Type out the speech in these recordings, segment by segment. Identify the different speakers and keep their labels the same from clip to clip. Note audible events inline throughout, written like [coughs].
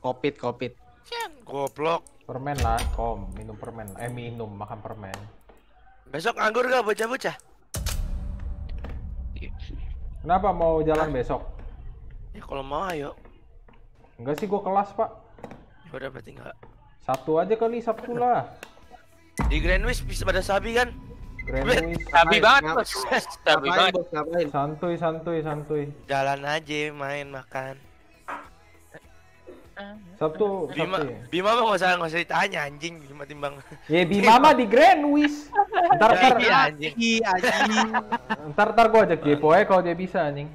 Speaker 1: Kopit, kopit.
Speaker 2: Goblok.
Speaker 3: Permen lah, kom, minum permen. Eh minum, makan permen.
Speaker 2: Besok nganggur gak bocah-bocah?
Speaker 3: Kenapa mau jalan besok?
Speaker 2: Ya kalau mau ayo.
Speaker 3: Enggak sih, gua kelas pak.
Speaker 2: Ya udah berarti enggak.
Speaker 3: Satu aja kali Sabtu lah.
Speaker 2: Di Greenwich bisa pada sabi kan?
Speaker 3: Grand Wis.
Speaker 4: Sabi banget, bos. Sabi banget.
Speaker 3: Santuy, santuy, santuy.
Speaker 2: Jalan aja main makan.
Speaker 3: Sabtu,
Speaker 2: Bima,
Speaker 3: Sabtu ya.
Speaker 2: Bima mah nggak usah nggak usah ditanya anjing Bima timbang.
Speaker 3: Ya Bima mah di Grand Wis. Ntar, ntar,
Speaker 2: Iya anjing.
Speaker 1: Iya, anjing.
Speaker 3: ntar, ntar gua ajak Jepo ya kalau dia bisa anjing.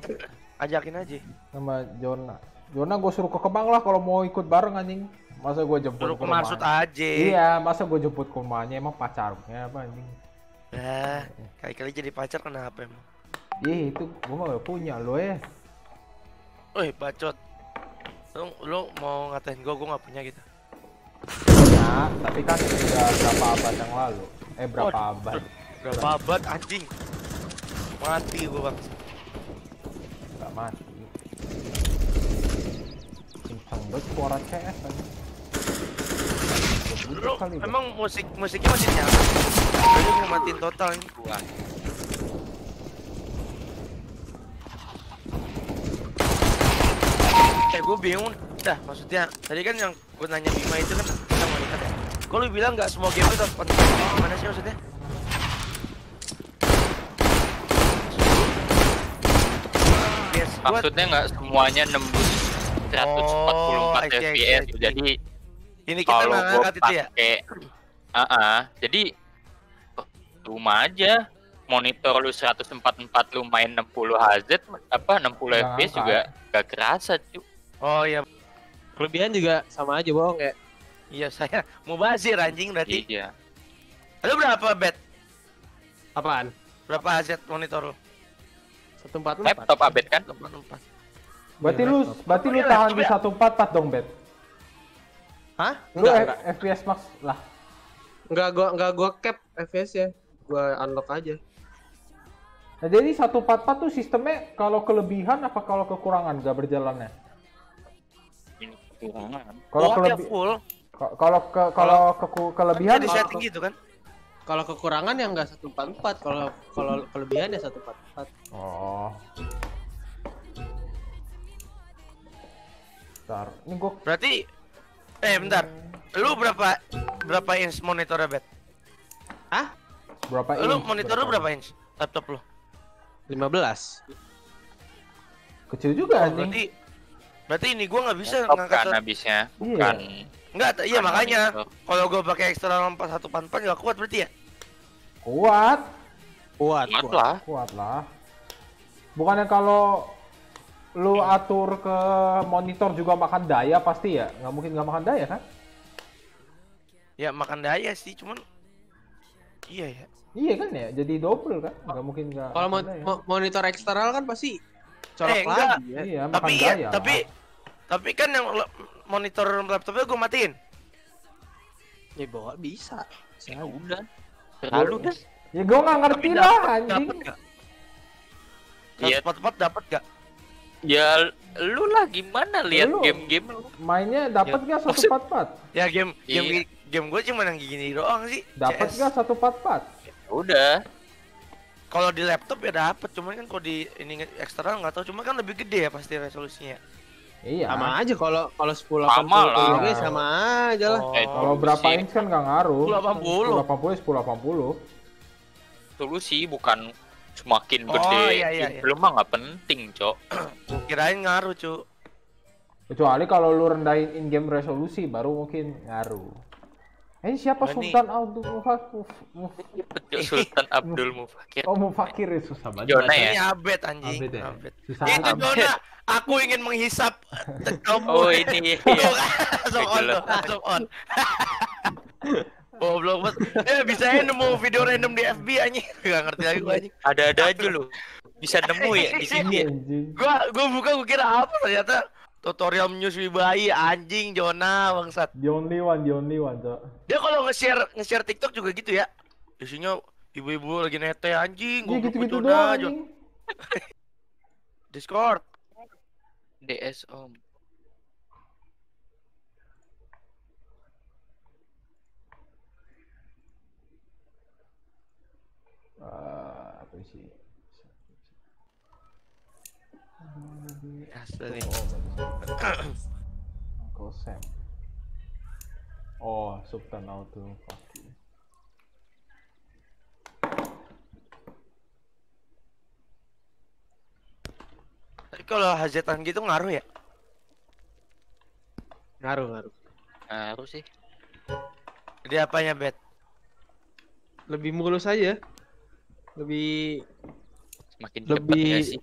Speaker 2: Ajakin aja.
Speaker 3: Sama Jona. Jona gua suruh ke Kemang lah kalau mau ikut bareng anjing. Masa gua jemput
Speaker 2: Suruh
Speaker 3: ke
Speaker 2: maksud aja.
Speaker 3: Iya, masa gua jemput ke rumahnya emang pacarnya apa anjing?
Speaker 2: Nah, kali-kali jadi pacar kenapa emang?
Speaker 3: Ih, itu gua mah gak punya lo ya.
Speaker 2: Woi, bacot. Lu, lu mau ngatain gua, gua nggak punya gitu.
Speaker 3: Punya, tapi kan udah berapa abad yang lalu. Eh, berapa
Speaker 2: Waduh.
Speaker 3: abad?
Speaker 2: Berapa abad anjing? Mati gua bang.
Speaker 3: Gak mati. Kenceng banget suara CS anjing.
Speaker 2: Lu emang musik musiknya masih nyala. Tadi gua matiin total nih.
Speaker 4: Gua.
Speaker 2: Eh gue bingung dah maksudnya tadi kan yang gue nanya Bima itu kan tentang wanita ya. Kok lu bilang nggak semua game itu penting gimana sih maksudnya? Yes,
Speaker 4: Maksudnya nggak semuanya nembus 144
Speaker 2: Oh, I
Speaker 4: fps.
Speaker 2: see.
Speaker 4: Jadi
Speaker 2: ini kita
Speaker 4: kalau
Speaker 2: itu ya.
Speaker 4: pakai, ah, ah. jadi oh, cuma aja monitor lu 144 lu main 60 Hz apa 60
Speaker 3: Nggak
Speaker 4: fps juga gak kerasa cuy.
Speaker 2: Oh iya,
Speaker 1: Kelebihan juga sama aja bohong ya.
Speaker 2: iya saya [laughs] mau bazir anjing berarti.
Speaker 4: Iya.
Speaker 2: Lu berapa bet?
Speaker 1: Apaan?
Speaker 2: Berapa HZ monitor lu?
Speaker 1: 144.
Speaker 4: Laptop update kan?
Speaker 2: Empat empat.
Speaker 3: Berarti
Speaker 1: Iya,
Speaker 3: lu
Speaker 1: laptop.
Speaker 3: berarti lu
Speaker 2: Iya,
Speaker 3: tahan
Speaker 2: laptop
Speaker 3: di
Speaker 2: ya.
Speaker 3: 144 dong, Bet.
Speaker 1: Hah?
Speaker 3: Lu
Speaker 1: Enggak,
Speaker 3: F-
Speaker 1: enggak.
Speaker 3: FPS max lah.
Speaker 1: Enggak gua enggak gua cap FPS ya. Gua unlock aja.
Speaker 3: Nah, jadi 144 tuh sistemnya kalau kelebihan apa kalau kekurangan gak berjalannya?
Speaker 4: Kekurangan.
Speaker 3: Kalau
Speaker 2: oh,
Speaker 3: kelebi-
Speaker 2: full.
Speaker 3: ka- kalau ke kalau keku- kelebihan
Speaker 2: Kan di setting gitu kan?
Speaker 1: Kalau kekurangan ya enggak 144, kalau kalau kelebihan ya 144.
Speaker 3: Oh. Bentar, ini gua
Speaker 2: Berarti eh bentar. Lu berapa berapa inch monitornya, Bet?
Speaker 1: Hah?
Speaker 3: berapa
Speaker 2: Lu
Speaker 3: inch?
Speaker 2: monitor lu berapa inch? Laptop lu?
Speaker 1: 15.
Speaker 3: Kecil juga
Speaker 2: Oh,
Speaker 3: anjing.
Speaker 2: berarti berarti ini gua nggak bisa
Speaker 4: Laptop
Speaker 2: ngangkat
Speaker 4: kan habisnya,
Speaker 3: Iya.
Speaker 4: bukan
Speaker 2: Enggak, iya makanya kalau gua pakai eksternal 4144 nggak kuat berarti ya?
Speaker 3: Kuat,
Speaker 1: Kuat,
Speaker 4: Kuat
Speaker 1: kuat.
Speaker 4: lah.
Speaker 3: kuat lah. Bukannya kalau lu atur ke monitor juga makan daya pasti ya? Nggak mungkin nggak makan daya kan?
Speaker 2: Ya makan daya sih, cuman iya ya.
Speaker 3: Iya kan ya, jadi double kan? Nggak mungkin nggak.
Speaker 1: Kalau
Speaker 3: daya.
Speaker 1: mo- monitor eksternal kan pasti colok
Speaker 2: Eh, enggak.
Speaker 1: lagi ya.
Speaker 3: Iya,
Speaker 2: Tapi iya, tapi tapi kan yang monitor laptopnya gua matiin.
Speaker 1: Ya bawa bisa.
Speaker 4: Ya udah. Terlalu dah.
Speaker 3: Ya gua nggak ngerti
Speaker 2: Tapi
Speaker 3: lah
Speaker 2: dapet,
Speaker 3: anjing.
Speaker 2: dapet?
Speaker 4: Iya.
Speaker 2: 144 dapat gak?
Speaker 4: Ya lu lah gimana lihat game-game lu.
Speaker 3: Mainnya dapat nggak
Speaker 4: maksud-
Speaker 3: 144?
Speaker 2: Ya game game
Speaker 4: Iya.
Speaker 2: game gue cuma yang gini doang sih.
Speaker 3: Dapat
Speaker 2: CS.
Speaker 3: nggak 144?
Speaker 4: Udah.
Speaker 2: Kalau di laptop ya dapat, cuman kan kalau di ini eksternal nggak tahu, cuma kan lebih gede ya pasti resolusinya.
Speaker 3: Iya.
Speaker 1: Sama aja kalau kalau 10
Speaker 4: Sama lah.
Speaker 1: juga sama aja lah.
Speaker 2: Oh.
Speaker 4: Eh,
Speaker 3: Kalau berapa
Speaker 4: sih.
Speaker 3: inch kan nggak ngaruh.
Speaker 2: 1080.
Speaker 3: 1080 1080.
Speaker 4: Dulu sih bukan semakin
Speaker 2: Oh,
Speaker 4: gede.
Speaker 2: iya, iya, iya.
Speaker 4: Belum mah nggak penting, Cok.
Speaker 2: Kirain ngaruh, cu.
Speaker 3: Kecuali kalau lu rendahin in game resolusi baru mungkin ngaruh. Eh siapa
Speaker 2: nih.
Speaker 3: Sultan Abdul Mufakir?
Speaker 4: Sultan [laughs] Abdul Mufakir.
Speaker 3: Oh Mufakir ya susah banget.
Speaker 4: Jona ya?
Speaker 2: Ini abet anjing.
Speaker 3: Abet ya?
Speaker 2: Abet.
Speaker 3: Susah
Speaker 2: Itu
Speaker 3: amat.
Speaker 2: Jona, [laughs] aku ingin menghisap [laughs]
Speaker 4: Oh ini
Speaker 2: langsung on, langsung on. Goblok banget. Eh bisa aja nemu video random di FB anjing. Gak ngerti lagi gua anjing.
Speaker 4: Ada-ada aja lu. Bisa nemu ya di sini. Ya?
Speaker 2: Gua gua buka gua kira apa ternyata tutorial menyusui bayi anjing Jona bangsat.
Speaker 3: The only one, the only one, Cok.
Speaker 2: Dia kalau nge-share nge-share TikTok juga gitu ya. Isinya ibu-ibu lagi nete anjing,
Speaker 3: iya,
Speaker 2: gua
Speaker 3: gitu-gitu doang. Anjing. [laughs]
Speaker 2: Discord.
Speaker 4: DS Om. Ah, apa sih?
Speaker 2: Asli.
Speaker 3: Oh, bagus. [coughs] Uncle Sam. Oh, Sultan Auto. Fuck you.
Speaker 2: Tapi kalau hazetan gitu ngaruh ya?
Speaker 1: Ngaruh ngaruh.
Speaker 4: Harus sih.
Speaker 2: Jadi apanya bet?
Speaker 1: Lebih mulus aja. Lebih
Speaker 4: Semakin cepat
Speaker 1: Lebih-
Speaker 4: nggak sih?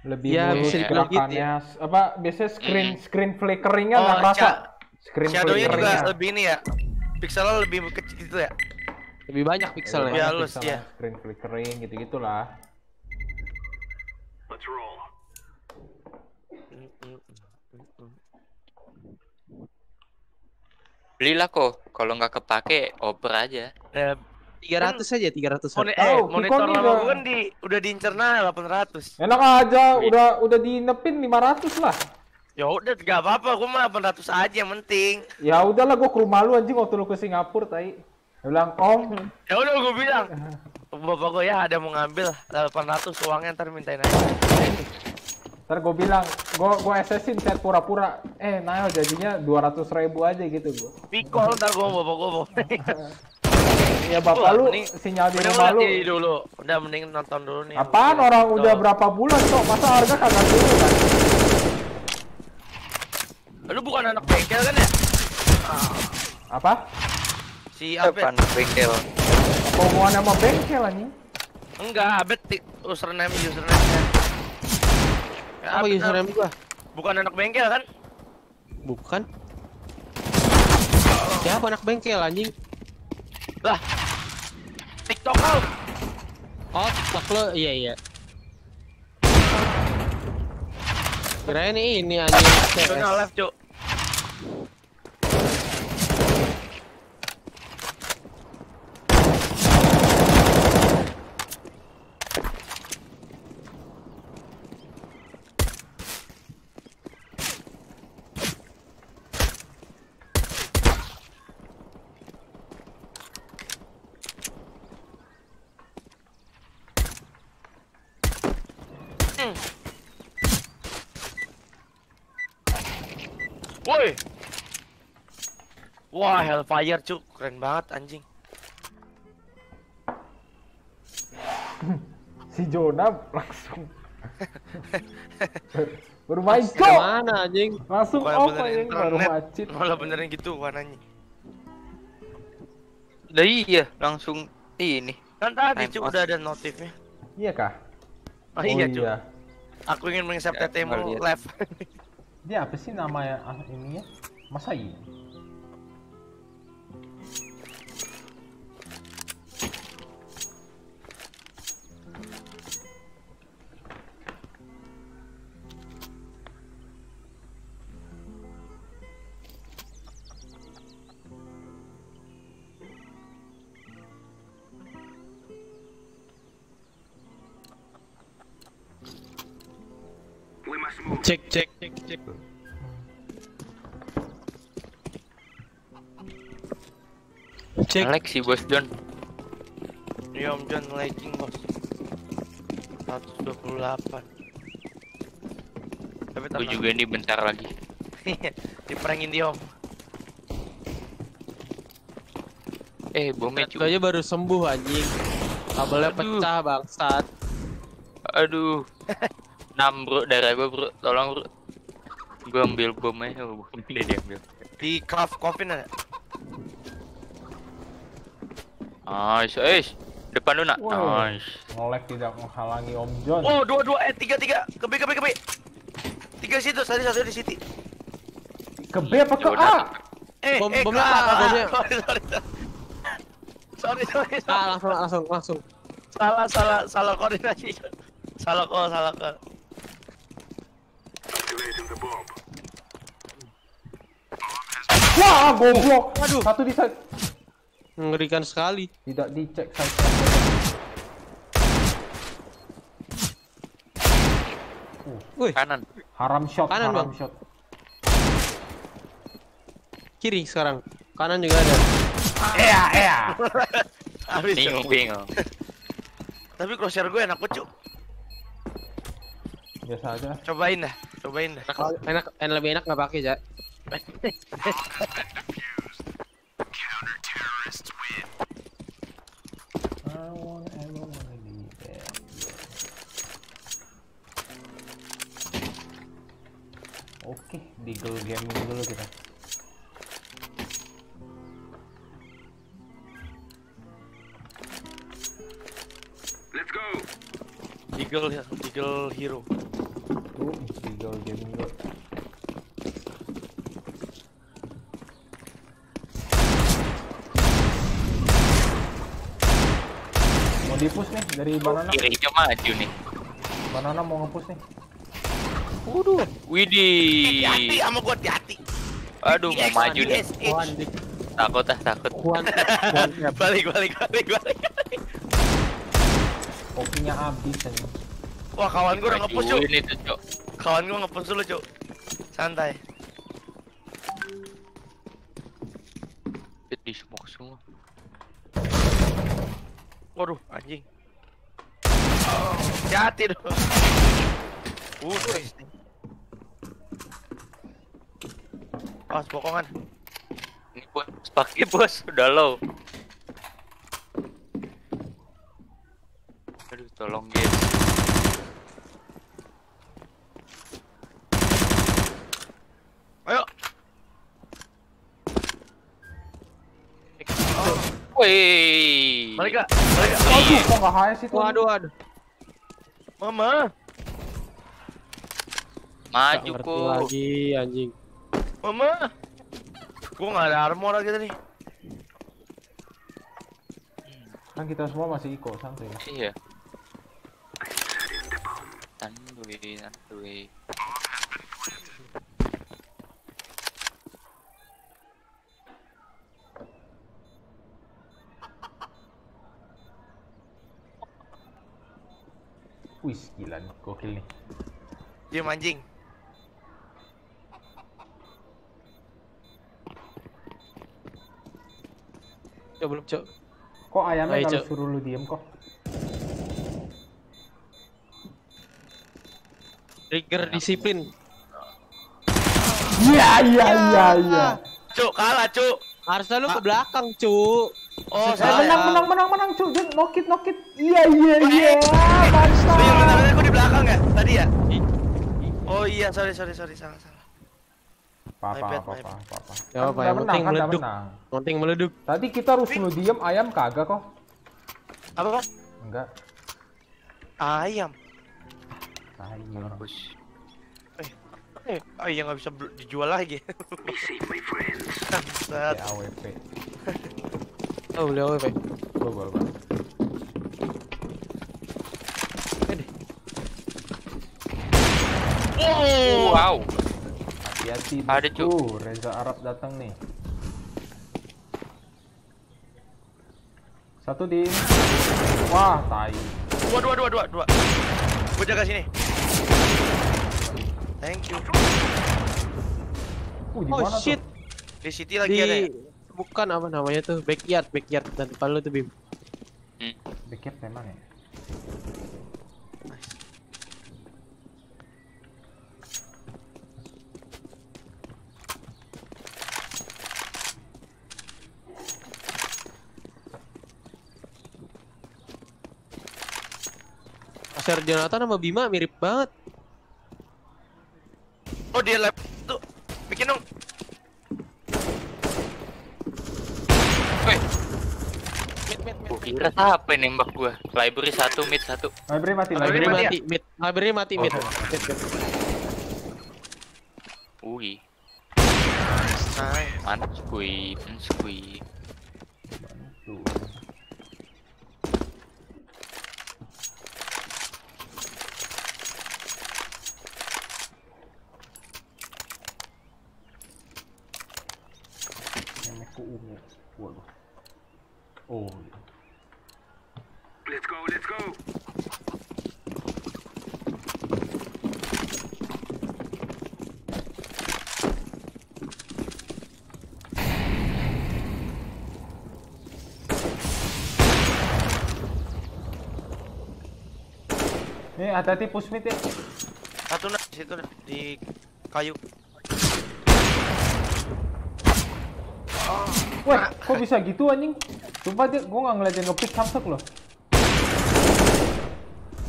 Speaker 3: Lebih
Speaker 1: Ya,
Speaker 3: mulus
Speaker 1: bisa gitu
Speaker 3: gerakannya. Apa biasanya screen
Speaker 4: Mm.
Speaker 3: screen flickeringnya
Speaker 2: Oh,
Speaker 3: nggak kerasa?
Speaker 2: Ca-
Speaker 3: Screen
Speaker 2: Shadownya juga
Speaker 3: flickeringnya.
Speaker 2: lebih ini ya. Pixelnya lebih kecil gitu ya.
Speaker 1: lebih banyak pixelnya.
Speaker 2: Lebih
Speaker 3: banyak
Speaker 2: halus, ya.
Speaker 3: Screen flickering gitu-gitulah.
Speaker 4: Belilah kok. Kalau nggak kepake, oper aja.
Speaker 2: Ya,
Speaker 1: 300 aja 300
Speaker 2: moni
Speaker 3: Oh,
Speaker 2: eh,
Speaker 3: Kiko
Speaker 2: monitor lama
Speaker 3: udah-
Speaker 2: gue kan di udah diincer nah 800.
Speaker 3: Enak aja, udah udah dinepin 500 lah.
Speaker 2: Ya udah gak apa-apa, gue mah 800 aja yang penting.
Speaker 3: Ya udahlah gua ke rumah lu anjing waktu lu ke Singapura tai. Dia bilang, "Om,
Speaker 2: Ya udah gue bilang. Bapak gue ya ada mau ngambil 800 uangnya ntar mintain aja.
Speaker 3: Ntar gue bilang, gue gue assassin set pura-pura. Eh, Nail jadinya 200 ribu aja gitu gue.
Speaker 2: Pikol ntar gue bapak gue. [laughs]
Speaker 3: Ya bapak
Speaker 2: Wah,
Speaker 3: lu
Speaker 2: mending-
Speaker 3: sinyal di
Speaker 2: Udah
Speaker 3: rumah lu.
Speaker 2: dulu. Udah mending nonton dulu nih.
Speaker 3: Apaan orang udah berapa bulan kok? Masa harga kagak turun kan?
Speaker 2: Lu bukan anak bengkel kan ya?
Speaker 3: Apa?
Speaker 2: Si Abed.
Speaker 4: Depan bengkel.
Speaker 3: Apa hubungannya sama bengkel anjing?
Speaker 2: Enggak, Abed ti- username username-nya. Ya,
Speaker 1: Apa
Speaker 2: Abed,
Speaker 1: username gua?
Speaker 2: Bukan anak bengkel kan?
Speaker 1: Bukan. Siapa anak bengkel anjing?
Speaker 2: Lah. TikTok kau.
Speaker 1: Oh, TikTok lo. Iya, iya. Kirain ini anjing.
Speaker 2: Jona live, Cuk. Hmm. Woi. Wah, Hellfire, Cuk. Keren banget anjing. [laughs]
Speaker 3: Si Jonah langsung [laughs] baru main
Speaker 1: Ke
Speaker 3: kok
Speaker 1: mana anjing?
Speaker 3: langsung off
Speaker 2: benerin
Speaker 3: anjing baru macet
Speaker 2: Malah benerin gitu warnanya.
Speaker 4: Lah iya, langsung ini.
Speaker 2: Kan tadi Cuk udah ada notifnya.
Speaker 3: iya kah
Speaker 2: Oh, iya, Cuk.
Speaker 3: iya
Speaker 2: Aku ingin
Speaker 4: Ya, nggak lihat.
Speaker 2: live. [laughs]
Speaker 3: dia apa sih namanya ah, ininya masa iya
Speaker 1: Cek.
Speaker 4: Alex si Bos John.
Speaker 2: Iya, Om John lagging, Bos. 128. Tapi
Speaker 4: Gue juga nih bentar lagi.
Speaker 2: Diperangin dia, Om.
Speaker 4: Eh, bomnya juga.
Speaker 1: aja baru sembuh anjing. Kabelnya
Speaker 4: Aduh.
Speaker 1: pecah bangsat.
Speaker 4: Aduh. 6 bro, darah gue bro. Tolong bro. Gue ambil bomnya. Oh, bom dia diambil.
Speaker 2: Di craft coffin ada.
Speaker 4: Nice, eh. Depan lu nak.
Speaker 3: Wow.
Speaker 4: Nice.
Speaker 3: ngelek tidak menghalangi Om John
Speaker 2: Oh, dua dua eh tiga tiga. Kebe kebe kebe. Tiga situ, tadi satu di situ.
Speaker 3: ke B apa ke A.
Speaker 2: Eh,
Speaker 1: Bom-
Speaker 2: eh,
Speaker 1: bomnya
Speaker 2: A, A. Sorry, sorry. Sorry, sorry. sorry.
Speaker 1: Ah, langsung langsung langsung.
Speaker 2: Salah, salah, salah koordinasi. Salah call, salah call.
Speaker 3: wah goblok
Speaker 1: Waduh.
Speaker 3: satu di side
Speaker 1: Mengerikan sekali.
Speaker 3: tidak dicek side
Speaker 1: Wih,
Speaker 4: Kanan.
Speaker 3: haram shot
Speaker 1: Kanan,
Speaker 3: haram
Speaker 1: Bang.
Speaker 3: shot
Speaker 1: kiri sekarang. Kanan juga ada.
Speaker 3: iya iya [laughs]
Speaker 2: Habis.
Speaker 4: Bingung, bingung.
Speaker 2: Tapi crosshair gue enak kucu.
Speaker 3: Biasa aja.
Speaker 2: Cobain dah, cobain dah.
Speaker 1: Enak, enak, enak lebih enak nggak pakai, Cak. [laughs]
Speaker 3: Oke, Deagle Gaming dulu kita.
Speaker 2: Eagle, Eagle Hero.
Speaker 3: Tuh, Deagle Gaming dulu. Mau di-push nih dari banana.
Speaker 4: Kirinya maju nih.
Speaker 3: Banana mau nge-push nih.
Speaker 4: Widih.
Speaker 2: Hati-hati sama gua, hati-hati.
Speaker 4: Aduh, mau maju
Speaker 1: dik.
Speaker 4: Takut ah, takut. [laughs]
Speaker 2: Balik, balik, balik, balik.
Speaker 3: Kopinya habis aja.
Speaker 2: Wah, kawan gua udah nge-push, Cuk.
Speaker 4: Majuin itu, Cok.
Speaker 2: Kawan gua nge-push dulu, Cuk. Santai.
Speaker 4: Di smoke semua.
Speaker 2: Waduh, anjing. Hati dong. Udah. Awas bokongan.
Speaker 4: Ini bos, pakai bos, udah low. Aduh, tolong guys.
Speaker 2: Ayo.
Speaker 4: Wih.
Speaker 2: Balik gak? Balik gak?
Speaker 3: Aduh, kok nggak HS itu?
Speaker 1: Waduh, waduh.
Speaker 2: Mama.
Speaker 1: Nggak
Speaker 4: Maju
Speaker 1: ngerti
Speaker 4: kok.
Speaker 1: lagi, anjing.
Speaker 2: Mama. Gua gak ada armor lagi tadi.
Speaker 3: Kan kita semua masih iko santai.
Speaker 4: Iya. Santuy, santuy.
Speaker 3: Wih, gila nih, gokil nih.
Speaker 2: Diam anjing.
Speaker 1: Cok, belum, Cok.
Speaker 3: Kok ayamnya
Speaker 1: Ayo,
Speaker 3: kalau suruh lu diem kok?
Speaker 1: Trigger disiplin.
Speaker 3: Iya, iya, iya, iya.
Speaker 2: Cuk, kalah, Cuk.
Speaker 1: Harusnya lu ke belakang, Cuk.
Speaker 2: Oh,
Speaker 3: Eh,
Speaker 2: salah.
Speaker 3: menang, menang, menang, menang, cuy. Jun, nokit, nokit. Iya, iya, iya.
Speaker 2: Oh iya,
Speaker 3: Mantap.
Speaker 2: bentar, aku di belakang ya? Tadi ya? Oh iya, sorry, sorry, sorry, salah, salah.
Speaker 3: Apa,
Speaker 2: My
Speaker 3: apa,
Speaker 2: bad,
Speaker 3: apa, apa, apa.
Speaker 1: Ya
Speaker 3: Kan
Speaker 1: apa, yang penting
Speaker 3: kan
Speaker 1: meleduk.
Speaker 3: menang.
Speaker 1: Penting meleduk.
Speaker 3: Tadi kita harus lu diem, ayam kagak kok.
Speaker 2: Apa, Pak?
Speaker 3: Enggak.
Speaker 2: Ayam.
Speaker 3: Ayam.
Speaker 4: Bos.
Speaker 2: Eh, oh iya nggak bisa dijual lagi. [laughs] Bangsat.
Speaker 3: Kayak AWP.
Speaker 1: Oh, beli AWP.
Speaker 3: Gua gua gua.
Speaker 2: Oh,
Speaker 4: Wow.
Speaker 3: Hati-hati.
Speaker 4: Ada, Cuk.
Speaker 3: Uh, Reza Arab datang nih. Satu di. Wah, tai.
Speaker 2: dua, dua, dua, dua, dua. Gua jaga sini. Thank you.
Speaker 3: Uh, di
Speaker 1: Oh
Speaker 3: mana tuh?
Speaker 1: shit.
Speaker 2: Di city lagi ada ya?
Speaker 1: Di bukan apa namanya tuh backyard backyard dan depan lu tuh bim
Speaker 3: Backyard memang ya?
Speaker 1: Pasir Jonathan sama Bima mirip banget
Speaker 2: Oh, dia lab tuh. Bikin dong.
Speaker 4: Wih,
Speaker 1: mid mid mid
Speaker 4: gua kira apa yang nembak gua. Library satu, mid satu.
Speaker 3: Library mati,
Speaker 2: Library
Speaker 1: library
Speaker 2: mati
Speaker 1: mid library mati mid
Speaker 3: Oke.
Speaker 1: Mid.
Speaker 4: Wih,
Speaker 2: Nice.
Speaker 4: mantap kui, mantap kui.
Speaker 3: Tuh. Nenekku ungu. Waduh. Oh. iya. Nih hati-hati push mid ya.
Speaker 2: Satu di situ nak di kayu.
Speaker 3: Wah, kok bisa gitu anjing? Sumpah dia, gua nggak ngeliatin ngepick samsek loh.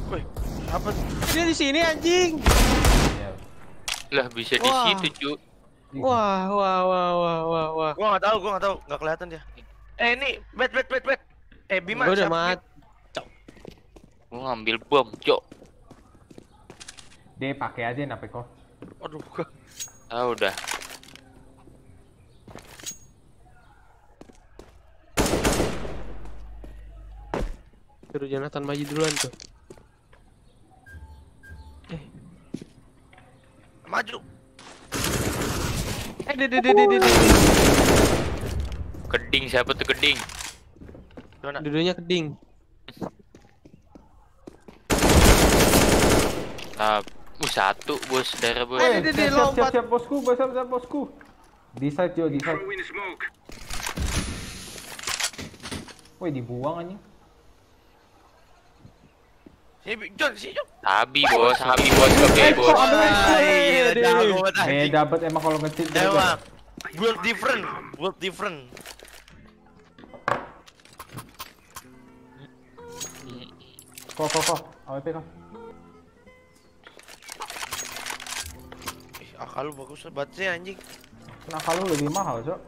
Speaker 2: Wih, apa?
Speaker 1: Dia di sini anjing.
Speaker 3: Ya.
Speaker 4: Lah bisa di situ, Cu.
Speaker 1: Wah, wah, wah, wah, wah, wah.
Speaker 2: Gua nggak tahu, gua nggak tahu, nggak kelihatan dia. Eh ini, bet bet bet bet. Eh Bima,
Speaker 1: Gua udah mati.
Speaker 4: Gua ngambil bom, Cok.
Speaker 3: Dia pakai aja nape kok.
Speaker 2: Aduh, gua.
Speaker 4: Ah udah.
Speaker 1: Suruh Jonathan maju duluan tuh.
Speaker 2: Maju.
Speaker 1: Eh, deh, deh, deh, deh, deh, deh.
Speaker 4: Keding siapa tuh keding?
Speaker 2: Dona.
Speaker 1: Duduknya keding.
Speaker 4: Ah, uh, satu bos, darah bos.
Speaker 1: Eh,
Speaker 3: Eh,
Speaker 1: dia- dia
Speaker 3: siap, siap, siap,
Speaker 1: lompat.
Speaker 3: siap, bosku, siap, siap, bosku. Di side, Jo, di side. Woi, dibuang anjing.
Speaker 2: Sini, John, sini, John.
Speaker 4: Sabi bos, sabi bos, oke
Speaker 3: Eh,
Speaker 4: bos.
Speaker 3: yang-
Speaker 2: iya.
Speaker 3: Beda banget emang kalau beda.
Speaker 2: Emang. World different, world different.
Speaker 3: Kok, kok, kok. AWP kok.
Speaker 2: Ih, akal lu bagus banget sih anjing.
Speaker 3: Kenapa lu lebih mahal, Cok?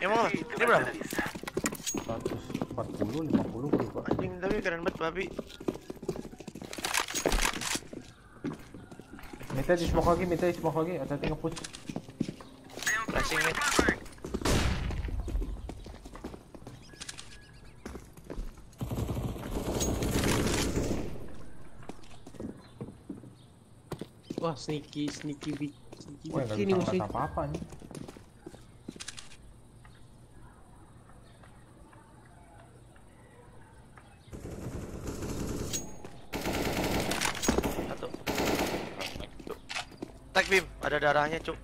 Speaker 2: Emang ini berapa?
Speaker 3: 140, 50 gue lupa.
Speaker 2: Anjing tapi keren banget babi.
Speaker 3: Minta di smoke lagi, minta di smoke lagi. Hati-hati nge-push.
Speaker 2: Flashing mid.
Speaker 1: Wah, sneaky, sneaky. Sneaky
Speaker 3: Wah,
Speaker 1: big
Speaker 3: nggak
Speaker 1: ini
Speaker 3: bisa
Speaker 1: musuhnya.
Speaker 3: ngangkat apa-apa nih.
Speaker 2: Satu. Beam, ada darahnya, Cuk.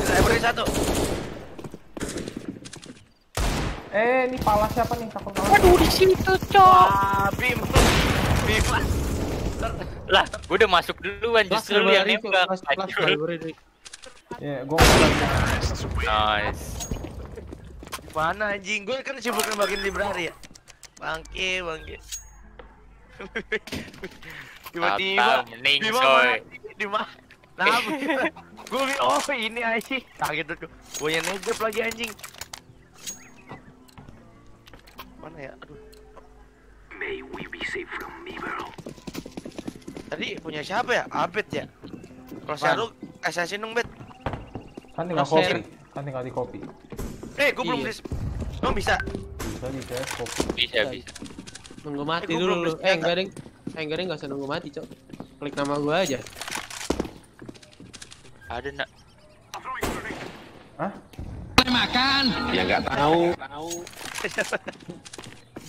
Speaker 2: Library satu.
Speaker 3: Eh, ini pala siapa nih? Takut kalah.
Speaker 4: Aduh di situ, Cok.
Speaker 2: Wah, beam. Beam.
Speaker 4: Lah, gua udah masuk duluan justru lu yang nembak. [laughs]
Speaker 3: Ya, gua
Speaker 4: Nice.
Speaker 2: Mana anjing? Gue kan sibuk bagian library ya. Bangke, bangke. [laughs] Tiba-tiba
Speaker 4: mending, coy.
Speaker 2: mana? Di mana? Nah, gue oh ini anjing. Kaget tuh. Gue yang nejep lagi anjing. Mana ya? Aduh. Tadi punya siapa ya? Abed ya? Kalau saya lu assassin dong, Bet.
Speaker 3: kan tinggal kopi. Kan tinggal di kopi.
Speaker 2: Eh, gue belum
Speaker 1: Iya.
Speaker 2: dis. Oh, bisa.
Speaker 3: Bisa bisa.
Speaker 4: Bisa, bisa.
Speaker 1: Nunggu mati
Speaker 2: Eh,
Speaker 1: dulu lu. Eh, enggak ding. Eh, enggak ding, enggak usah nunggu mati, Cok. Klik nama gua aja.
Speaker 4: Ada nak.
Speaker 3: Hah?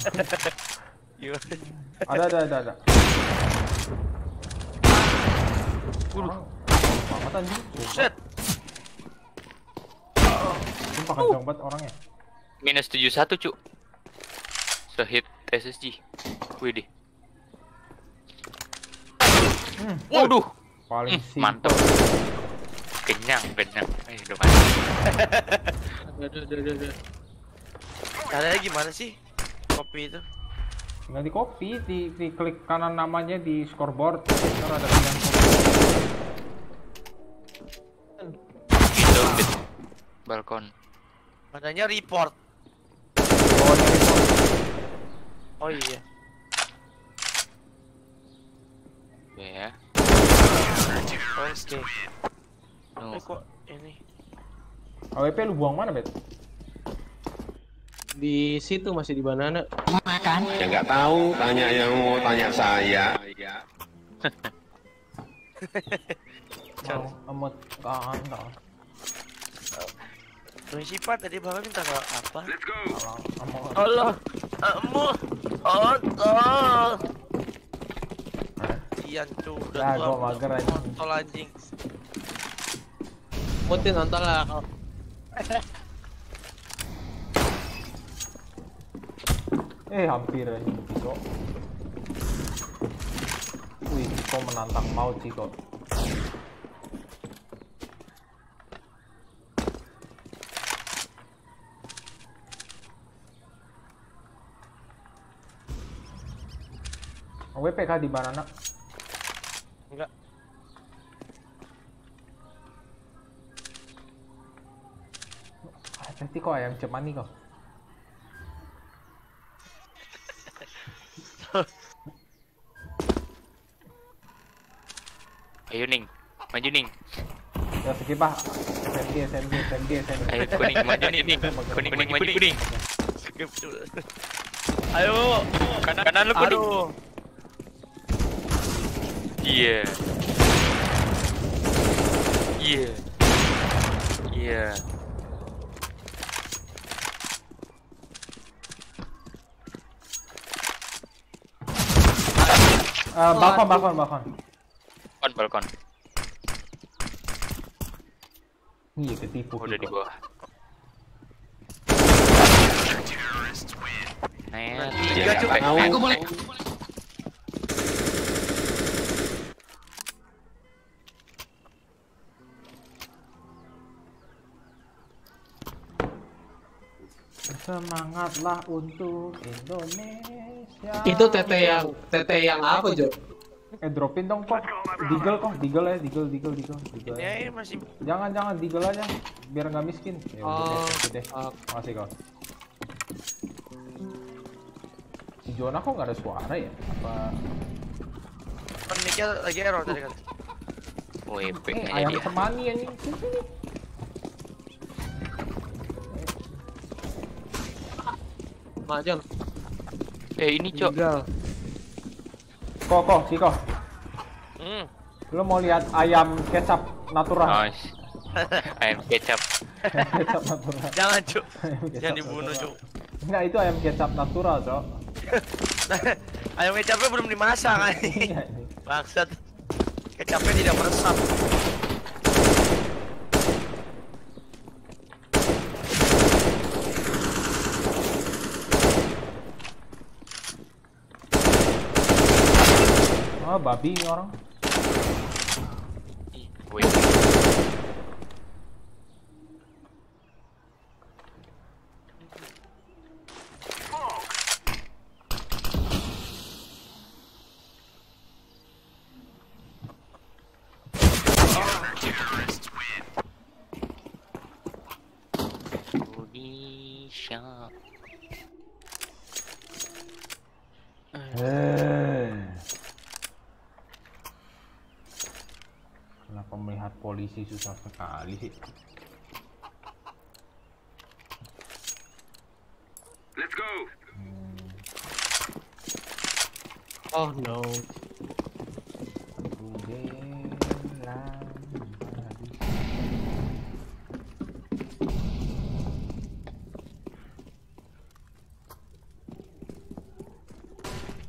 Speaker 3: [laughs]
Speaker 2: Gimana?
Speaker 3: Ada ada ada ada. Orang banget anjing.
Speaker 2: Set.
Speaker 3: Sumpah kenceng banget orangnya.
Speaker 4: Minus 71, Cuk. Sehit SSG. Wih deh.
Speaker 3: Hmm.
Speaker 4: Waduh,
Speaker 3: Paling
Speaker 4: Hmm, mantep. Kenyang, kenyang. Eh, udah mati.
Speaker 1: Aduh, aduh, aduh, aduh.
Speaker 2: Caranya gimana sih? Kopi itu.
Speaker 3: Tinggal di copy, di, di klik kanan namanya di scoreboard. Ntar ada pilihan.
Speaker 4: Balkon.
Speaker 2: Adanya report.
Speaker 3: Oh, ada report.
Speaker 2: Oh iya.
Speaker 4: Ya.
Speaker 2: Oke.
Speaker 4: No.
Speaker 2: Eh kok ini?
Speaker 3: AWP lu buang mana, Bet?
Speaker 1: Di situ masih di banana.
Speaker 5: Ya nggak tahu, tanya yang mau tanya saya. [laughs]
Speaker 3: Mau emot tahan tahan.
Speaker 2: Prinsipal tadi bapak minta ke apa? Allah, kamu, ontol.
Speaker 3: Hah?
Speaker 2: Ian tuh udah
Speaker 3: gua mager anjing.
Speaker 2: Ontol anjing.
Speaker 1: Mutin nonton lah. kalau- [laughs]
Speaker 3: Eh hampir aja Ciko. Wih, Ciko menantang maut Ciko. WPK di mana nak?
Speaker 2: Enggak.
Speaker 3: Ah, Nanti kok ayam cemani kok. [laughs]
Speaker 4: Ayo Ning, maju Ning.
Speaker 3: Ya skip ah. SMG, SMG, SMG, SMG.
Speaker 4: Ayo kuning maju nih Ning. Kuning kuning maju kuning.
Speaker 2: Skip dulu. Ayo.
Speaker 4: Kanan kanan lu kuning.
Speaker 2: Aduh.
Speaker 4: Iya. Iya. Iya.
Speaker 3: Eh, balkon, balkon, balkon.
Speaker 4: Balkon balkon.
Speaker 3: Iya ketipu.
Speaker 4: Udah di bawah. Nah,
Speaker 2: Tiga, Cuk.
Speaker 1: Aku boleh.
Speaker 3: Semangatlah untuk Indonesia.
Speaker 1: Itu tete yang tete yang apa Jo?
Speaker 3: Eh dropin dong kok. Deagle kok, deagle ya, deagle, deagle, deagle.
Speaker 2: Ini aja masih
Speaker 3: Jangan jangan deagle aja, biar nggak miskin. Ya
Speaker 1: Oh,
Speaker 3: deh, oke deh.
Speaker 1: oh.
Speaker 3: Makasih kok. Si Jonah kok nggak ada suara ya? Apa?
Speaker 2: kan mic-nya lagi error tadi kan.
Speaker 4: WP
Speaker 3: Eh
Speaker 4: kayaknya
Speaker 3: ayam
Speaker 4: dia.
Speaker 3: temani ini.
Speaker 1: Majan.
Speaker 4: Eh ini cok.
Speaker 1: Tinggal.
Speaker 3: Kok kok, si kok.
Speaker 2: Hmm.
Speaker 3: Lo mau lihat ayam kecap natural?
Speaker 4: Nice. [laughs] Ayam kecap.
Speaker 3: kecap natural. [laughs]
Speaker 2: Jangan.
Speaker 3: Ayam kecap
Speaker 2: Jangan dibunuh. Cuk.
Speaker 3: Enggak, itu ayam kecap natural, Cok. [laughs]
Speaker 2: Ayam kecapnya belum dimasak kan.
Speaker 3: Ini.
Speaker 2: Bangsat. Kecapnya tidak meresap.
Speaker 3: Babi orang.
Speaker 4: WP. Indonesia.
Speaker 3: Eh. Kenapa melihat polisi susah sekali sih?
Speaker 1: Oh no.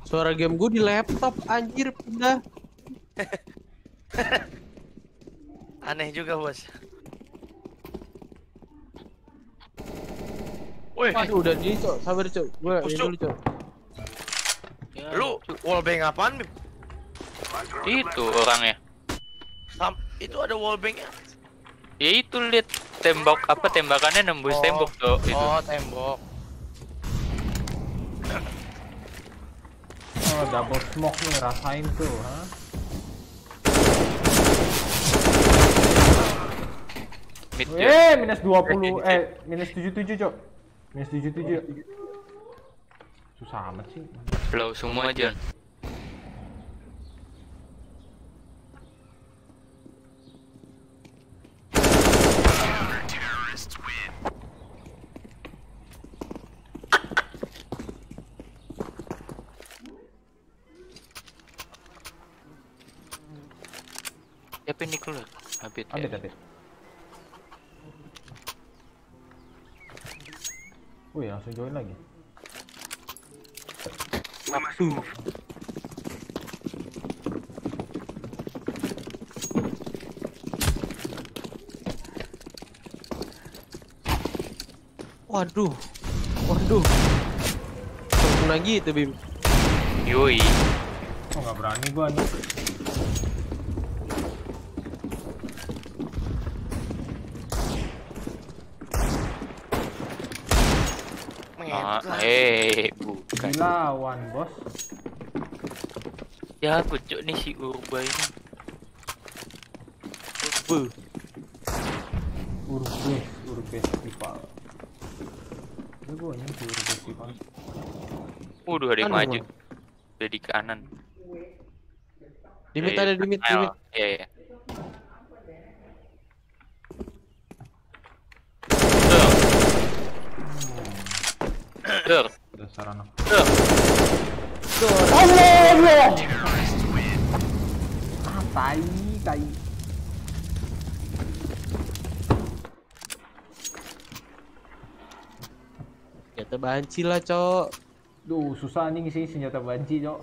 Speaker 1: Suara game gue di laptop anjir pindah. [laughs]
Speaker 2: Aneh juga, Bos. Woi,
Speaker 1: Waduh udah di cok, sabar cok. Gue
Speaker 2: Push,
Speaker 1: ini
Speaker 2: Cok.
Speaker 1: dulu cok.
Speaker 2: lu wallbang apaan, Bim?
Speaker 4: Itu orangnya.
Speaker 2: Sam itu ada wallbangnya.
Speaker 4: Ya itu lihat tembok apa tembakannya nembus
Speaker 2: Oh.
Speaker 4: tembok tuh itu.
Speaker 2: Oh, tembok.
Speaker 3: Oh, double smoke nih rasain tuh, ha?
Speaker 4: Mid
Speaker 3: Eh,
Speaker 4: John.
Speaker 3: minus 20, eh, minus 77, Cok. Minus 77. Susah amat sih.
Speaker 4: Low semua John. Siapa ini keluar? Habis
Speaker 3: Update, update. Wih, langsung join lagi.
Speaker 1: Waduh. Waduh. pernah gitu Bim.
Speaker 4: Yoi.
Speaker 3: Oh nggak berani gua nih.
Speaker 4: Ah, eh, bukan.
Speaker 3: Dilawan bos.
Speaker 4: Ya, pucuk nih si Urba ini.
Speaker 3: Urbes Festival. Itu gua ini si Urbes Festival.
Speaker 4: Waduh, ada yang maju. Udah di kanan.
Speaker 1: Dimit
Speaker 4: Iya,
Speaker 1: ada
Speaker 4: iya.
Speaker 1: dimit
Speaker 4: Ayo.
Speaker 1: dimit.
Speaker 4: Iya, iya. Dur.
Speaker 3: Allah Allah. Ah, tai, tai.
Speaker 1: Jatuh banci lah, Cok.
Speaker 3: Duh, susah nih sih senjata banci, Cok.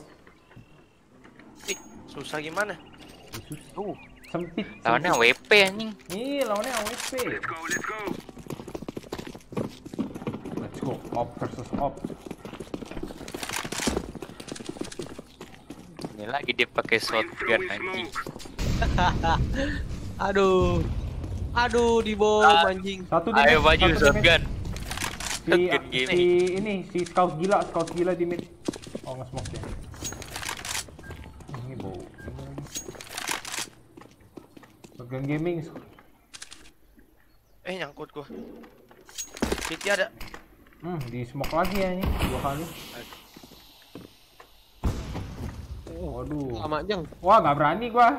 Speaker 2: Ih, susah gimana?
Speaker 3: Sus
Speaker 2: Tuh,
Speaker 3: sempit.
Speaker 4: Lawannya
Speaker 3: sempit.
Speaker 4: WP anjing.
Speaker 3: Ih, lawannya AWP. Let's go, let's go. Let's go, op versus op.
Speaker 4: Ini lagi dia pakai shotgun anjing. [laughs]
Speaker 1: Aduh. Aduh, di bom
Speaker 4: Ah.
Speaker 1: anjing.
Speaker 3: Satu di
Speaker 4: Ayo maju shotgun.
Speaker 3: Si,
Speaker 4: Shotgun
Speaker 3: si
Speaker 4: gini.
Speaker 3: ini, si scout gila, scout gila di mid. Oh, nge-smoke dia. Ini bau. Ini lagi. Shotgun gaming.
Speaker 2: eh nyangkut gua. City ada.
Speaker 3: Hmm, di smoke lagi ya ini, dua kali. Waduh.
Speaker 1: Lama jeng.
Speaker 3: Wah, nggak berani gua.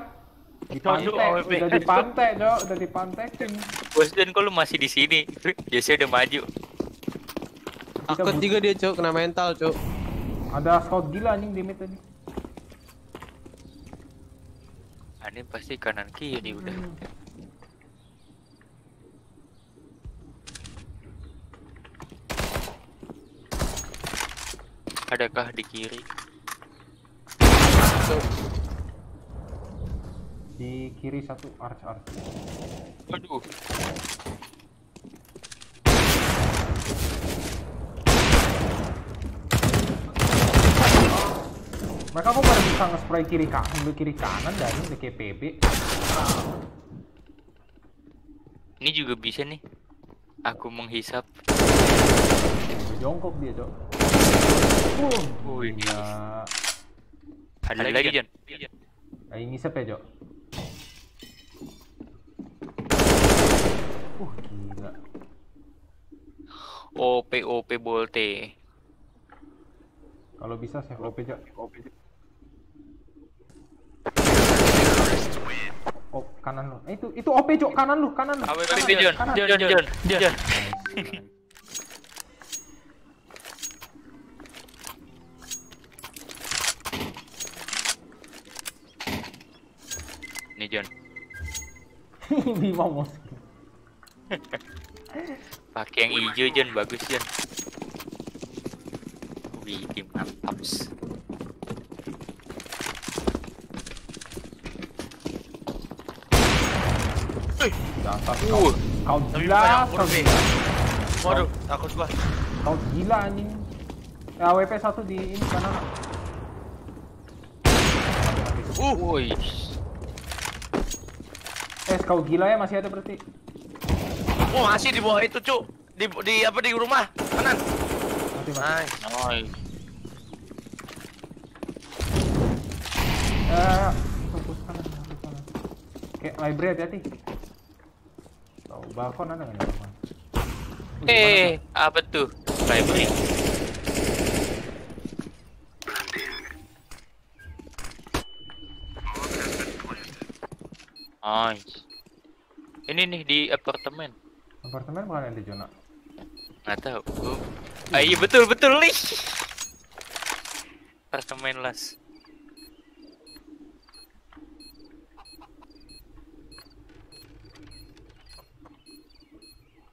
Speaker 2: Aduh, AWP.
Speaker 3: udah dipantek, Cok. Udah dipantekin.
Speaker 4: Bos dan kok lu masih di sini? Biasanya udah maju.
Speaker 1: Takut juga dia, Cok, kena mental, Cok.
Speaker 3: Ada scout gila anjing di mid tadi.
Speaker 4: Ini pasti kanan kiri udah. Adakah di kiri?
Speaker 3: Di kiri satu arch arch.
Speaker 4: Aduh.
Speaker 3: Mereka kok pada bisa nge-spray kiri kanan, kiri kanan dari di KPB.
Speaker 4: Ini juga bisa nih. Aku menghisap.
Speaker 3: Jongkok dia. Uh,
Speaker 4: Wih.
Speaker 3: gila.
Speaker 4: Ada lagi, Jan.
Speaker 3: Ayo ngisep ya, Cok. Uh, gila.
Speaker 4: OP OP Bolte.
Speaker 3: Kalau bisa save OP, Cok. Oh, kanan lu. Eh, itu itu OP, Cok. Kanan lu, kanan lu.
Speaker 2: AWP
Speaker 3: Kanan,
Speaker 4: Itu John,
Speaker 3: kanan.
Speaker 4: John, John, John. Nih John, [laughs]
Speaker 3: Bima mos.
Speaker 4: pakai yang hijau John, bagus John. Wih, mantap.
Speaker 3: Dasar
Speaker 4: Uh,
Speaker 3: Kau
Speaker 2: yang
Speaker 3: kau gila.
Speaker 2: Waduh, takut gua.
Speaker 3: Kau gila anjing. Ya, WP satu di ini kanan.
Speaker 2: Uh,
Speaker 4: woi.
Speaker 3: Eh, kau gila ya masih ada berarti.
Speaker 2: oh masih di bawah itu, Cuk. Di di apa di rumah kanan.
Speaker 3: Mati mati.
Speaker 2: Nice.
Speaker 4: Nice.
Speaker 3: Eh, fokus kanan, fokus kanan. Kayak library hati-hati. Tahu balkon ada nggak di balkon? Di mana,
Speaker 4: Eh, apa tuh? Library. Nice. Ini nih di apartemen.
Speaker 3: Apartemen yang di zona.
Speaker 4: Nggak tahu. Oh. Ah, iya betul betul nih. Apartemen las.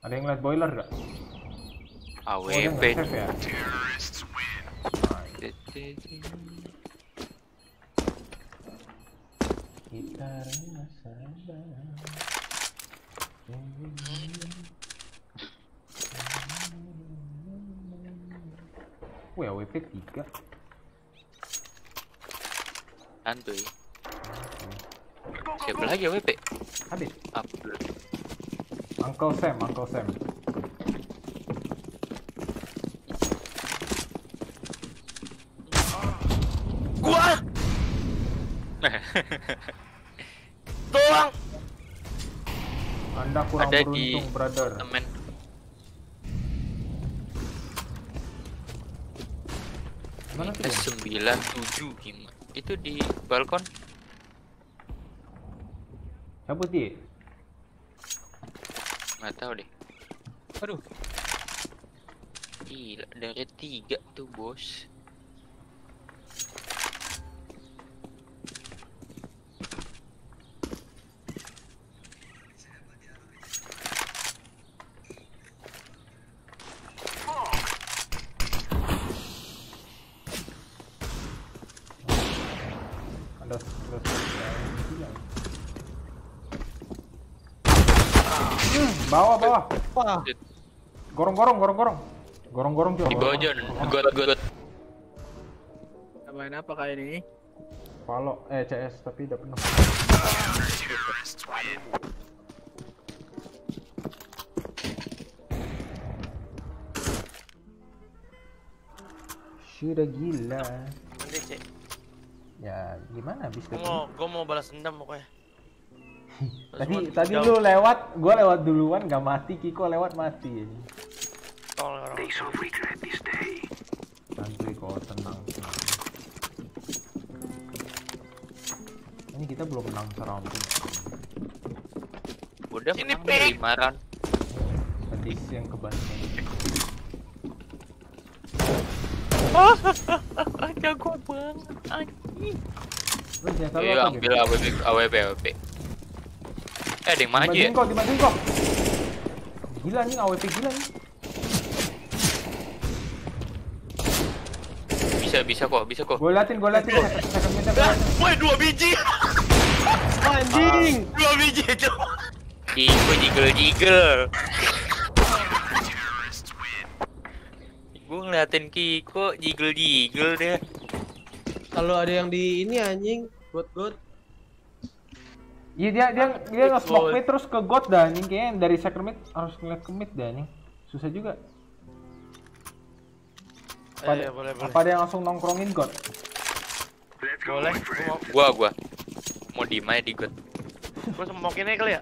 Speaker 3: Ada yang lihat boiler gak? Oh,
Speaker 4: AWP.
Speaker 3: save ya? Kita rasa Wih, AWP WP 3.
Speaker 4: Santuy. Siapa lagi ya WP?
Speaker 3: Habis.
Speaker 4: Abdul.
Speaker 3: Uncle Sam, Uncle Sam.
Speaker 2: Gua [laughs] tolong.
Speaker 3: Anda kurang
Speaker 4: Ada
Speaker 3: beruntung,
Speaker 4: di
Speaker 3: brother.
Speaker 4: temen.
Speaker 3: Gimana tuh?
Speaker 4: Sembilan tujuh gimana? Itu di balkon.
Speaker 3: Cabut dia.
Speaker 4: Nggak tahu deh.
Speaker 1: Aduh,
Speaker 4: Gila, dari tiga tuh bos.
Speaker 3: Ada ada Hmm, bawah
Speaker 1: wah,
Speaker 3: Gorong gorong gorong gorong. Gorong gorong Jo.
Speaker 4: Di bawah John, got got.
Speaker 6: Main apa kayak ini?
Speaker 3: Palo eh CS tapi udah penuh. Sudah gila. Ya gimana habis
Speaker 2: Gua
Speaker 3: tadi?
Speaker 2: mau gua mau balas dendam pokoknya.
Speaker 3: Tadi tadi
Speaker 2: jauh.
Speaker 3: lu lewat, gua lewat duluan gak mati, Kiko lewat mati.
Speaker 2: Tolong orang.
Speaker 3: Santuy kok tenang, tenang. Ini kita belum menang seround ini.
Speaker 4: Udah
Speaker 2: Sini,
Speaker 4: menang lima run.
Speaker 3: Tadi yang kebanyakan. [laughs]
Speaker 4: Jago banget anjing.
Speaker 3: Lu
Speaker 4: Ayo
Speaker 3: apa,
Speaker 4: ambil? AWP AWP AWP. Eh ada yang maju ya?
Speaker 3: Dimajuin kok, dimajuin kok. Gila nih AWP gila nih.
Speaker 4: Bisa bisa kok, bisa kok.
Speaker 3: Gue liatin, gue liatin.
Speaker 2: Woi dua biji. [laughs]
Speaker 1: anjing.
Speaker 2: Dua biji itu.
Speaker 4: Jiggle jiggle jiggle. Gue ngeliatin Kiko jiggle jiggle deh.
Speaker 1: Kalau ada yang di ini anjing, got.
Speaker 3: Iya dia dia dia
Speaker 2: Big
Speaker 3: nge-smoke
Speaker 2: boy.
Speaker 3: mid terus ke god dah anjing kayaknya dari second mid harus ngeliat ke mid dah anjing. Susah juga. Apa,
Speaker 2: Iya boleh boleh.
Speaker 3: apa ada yang langsung nongkrongin god?
Speaker 2: Boleh. Gua
Speaker 4: Gua gua mau diem aja di got.
Speaker 2: gua smoke ini kali ya.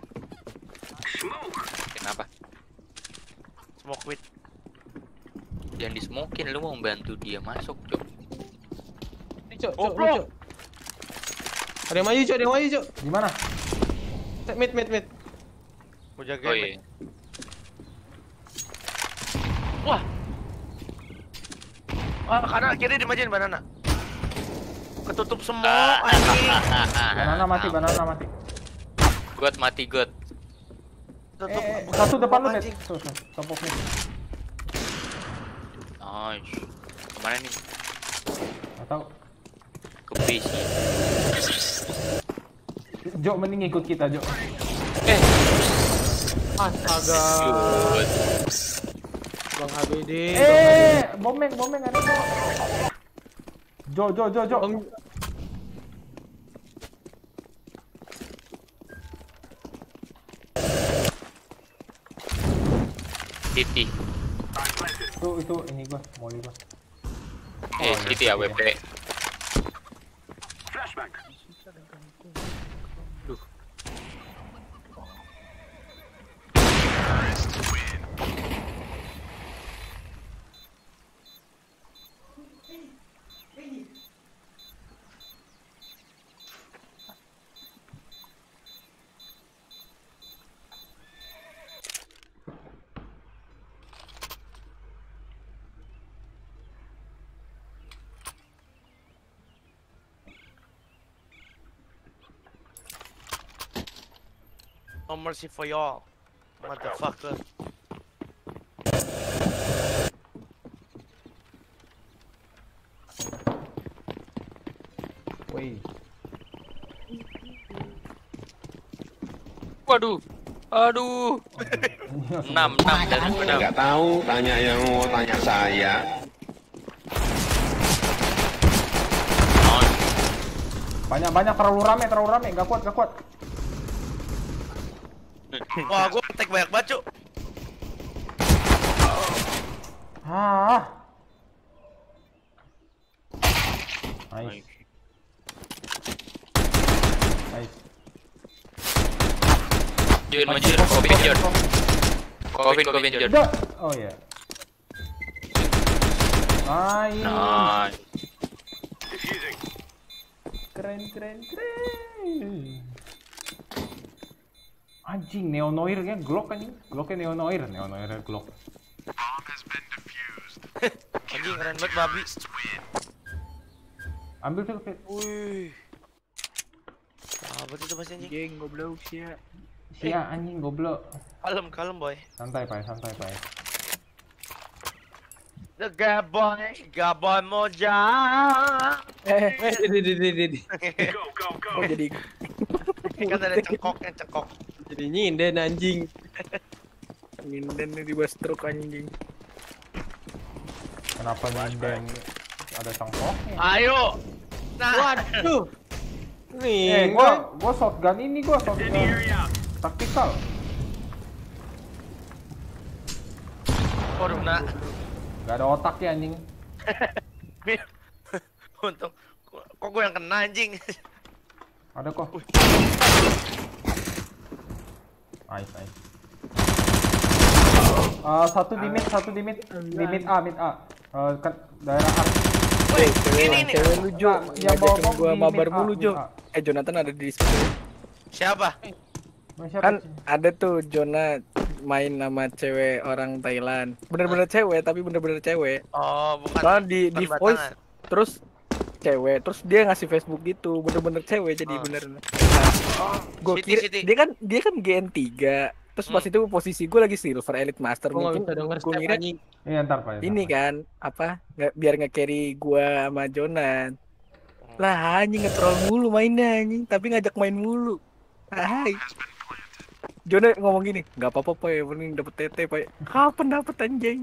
Speaker 4: Kenapa?
Speaker 2: Smoke with.
Speaker 4: Jangan di smokin lu mau bantu dia masuk, Cok.
Speaker 1: Ini cok,
Speaker 2: Oh,
Speaker 1: cok,
Speaker 2: bro.
Speaker 1: ini, cok. Ada yang maju cok, ada yang maju cok.
Speaker 3: Di mana?
Speaker 1: Mid, mid, mid.
Speaker 2: Gua jaga.
Speaker 4: Oh iya.
Speaker 2: Wah. Ah, kanan kiri dimajuin banana. Ketutup semua anjing.
Speaker 3: Banana mati, banana mati.
Speaker 4: Got mati got.
Speaker 2: Tutup.
Speaker 3: Eh, eh, satu depan lu mid.
Speaker 2: anjing.
Speaker 3: Tuh, tuh, top of mid.
Speaker 4: Nice. Ke mana nih?
Speaker 3: Gak tau.
Speaker 4: Ke base nya.
Speaker 3: Jo mending ikut kita Jo.
Speaker 4: Eh,
Speaker 1: Astaga.
Speaker 4: good.
Speaker 1: Bang HBD.
Speaker 3: Eh, bomeng, bomeng ada Jo. Jo, Jo, Jo, Jo.
Speaker 1: Bang.
Speaker 3: Itu itu ini gua, molly gua.
Speaker 4: Eh, City AWP. Duh.
Speaker 2: mercy for y'all. Motherfucker.
Speaker 3: Wait.
Speaker 4: Waduh. Aduh. 6 6 daripada
Speaker 5: enggak tahu, tanya yang mau tanya saya.
Speaker 3: Banyak-banyak terlalu rame, terlalu rame, gak kuat, gak kuat.
Speaker 2: Wah, gua tag banyak banget, Cuk.
Speaker 3: Ah. Nice. Nice.
Speaker 4: Jun, maju, Covid, Jun. Covid, Covid, Jun.
Speaker 3: Oh ya. Nice.
Speaker 4: Nah,
Speaker 3: Keren keren keren. Anjing neonoirnya Glock anjing. Glocknya neonoir, neonoirnya Glock.
Speaker 2: Anjing keren banget babi.
Speaker 3: Ambil tuh Fit.
Speaker 2: Wih. Apa itu mas anjing?
Speaker 6: Anjing goblok sia.
Speaker 3: Sia anjing goblok.
Speaker 2: Kalem, kalem boy.
Speaker 3: Santai Pak, santai Pak.
Speaker 2: The Gaboy, Gaboy Moja.
Speaker 6: Eh, [laughs]
Speaker 1: Eh, di di di di di.
Speaker 6: kok jadi
Speaker 2: kan ada cekok yang cekok.
Speaker 1: Jadi nyinden anjing. [laughs]
Speaker 6: nginden nih di bawah stroke anjing.
Speaker 3: Kenapa nyinden ada cangkoknya?
Speaker 2: Ayo. Nah,
Speaker 1: Waduh. Nih,
Speaker 3: Eh, gua gua shotgun ini gua shotgun taktikal.
Speaker 2: waduh nak.
Speaker 3: Gak ada otaknya anjing. [laughs]
Speaker 2: Untung kok gue yang kena anjing.
Speaker 3: Ada kok. Nice, nice. Eh, satu di mid, satu di mid, di mid A, mid A. Eh, kan daerah A.
Speaker 2: Woi,
Speaker 6: Cewek,
Speaker 2: ini nih.
Speaker 6: cewek lu Jo,
Speaker 3: yang bawa
Speaker 6: ngajakin
Speaker 3: bom
Speaker 6: gua mabar mulu Jo. Eh Jonathan ada di situ.
Speaker 2: Siapa?
Speaker 3: Nah, siapa
Speaker 6: Kan ada tuh Jona main sama cewek orang Thailand. Bener-bener cewek tapi bener-bener cewek.
Speaker 2: Oh, bukan.
Speaker 6: Soalnya di di voice terus cewek terus dia ngasih Facebook gitu bener-bener cewek jadi
Speaker 2: Oh.
Speaker 6: bener gue
Speaker 2: Siti,
Speaker 6: kira
Speaker 2: Siti.
Speaker 6: dia kan dia kan GN 3 terus pas
Speaker 2: Hmm.
Speaker 6: itu posisi gue lagi silver elite master
Speaker 1: Gua
Speaker 6: mungkin gue
Speaker 1: anjing.
Speaker 3: Iya, ntar Pak. ya,
Speaker 6: ini kan apa nggak biar nge-carry gua sama Jonan lah anjing nge-troll mulu mainnya anjing tapi ngajak main mulu hai Jona ngomong gini nggak apa-apa pak ya mending dapet tete pak kapan dapet anjing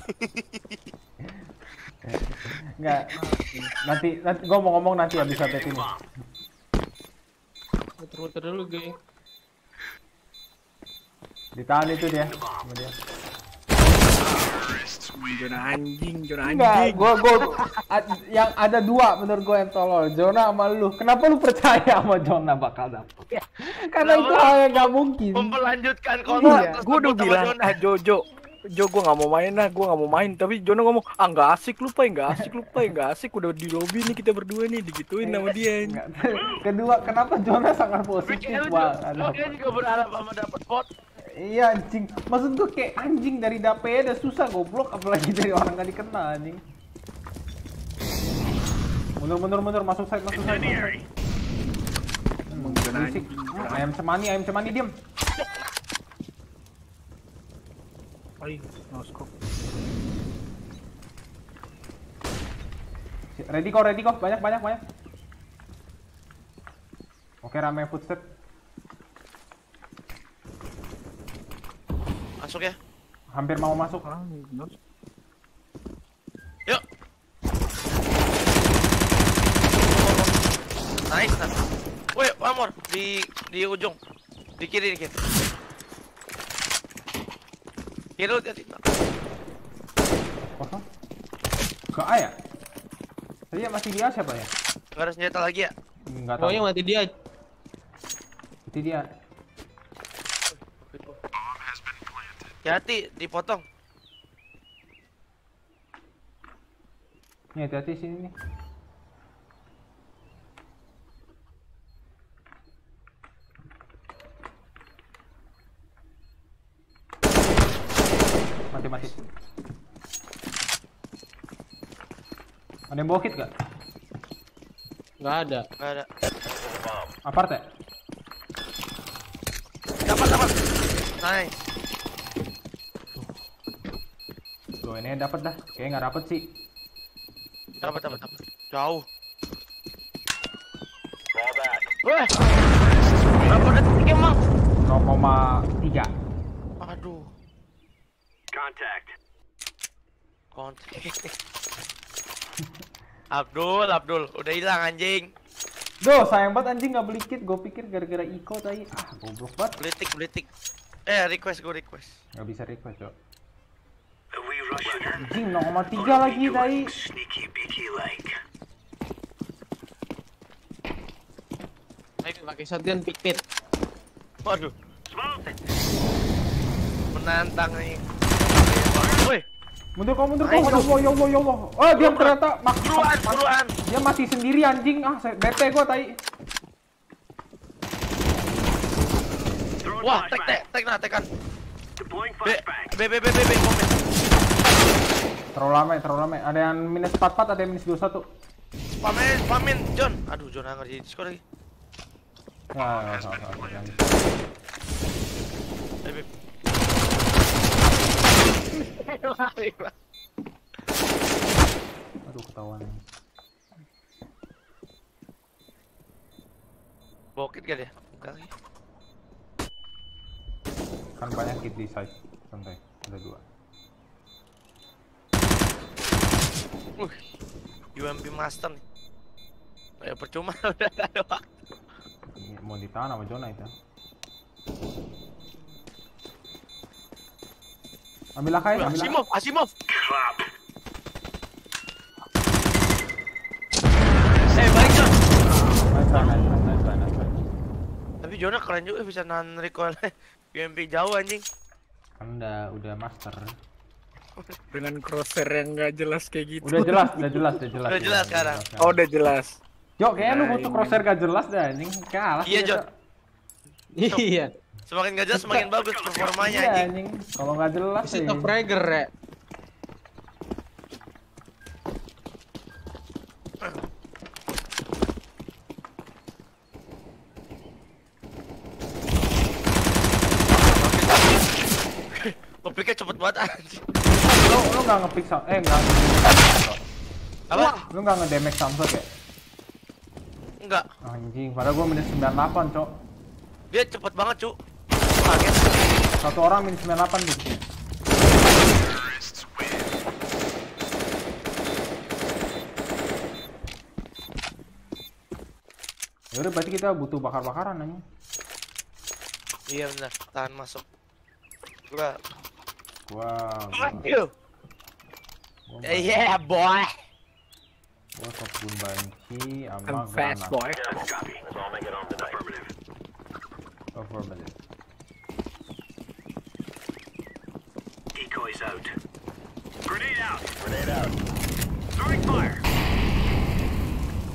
Speaker 6: [laughs]
Speaker 3: Nggak, nanti, nanti gua mau ngomong nanti habis update ini.
Speaker 1: Muter-muter dulu, geng.
Speaker 3: Ditahan itu dia. sama dia.
Speaker 6: Jona anjing Jona
Speaker 3: Enggak,
Speaker 6: anjing
Speaker 3: gua gua a- yang ada dua menurut gua yang tolol, Jona sama lu. Kenapa lu percaya sama Jona bakal dapet? Karena itu hal yang gak mungkin.
Speaker 2: Melanjutkan
Speaker 6: Iya,
Speaker 2: kontrak
Speaker 6: gue udah
Speaker 2: tersebut sama
Speaker 6: bilang,
Speaker 2: Jona.
Speaker 6: Jojo, Jo gue nggak mau main lah, gue nggak mau main. Tapi Jono ngomong, ah nggak asik lu pai, nggak asik lu pai, nggak asik. Udah di lobby nih kita berdua nih, digituin sama dia.
Speaker 3: Enggak. [laughs] Kedua, kenapa Jona sangat positif Bang?
Speaker 2: juga, berharap sama dapat pot.
Speaker 3: Iya anjing. Maksud gua kayak anjing dari dapet udah susah goblok apalagi dari orang gak dikenal anjing. Mundur mundur mundur masuk side masuk side. Masuk. Hmm. Hmm, ayam cemani ayam cemani diam.
Speaker 6: Ay, no scope.
Speaker 3: Ready kok ready kok banyak banyak banyak. Oke rame footstep.
Speaker 2: Masuk ya.
Speaker 3: Hampir mau masuk.
Speaker 6: Ah,
Speaker 2: Yuk. Nice, nice. Woi, one more di di ujung. Di kiri, di Kiri lu tadi.
Speaker 3: Kosong. Ke A ya? Tadi masih dia siapa ya?
Speaker 2: Gak ada senjata lagi ya?
Speaker 3: Enggak tahu.
Speaker 1: Pokoknya mati dia.
Speaker 3: Itu dia.
Speaker 2: Hati, dipotong.
Speaker 3: Nih hati-hati sini nih. Mati mati. Ada yang bawa kit gak?
Speaker 1: Nggak ada.
Speaker 2: Gak ada.
Speaker 3: Apart ya?
Speaker 2: Dapat, dapat. Nice.
Speaker 3: Tuh ini dapat dah. Kayaknya nggak dapet sih.
Speaker 2: Dapat, dapat, dapat. Jauh. Wah. Berapa detik emang?
Speaker 3: 0,3.
Speaker 2: Aduh. kontak. [laughs] Abdul, Abdul, udah hilang anjing.
Speaker 3: Duh, sayang banget anjing nggak beli kit. Gue pikir gara-gara Iko tadi. Ah, goblok banget.
Speaker 2: Belitik, belitik. Eh, request gue request.
Speaker 3: Nggak bisa request, Cok. Anjing 0,3 lagi tadi.
Speaker 1: Ayo pakai shotgun pick pit.
Speaker 2: Waduh. Menantang nih.
Speaker 3: Mundur kau, mundur kau. Ya Allah, ya Allah, ya Allah. Oh, dia ternyata mak
Speaker 2: buruan, buruan.
Speaker 3: dia mati sendiri anjing. Ah, saya- bete gua tadi.
Speaker 2: Wah, tek tek tek nah tekan. B B B B B B komen.
Speaker 3: Terlalu lama, ya, terlalu lama. ya. Ada yang minus 44, ada yang minus 21.
Speaker 2: Pamin, pamin, John. Aduh, John nggak ngerti Discord lagi.
Speaker 3: Ya, salah, salah, salah. Yang-
Speaker 2: Eh, Beb.
Speaker 3: Aduh, ketahuan.
Speaker 2: Bokit kali ya? Enggak lagi.
Speaker 3: Kan banyak kit di side. Santai, ada dua.
Speaker 2: Uh, UMP Master nih. Ya percuma [laughs] udah ada waktu.
Speaker 3: Mau ditahan sama Jona itu. Ambil lah
Speaker 2: Wih,
Speaker 3: ambil lah.
Speaker 2: Asimov, Asimov. Eh, balik John.
Speaker 3: Nice try, nice try, nice try.
Speaker 2: Tapi Jonah keren juga bisa nahan recoil UMP [laughs] jauh anjing.
Speaker 3: Kan udah udah master.
Speaker 6: Dengan crosshair yang nggak jelas kayak gitu.
Speaker 3: Udah jelas, udah [laughs] jelas, udah jelas.
Speaker 2: Udah jelas sekarang.
Speaker 6: Oh udah jelas.
Speaker 3: Yo, kayaknya lu
Speaker 6: Nah,
Speaker 3: butuh
Speaker 6: ini.
Speaker 3: crosshair gak jelas dah anjing. Kalah.
Speaker 2: Iya.
Speaker 3: Cok.
Speaker 1: Iya.
Speaker 2: Semakin gak jelas semakin bagus performanya
Speaker 3: Iya,
Speaker 2: anjing.
Speaker 3: Kalau nggak jelas sih.
Speaker 1: top fragger ya.
Speaker 2: Cepet banget anjing.
Speaker 3: Lu lu nggak ngepick sam eh nggak.
Speaker 2: Apa?
Speaker 3: Lu nggak ngedamage Samsung ya?
Speaker 2: Enggak.
Speaker 3: Anjing, padahal gua minus 98, Cok.
Speaker 2: Dia cepet banget, cu. Kaget.
Speaker 3: Satu orang minus 98 di sini. Yaudah berarti kita butuh bakar-bakaran anjing.
Speaker 2: Iya benar, tahan masuk. Gua.
Speaker 3: Wow.
Speaker 2: Aduh.
Speaker 3: Gua,
Speaker 2: Eh, Yeah, boy.
Speaker 3: gua shotgun banci sama
Speaker 6: I'm fast
Speaker 3: granat.
Speaker 6: boy.
Speaker 3: Affirmative.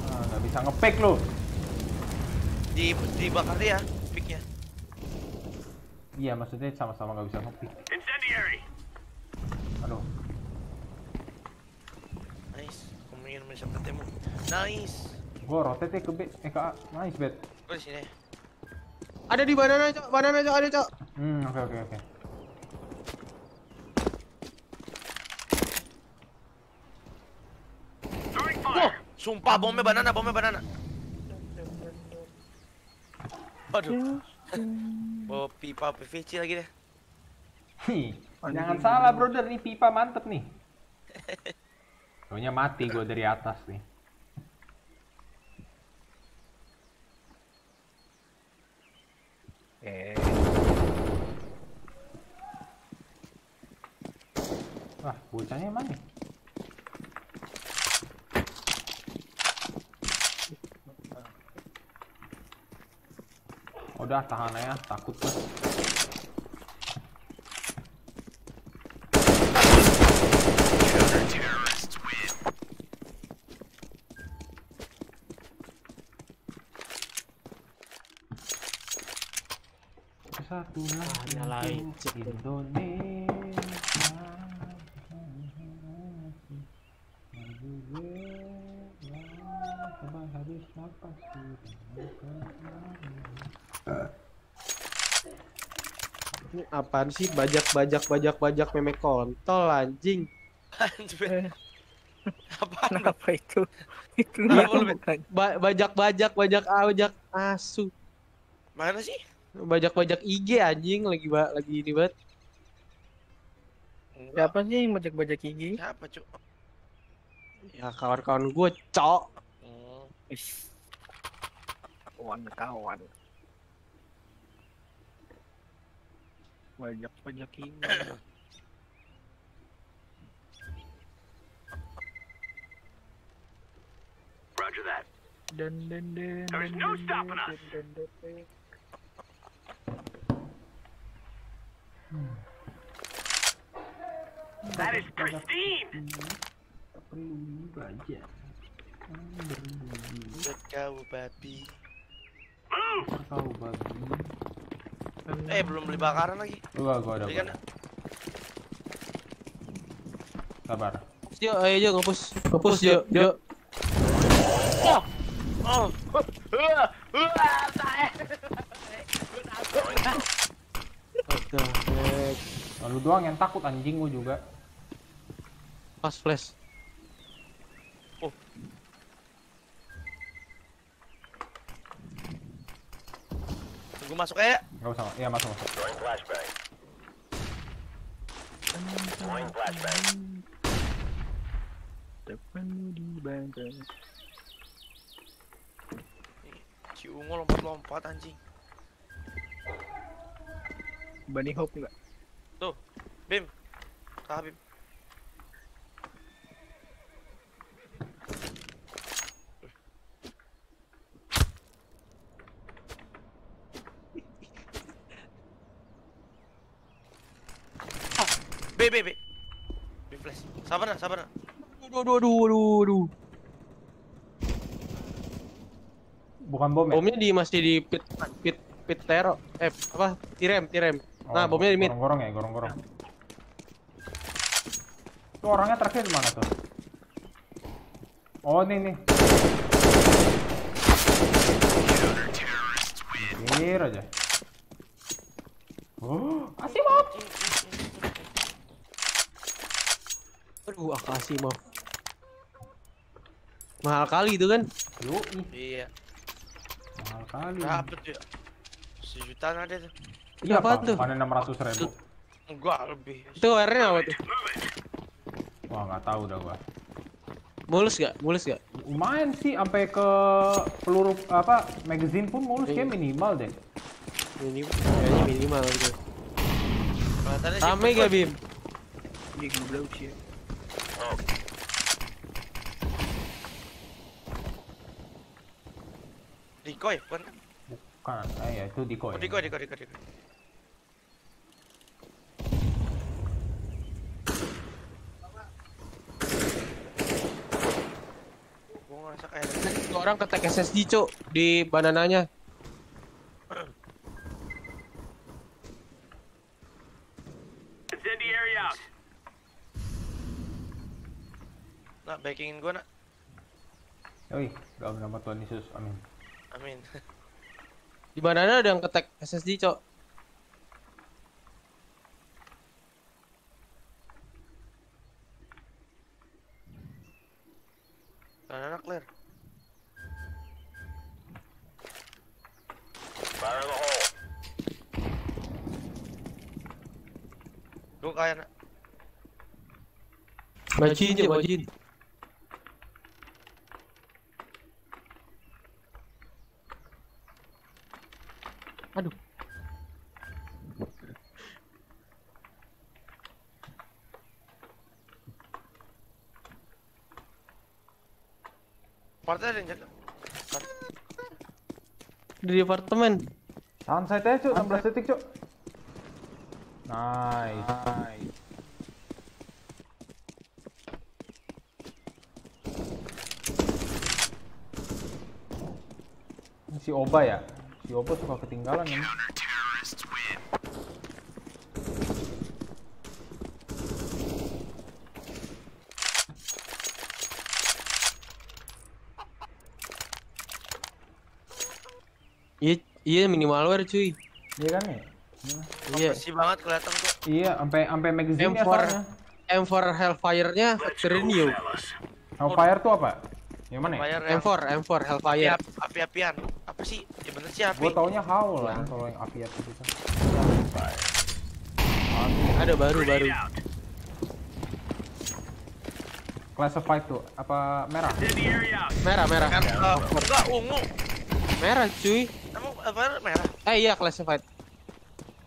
Speaker 3: Ah, nggak bisa ngepick lu.
Speaker 2: Di dibakar dia picknya.
Speaker 3: Iya, maksudnya sama-sama nggak bisa ngepick. Aduh,
Speaker 2: Nice. Ingin bisa ketemu. Nice.
Speaker 3: gua rotate ke B, eh ke A. Nice bet.
Speaker 2: Gua di sini.
Speaker 1: Ada di banana, Cok. Banana, Cok. Ada, Cok.
Speaker 3: Hmm, oke oke oke.
Speaker 2: Sumpah bomnya banana, bomnya banana. Waduh. Bawa pipa PVC lagi deh.
Speaker 3: Hi, jangan salah brother, nih pipa mantep nih. Soalnya mati gua dari atas nih.
Speaker 6: Eh,
Speaker 3: Wah, bocahnya mana? Udah tahan aja, takut. Satulah
Speaker 1: nyalain.
Speaker 3: Indonesia. Habis napas
Speaker 1: Ini apaan sih bajak bajak bajak bajak memek kontol anjing.
Speaker 2: Anjir. [laughs] Apaan?
Speaker 6: kenapa itu? [laughs] Itu apa?
Speaker 1: Ba- bajak bajak bajak bajak asu.
Speaker 2: Mana sih?
Speaker 1: Bajak bajak IG anjing lagi ba lagi ini banget.
Speaker 6: Siapa sih yang bajak-bajak gigi?
Speaker 2: Siapa, Cuk?
Speaker 1: Ya kawan-kawan gue cok.
Speaker 2: Hmm.
Speaker 6: Ish. Kawan-kawan. Bajak-bajak gigi. Dan dan dan dan no stopping us. Dan, dan, dan.
Speaker 2: Buat kau babi.
Speaker 3: Tahu babi.
Speaker 2: Eh, belum beli bakaran lagi.
Speaker 3: Gua gua ada.
Speaker 2: Kan?
Speaker 3: Sabar.
Speaker 1: Yuk, ayo yuk ngepus. Ngepus yuk, yuk.
Speaker 2: Oh.
Speaker 1: What the heck?
Speaker 3: Lalu doang yang takut anjing gua juga.
Speaker 1: Pas flash.
Speaker 2: Tunggu masuk ya.
Speaker 3: Gak usah. Iya masuk masuk.
Speaker 6: Depanmu di bangkai.
Speaker 2: Si Ungu lompat-lompat anjing.
Speaker 6: Bunny Hop enggak?
Speaker 2: Bim. Kah Bim. B B B. B flash. Sabar nak, sabar nak.
Speaker 1: Aduh, aduh, aduh, aduh, aduh.
Speaker 3: Bukan bom ya?
Speaker 1: Bomnya di masih di pit pit pit tero. Eh, apa? Tirem, tirem. Nah, bomnya di mid.
Speaker 3: Gorong-gorong ya, gorong-gorong. Tuh orangnya terakhir di mana tuh? Oh, nih nih. Pikir aja. Oh, Asimov.
Speaker 1: Aduh, akasi mau. Mahal kali itu kan?
Speaker 3: Yuk,
Speaker 2: Iya.
Speaker 3: mahal kali.
Speaker 2: Berapa tuh ya? Sejutaan ada tuh.
Speaker 1: Iya, apa tuh?
Speaker 3: Panen 600 ribu.
Speaker 2: Enggak lebih.
Speaker 1: Itu warnanya apa tuh?
Speaker 3: Wah, nggak tahu dah gua.
Speaker 1: Mulus gak? Mulus gak?
Speaker 3: Lumayan sih, sampai ke peluru apa magazine pun mulus kayak minimal deh.
Speaker 1: Minimal, kayaknya minimal gitu. Rame gak, Bim?
Speaker 6: Dia goblok sih.
Speaker 2: Decoy, bukan?
Speaker 3: Kan, eh, ya itu decoy.
Speaker 2: Oh, decoy, decoy, decoy, decoy. Gua ngerasa kayak
Speaker 1: Itu orang ketek SSD, Cuk, di banananya.
Speaker 2: Nak, backingin gua, nak.
Speaker 3: Oi, dalam nama Tuhan Yesus, amin.
Speaker 2: Amin. [laughs]
Speaker 1: Di banana ada yang ketek SSD, Cok.
Speaker 2: Anak clear. Gua kaya nak.
Speaker 1: Bajin, Cok, bajin. Aduh.
Speaker 2: Partai ada yang jaga.
Speaker 1: Di apartemen.
Speaker 3: Sunset aja, Cuk, 16 detik, Cuk. Nice. nice. Si Oba ya? Si Oba suka ketinggalan ya.
Speaker 1: Iya, iya minimalware, cuy.
Speaker 3: Iya kan ya?
Speaker 1: Iya.
Speaker 2: Bersih banget kelihatan tuh.
Speaker 3: Iya, sampai sampai magazine ya
Speaker 1: M4
Speaker 3: soalnya.
Speaker 1: M4 Hellfire-nya New.
Speaker 3: Hellfire tuh apa? Yang mana ya?
Speaker 2: Bayar yang
Speaker 1: M4, M4 Hellfire.
Speaker 2: api api-apian. Apa sih api.
Speaker 3: Gue taunya Howl lah, kalau yang api api gitu.
Speaker 1: Ada baru baru.
Speaker 3: Classified tuh apa merah?
Speaker 1: Merah, merah.
Speaker 2: Kan, eh, enggak ungu.
Speaker 1: Merah, cuy.
Speaker 2: Emang apa merah?
Speaker 1: Eh iya classified.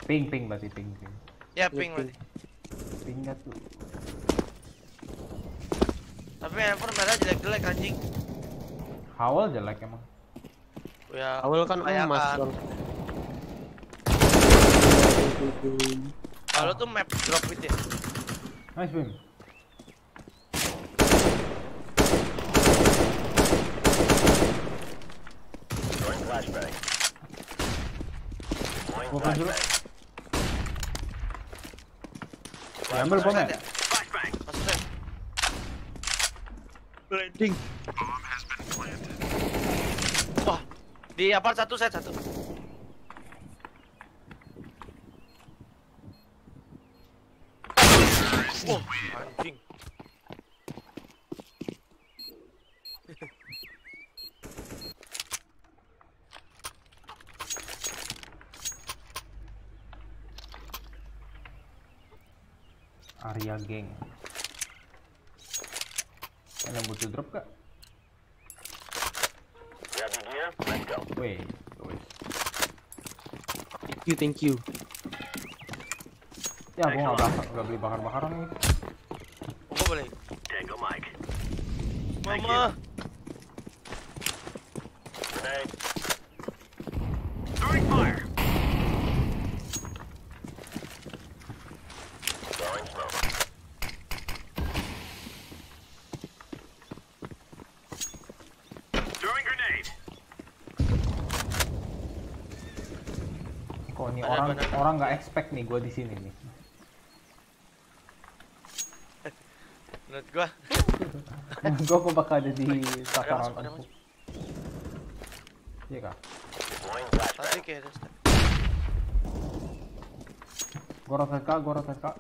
Speaker 3: Pink pink berarti pink pink.
Speaker 2: Ya pink berarti.
Speaker 3: Pink nggak tuh.
Speaker 2: Tapi handphone merah jelek-jelek anjing.
Speaker 3: Howell jelek emang.
Speaker 2: Ya.
Speaker 1: Awal kan emas
Speaker 2: kan.
Speaker 1: dong.
Speaker 2: Kalau tuh map drop itu ya.
Speaker 3: Nice Bim. Gua dulu. Ya, ambil bom ya?
Speaker 2: Masuk set.
Speaker 1: Ding.
Speaker 2: Wah, di apa satu set satu. Wah, anjing.
Speaker 3: Arya Geng. Ada butuh drop kak? Wait, wait.
Speaker 1: Thank you, thank you.
Speaker 3: Ya, gua nggak bakar, nggak beli bakar-bakaran nih.
Speaker 2: Gua boleh. Mama.
Speaker 3: Kok nih
Speaker 2: Ada,
Speaker 3: orang nggak expect nih gua di sini nih.
Speaker 2: Menurut gua.
Speaker 3: gua kok bakal ada di
Speaker 2: Ada
Speaker 3: tataran
Speaker 2: masuk, ada
Speaker 3: empuk. Iya kak.
Speaker 2: Tadi kayak ada
Speaker 3: rotate kak, gua rotate kak.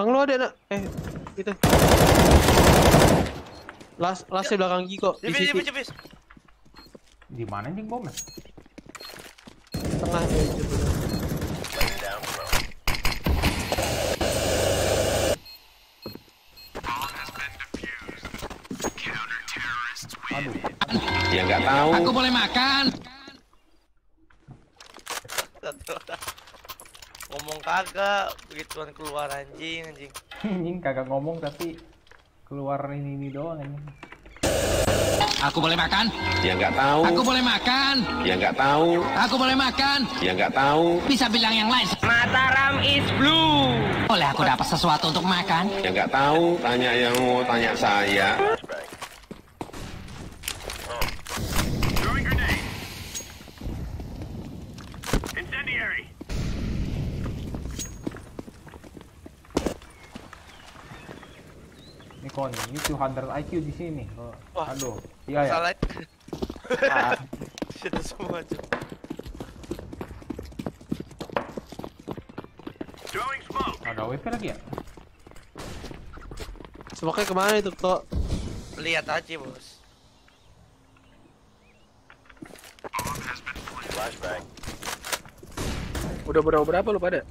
Speaker 1: Belakang lu ada nak? Eh, itu. Las, lasnya belakang Giko di sini.
Speaker 3: Di mana anjing bomnya?
Speaker 1: tengah ya, coba.
Speaker 3: Aduh.
Speaker 5: Ya nggak tahu.
Speaker 7: Aku boleh makan.
Speaker 2: Ngomong kagak, begituan keluar anjing, anjing.
Speaker 3: anjing kagak ngomong tapi keluar ini ini doang anjing.
Speaker 7: Aku boleh makan.
Speaker 5: Ya nggak tahu.
Speaker 7: Aku boleh makan.
Speaker 5: Ya nggak tahu.
Speaker 7: Aku boleh makan.
Speaker 5: Ya nggak tahu.
Speaker 7: Bisa bilang yang lain. Mataram is blue. Boleh aku dapat sesuatu untuk makan?
Speaker 5: Ya nggak tahu. Tanya yang mau tanya saya.
Speaker 3: 100 IQ di sini. Oh. Aduh. Iya ya.
Speaker 2: Salah. [laughs] Sudah semua aja.
Speaker 3: Ada WP lagi ya?
Speaker 1: Semaknya ke mana itu, Tok?
Speaker 2: Lihat aja, Bos.
Speaker 6: Udah berapa berapa lu pada?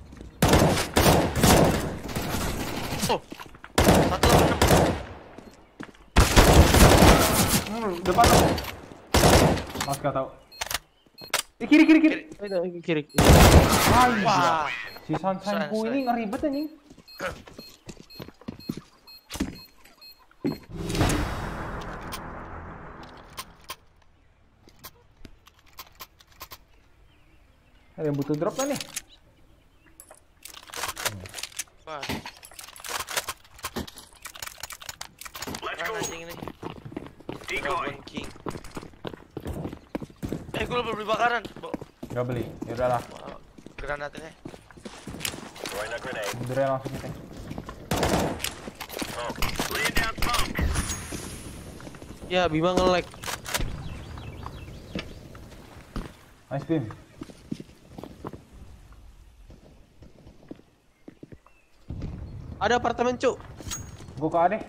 Speaker 3: Depan lo. Mas gak tau. Eh, kiri kiri kiri.
Speaker 1: Eh, kiri.
Speaker 3: Hai,
Speaker 2: Wah,
Speaker 3: Si Sunshine Ku ini ngeribet anjing. Ada yang butuh drop kan nih?
Speaker 2: wah. Keren anjing ini. Dragon King. Gue lupa beli bakaran. Bo,
Speaker 3: Gak beli. Ya udahlah.
Speaker 2: wah, granatnya.
Speaker 3: Mundur ya langsung kita.
Speaker 1: Ya, Bima nge-lag.
Speaker 3: Nice beam.
Speaker 1: Ada apartemen, Cuk.
Speaker 3: Gua ke A deh.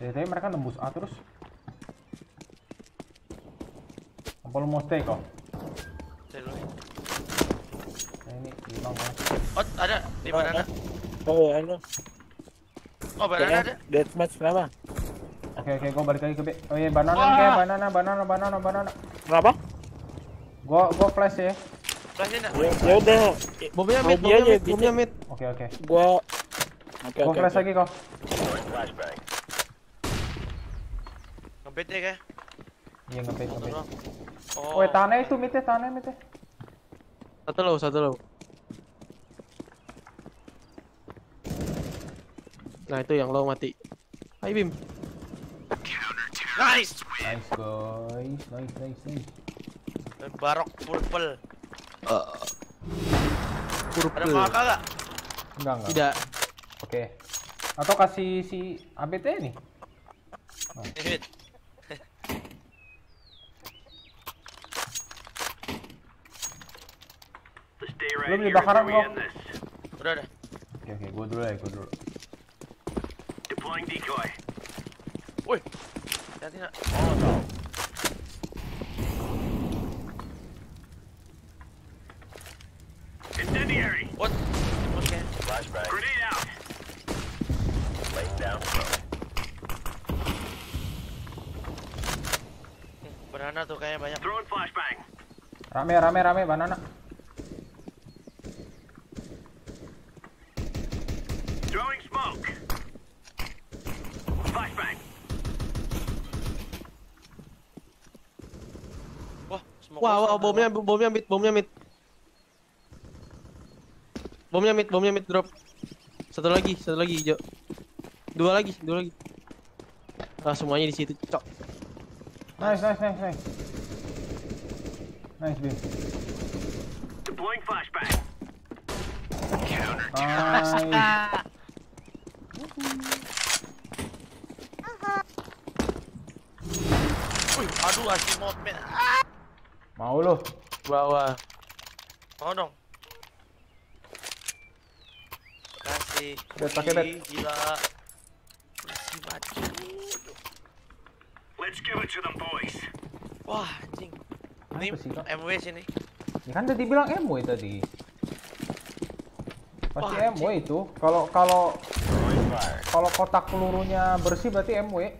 Speaker 3: Dari tadi mereka nembus A terus. Apa lu mau stay kok?
Speaker 2: Oh, ada di banana.
Speaker 6: Oh, ano?
Speaker 2: Oh, banana ada.
Speaker 6: Deathmatch kenapa?
Speaker 3: Oke oke, gua balik lagi ke B. Oh iya, banana
Speaker 2: Wah.
Speaker 3: kayak banana, banana, banana, banana.
Speaker 6: Kenapa?
Speaker 3: Gua gua flash ya.
Speaker 2: Flashnya enggak?
Speaker 6: Ya, ya udah.
Speaker 1: Bomnya mid, bomnya mid,
Speaker 6: gitu.
Speaker 1: bomnya mid.
Speaker 3: Oke oke.
Speaker 6: Gua Oke,
Speaker 3: Gua
Speaker 6: oke.
Speaker 3: flash
Speaker 6: oke.
Speaker 3: lagi kok.
Speaker 2: Ngebet ya kayak.
Speaker 3: Iya ngebait.
Speaker 2: doang. Oh.
Speaker 3: Woi, tanah itu mid tanah mid
Speaker 1: Satu low, satu low. Nah itu yang low mati. Hai Bim.
Speaker 2: Nice.
Speaker 3: Nice guys, nice nice nice.
Speaker 2: Barok purple. Ada
Speaker 1: Purple.
Speaker 2: maka enggak?
Speaker 3: Enggak enggak.
Speaker 1: Tidak.
Speaker 3: Oke. Atau kasih si ABT nih?
Speaker 2: Hit.
Speaker 3: Lu beli bakaran kok.
Speaker 2: Udah udah.
Speaker 3: Oke oke, gua dulu ya, gua dulu.
Speaker 2: Woi. Hati enggak? What? Oke. Hmm, Banana tuh kayaknya banyak.
Speaker 3: Rame rame rame banana.
Speaker 2: Wah,
Speaker 1: Wah, bomnya, bomnya mid, bomnya mid. Bomnya mid, bomnya mid drop. Satu lagi, satu lagi hijau. Dua lagi, dua lagi. Ah, semuanya di situ, cok.
Speaker 3: Nice nice nice nice. Nice Bim. Nice.
Speaker 2: Wih, aduh asli mod men.
Speaker 3: Mau lu?
Speaker 1: Bawah.
Speaker 2: Mau dong. Kasih.
Speaker 3: Bet, pakai bet.
Speaker 2: Gila. Kasih baju. Wah, anjing. Ini
Speaker 3: Apa sih, Kak?
Speaker 2: MW sini.
Speaker 3: Ya kan tadi bilang MW tadi. Pasti
Speaker 2: Wah,
Speaker 3: MW itu. Kalau kalau kalau kotak pelurunya bersih berarti MW.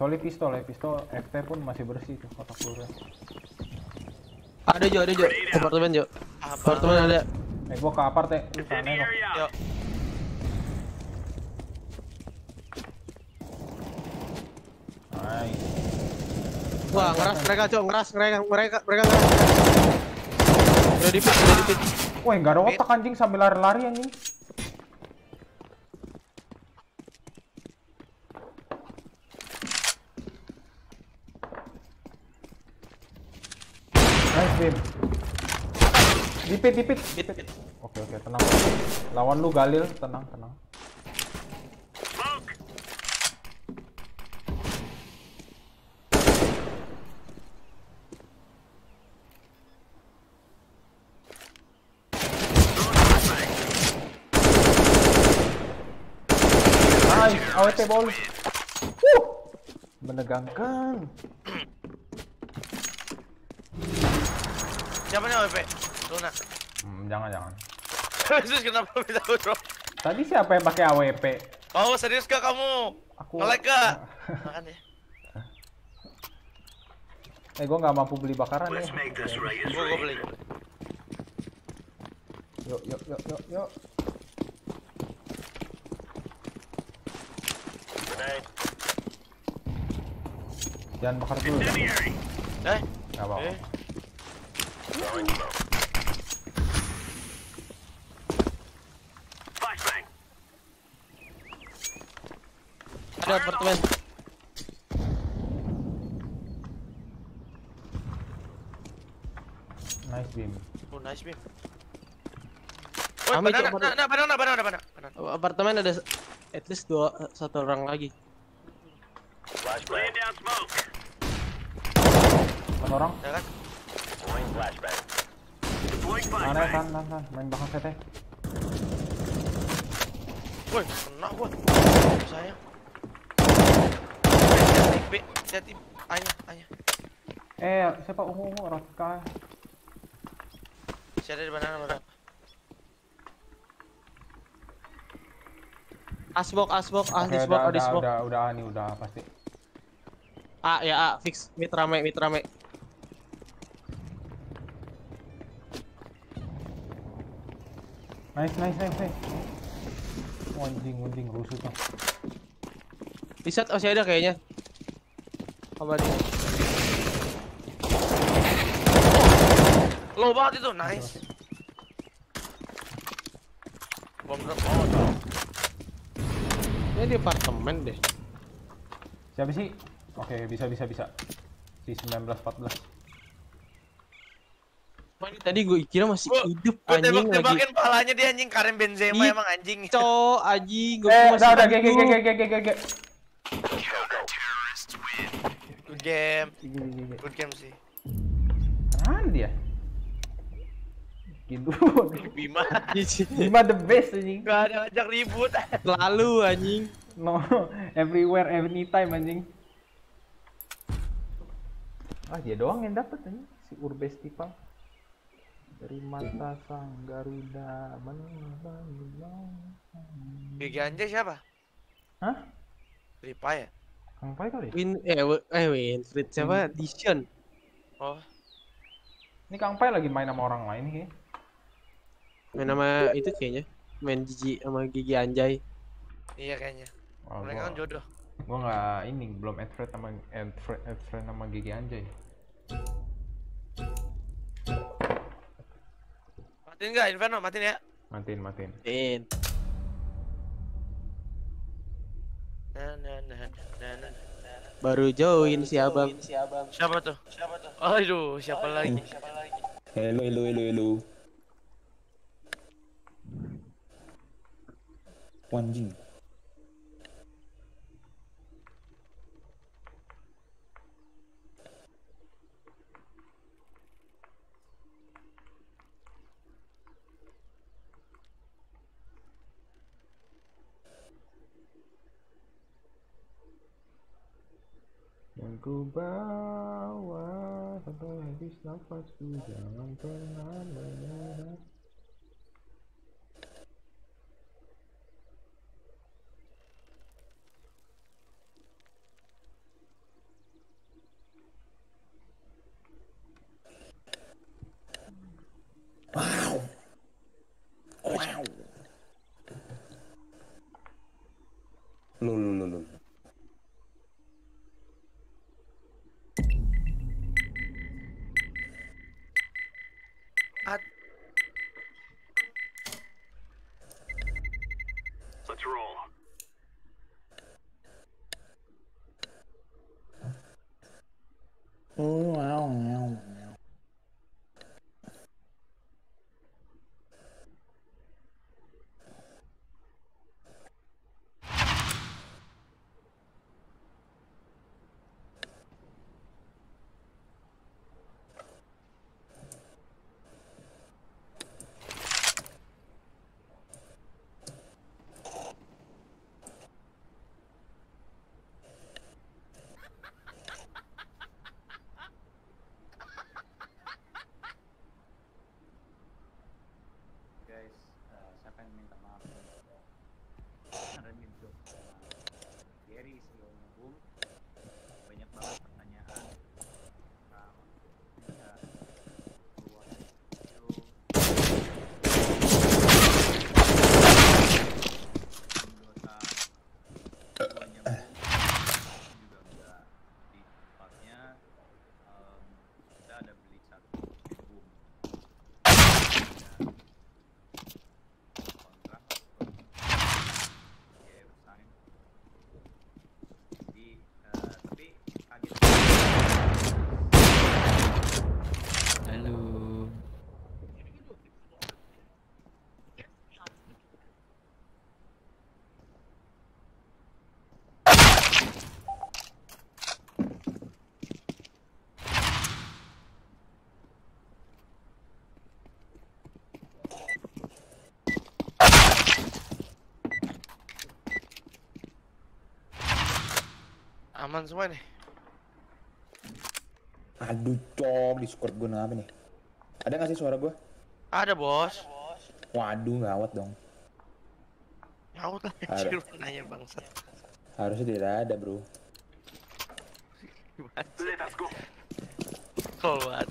Speaker 3: Kecuali pistol ya, pistol FT pun masih bersih tuh kotak pelurunya.
Speaker 1: Ada Jo, ada Jo. Apartemen Jo.
Speaker 2: Apa?
Speaker 1: Apartemen ada.
Speaker 3: Eh gua ke apart ya, lu sana.
Speaker 2: Yuk.
Speaker 3: Nice.
Speaker 1: Wah, ngeras mereka, Cok. Ngeras mereka, mereka, mereka ngeras. Udah di pit, udah di pit.
Speaker 3: Wah, nggak ada otak anjing sambil lari-lari anjing. Nice, Bim. Dipit, dipit.
Speaker 1: Pit, pit.
Speaker 3: Oke, oke, tenang. Lawan lu Galil, tenang, tenang. Nice, AWP. Wuh, menegangkan.
Speaker 2: Siapa nih OP? Luna.
Speaker 3: Jangan, jangan. [laughs]
Speaker 2: Terus kenapa bisa bro?
Speaker 3: Tadi siapa yang pakai AWP?
Speaker 2: Oh, serius gak kamu?
Speaker 3: Aku
Speaker 2: Nge-lag gak? [laughs] Makan ya.
Speaker 3: Eh, gua nggak mampu beli bakaran ya.
Speaker 2: Gua, gua beli.
Speaker 3: Yuk, yuk, yuk, yuk, yuk. Jangan bakar dulu. ya.
Speaker 2: Eh,
Speaker 3: Nggak apa-apa.
Speaker 2: eh.
Speaker 1: Ada apartemen.
Speaker 3: Nice beam.
Speaker 2: Oh, nice beam. Woi, banana,
Speaker 1: coba
Speaker 2: nah, banana, banana, banana, banana.
Speaker 1: Apartemen ada at least dua satu orang lagi.
Speaker 3: Kan orang?
Speaker 2: Ya kan?
Speaker 3: Mana ya, kan, kan, kan. Main belakang CT.
Speaker 2: Woi, kena gua. Sayang. B, hati Anya, Anya.
Speaker 3: Eh, siapa ungu ungu Ratka?
Speaker 2: Si ada di mana berapa?
Speaker 1: Asbok, asbok,
Speaker 3: Oke,
Speaker 1: asbok,
Speaker 3: udah, udah,
Speaker 1: asbok.
Speaker 3: udah, udah, ini udah pasti.
Speaker 1: A ya A, fix. Mid rame, mid rame.
Speaker 3: Nice, nice, nice, nice. Oh, anjing, anjing, rusuh tuh.
Speaker 1: Di set masih ada kayaknya. Apa dia?
Speaker 2: Low banget itu, nice. Bom drop oh, dong.
Speaker 1: Ini di apartemen deh.
Speaker 3: Siapa sih? Oke, bisa, bisa, bisa. Si 1914.
Speaker 1: Wah, ini tadi gue kira masih
Speaker 2: Gua-
Speaker 1: hidup
Speaker 2: Gua
Speaker 1: anjing lagi.
Speaker 2: tembak-tembakin palanya dia anjing Karim Benzema
Speaker 1: Ih,
Speaker 2: emang anjing.
Speaker 1: Cok, anjing. Gue
Speaker 3: Eh,
Speaker 1: masih
Speaker 3: udah, udah,
Speaker 1: hidup.
Speaker 3: gege, gege, gege, gege, gege.
Speaker 2: Good game. Good game sih.
Speaker 3: Mana dia? Gitu. [laughs]
Speaker 2: Bima. [laughs]
Speaker 3: Bima the best anjing.
Speaker 2: Gak ada ngajak ribut. [laughs]
Speaker 1: Lalu anjing.
Speaker 3: No, everywhere, anytime anjing. Ah, dia doang yang dapat anjing. Si Urbes Tipang. Dari mata sang Garuda menerbang.
Speaker 2: Gigi anjay siapa?
Speaker 3: Hah?
Speaker 2: Ripa ya?
Speaker 3: Kang Pai kali?
Speaker 1: Win eh eh Winfried siapa? Dision.
Speaker 2: Oh,
Speaker 3: Ini Kang Pai lagi main sama orang lain nih kayaknya.
Speaker 1: Main nama itu kayaknya. Main Gigi sama Gigi Anjay.
Speaker 2: iya kayaknya.
Speaker 3: Wah,
Speaker 2: Mereka
Speaker 3: gua,
Speaker 2: kan jodoh.
Speaker 3: gua nggak ini belum add friend sama add friend, add friend sama Gigi Anjay.
Speaker 2: Matiin nggak Inferno? Matiin ya.
Speaker 3: Matiin, matiin.
Speaker 1: In.
Speaker 2: Nah, nah, nah, nah, nah.
Speaker 1: Baru join si Abang.
Speaker 2: Siapa tuh? Siapa tuh? Aduh, siapa lagi? Siapa lagi?
Speaker 8: Hello, hello, hello, hello. Wanjing.
Speaker 3: Yang ku bawa sampai habis nafasku jangan pernah menyerah.
Speaker 8: Lol, lol, lol, lol.
Speaker 2: At
Speaker 8: Oh, wow,
Speaker 2: Aman semua nih.
Speaker 9: Aduh, cok, Discord gue ngapa nih? Ada nggak sih suara gue?
Speaker 2: Ada bos.
Speaker 9: Waduh, gawat dong.
Speaker 2: Nyaut lah anjir nanya bangsat.
Speaker 9: Harusnya tidak ada, bro.
Speaker 2: Keluar.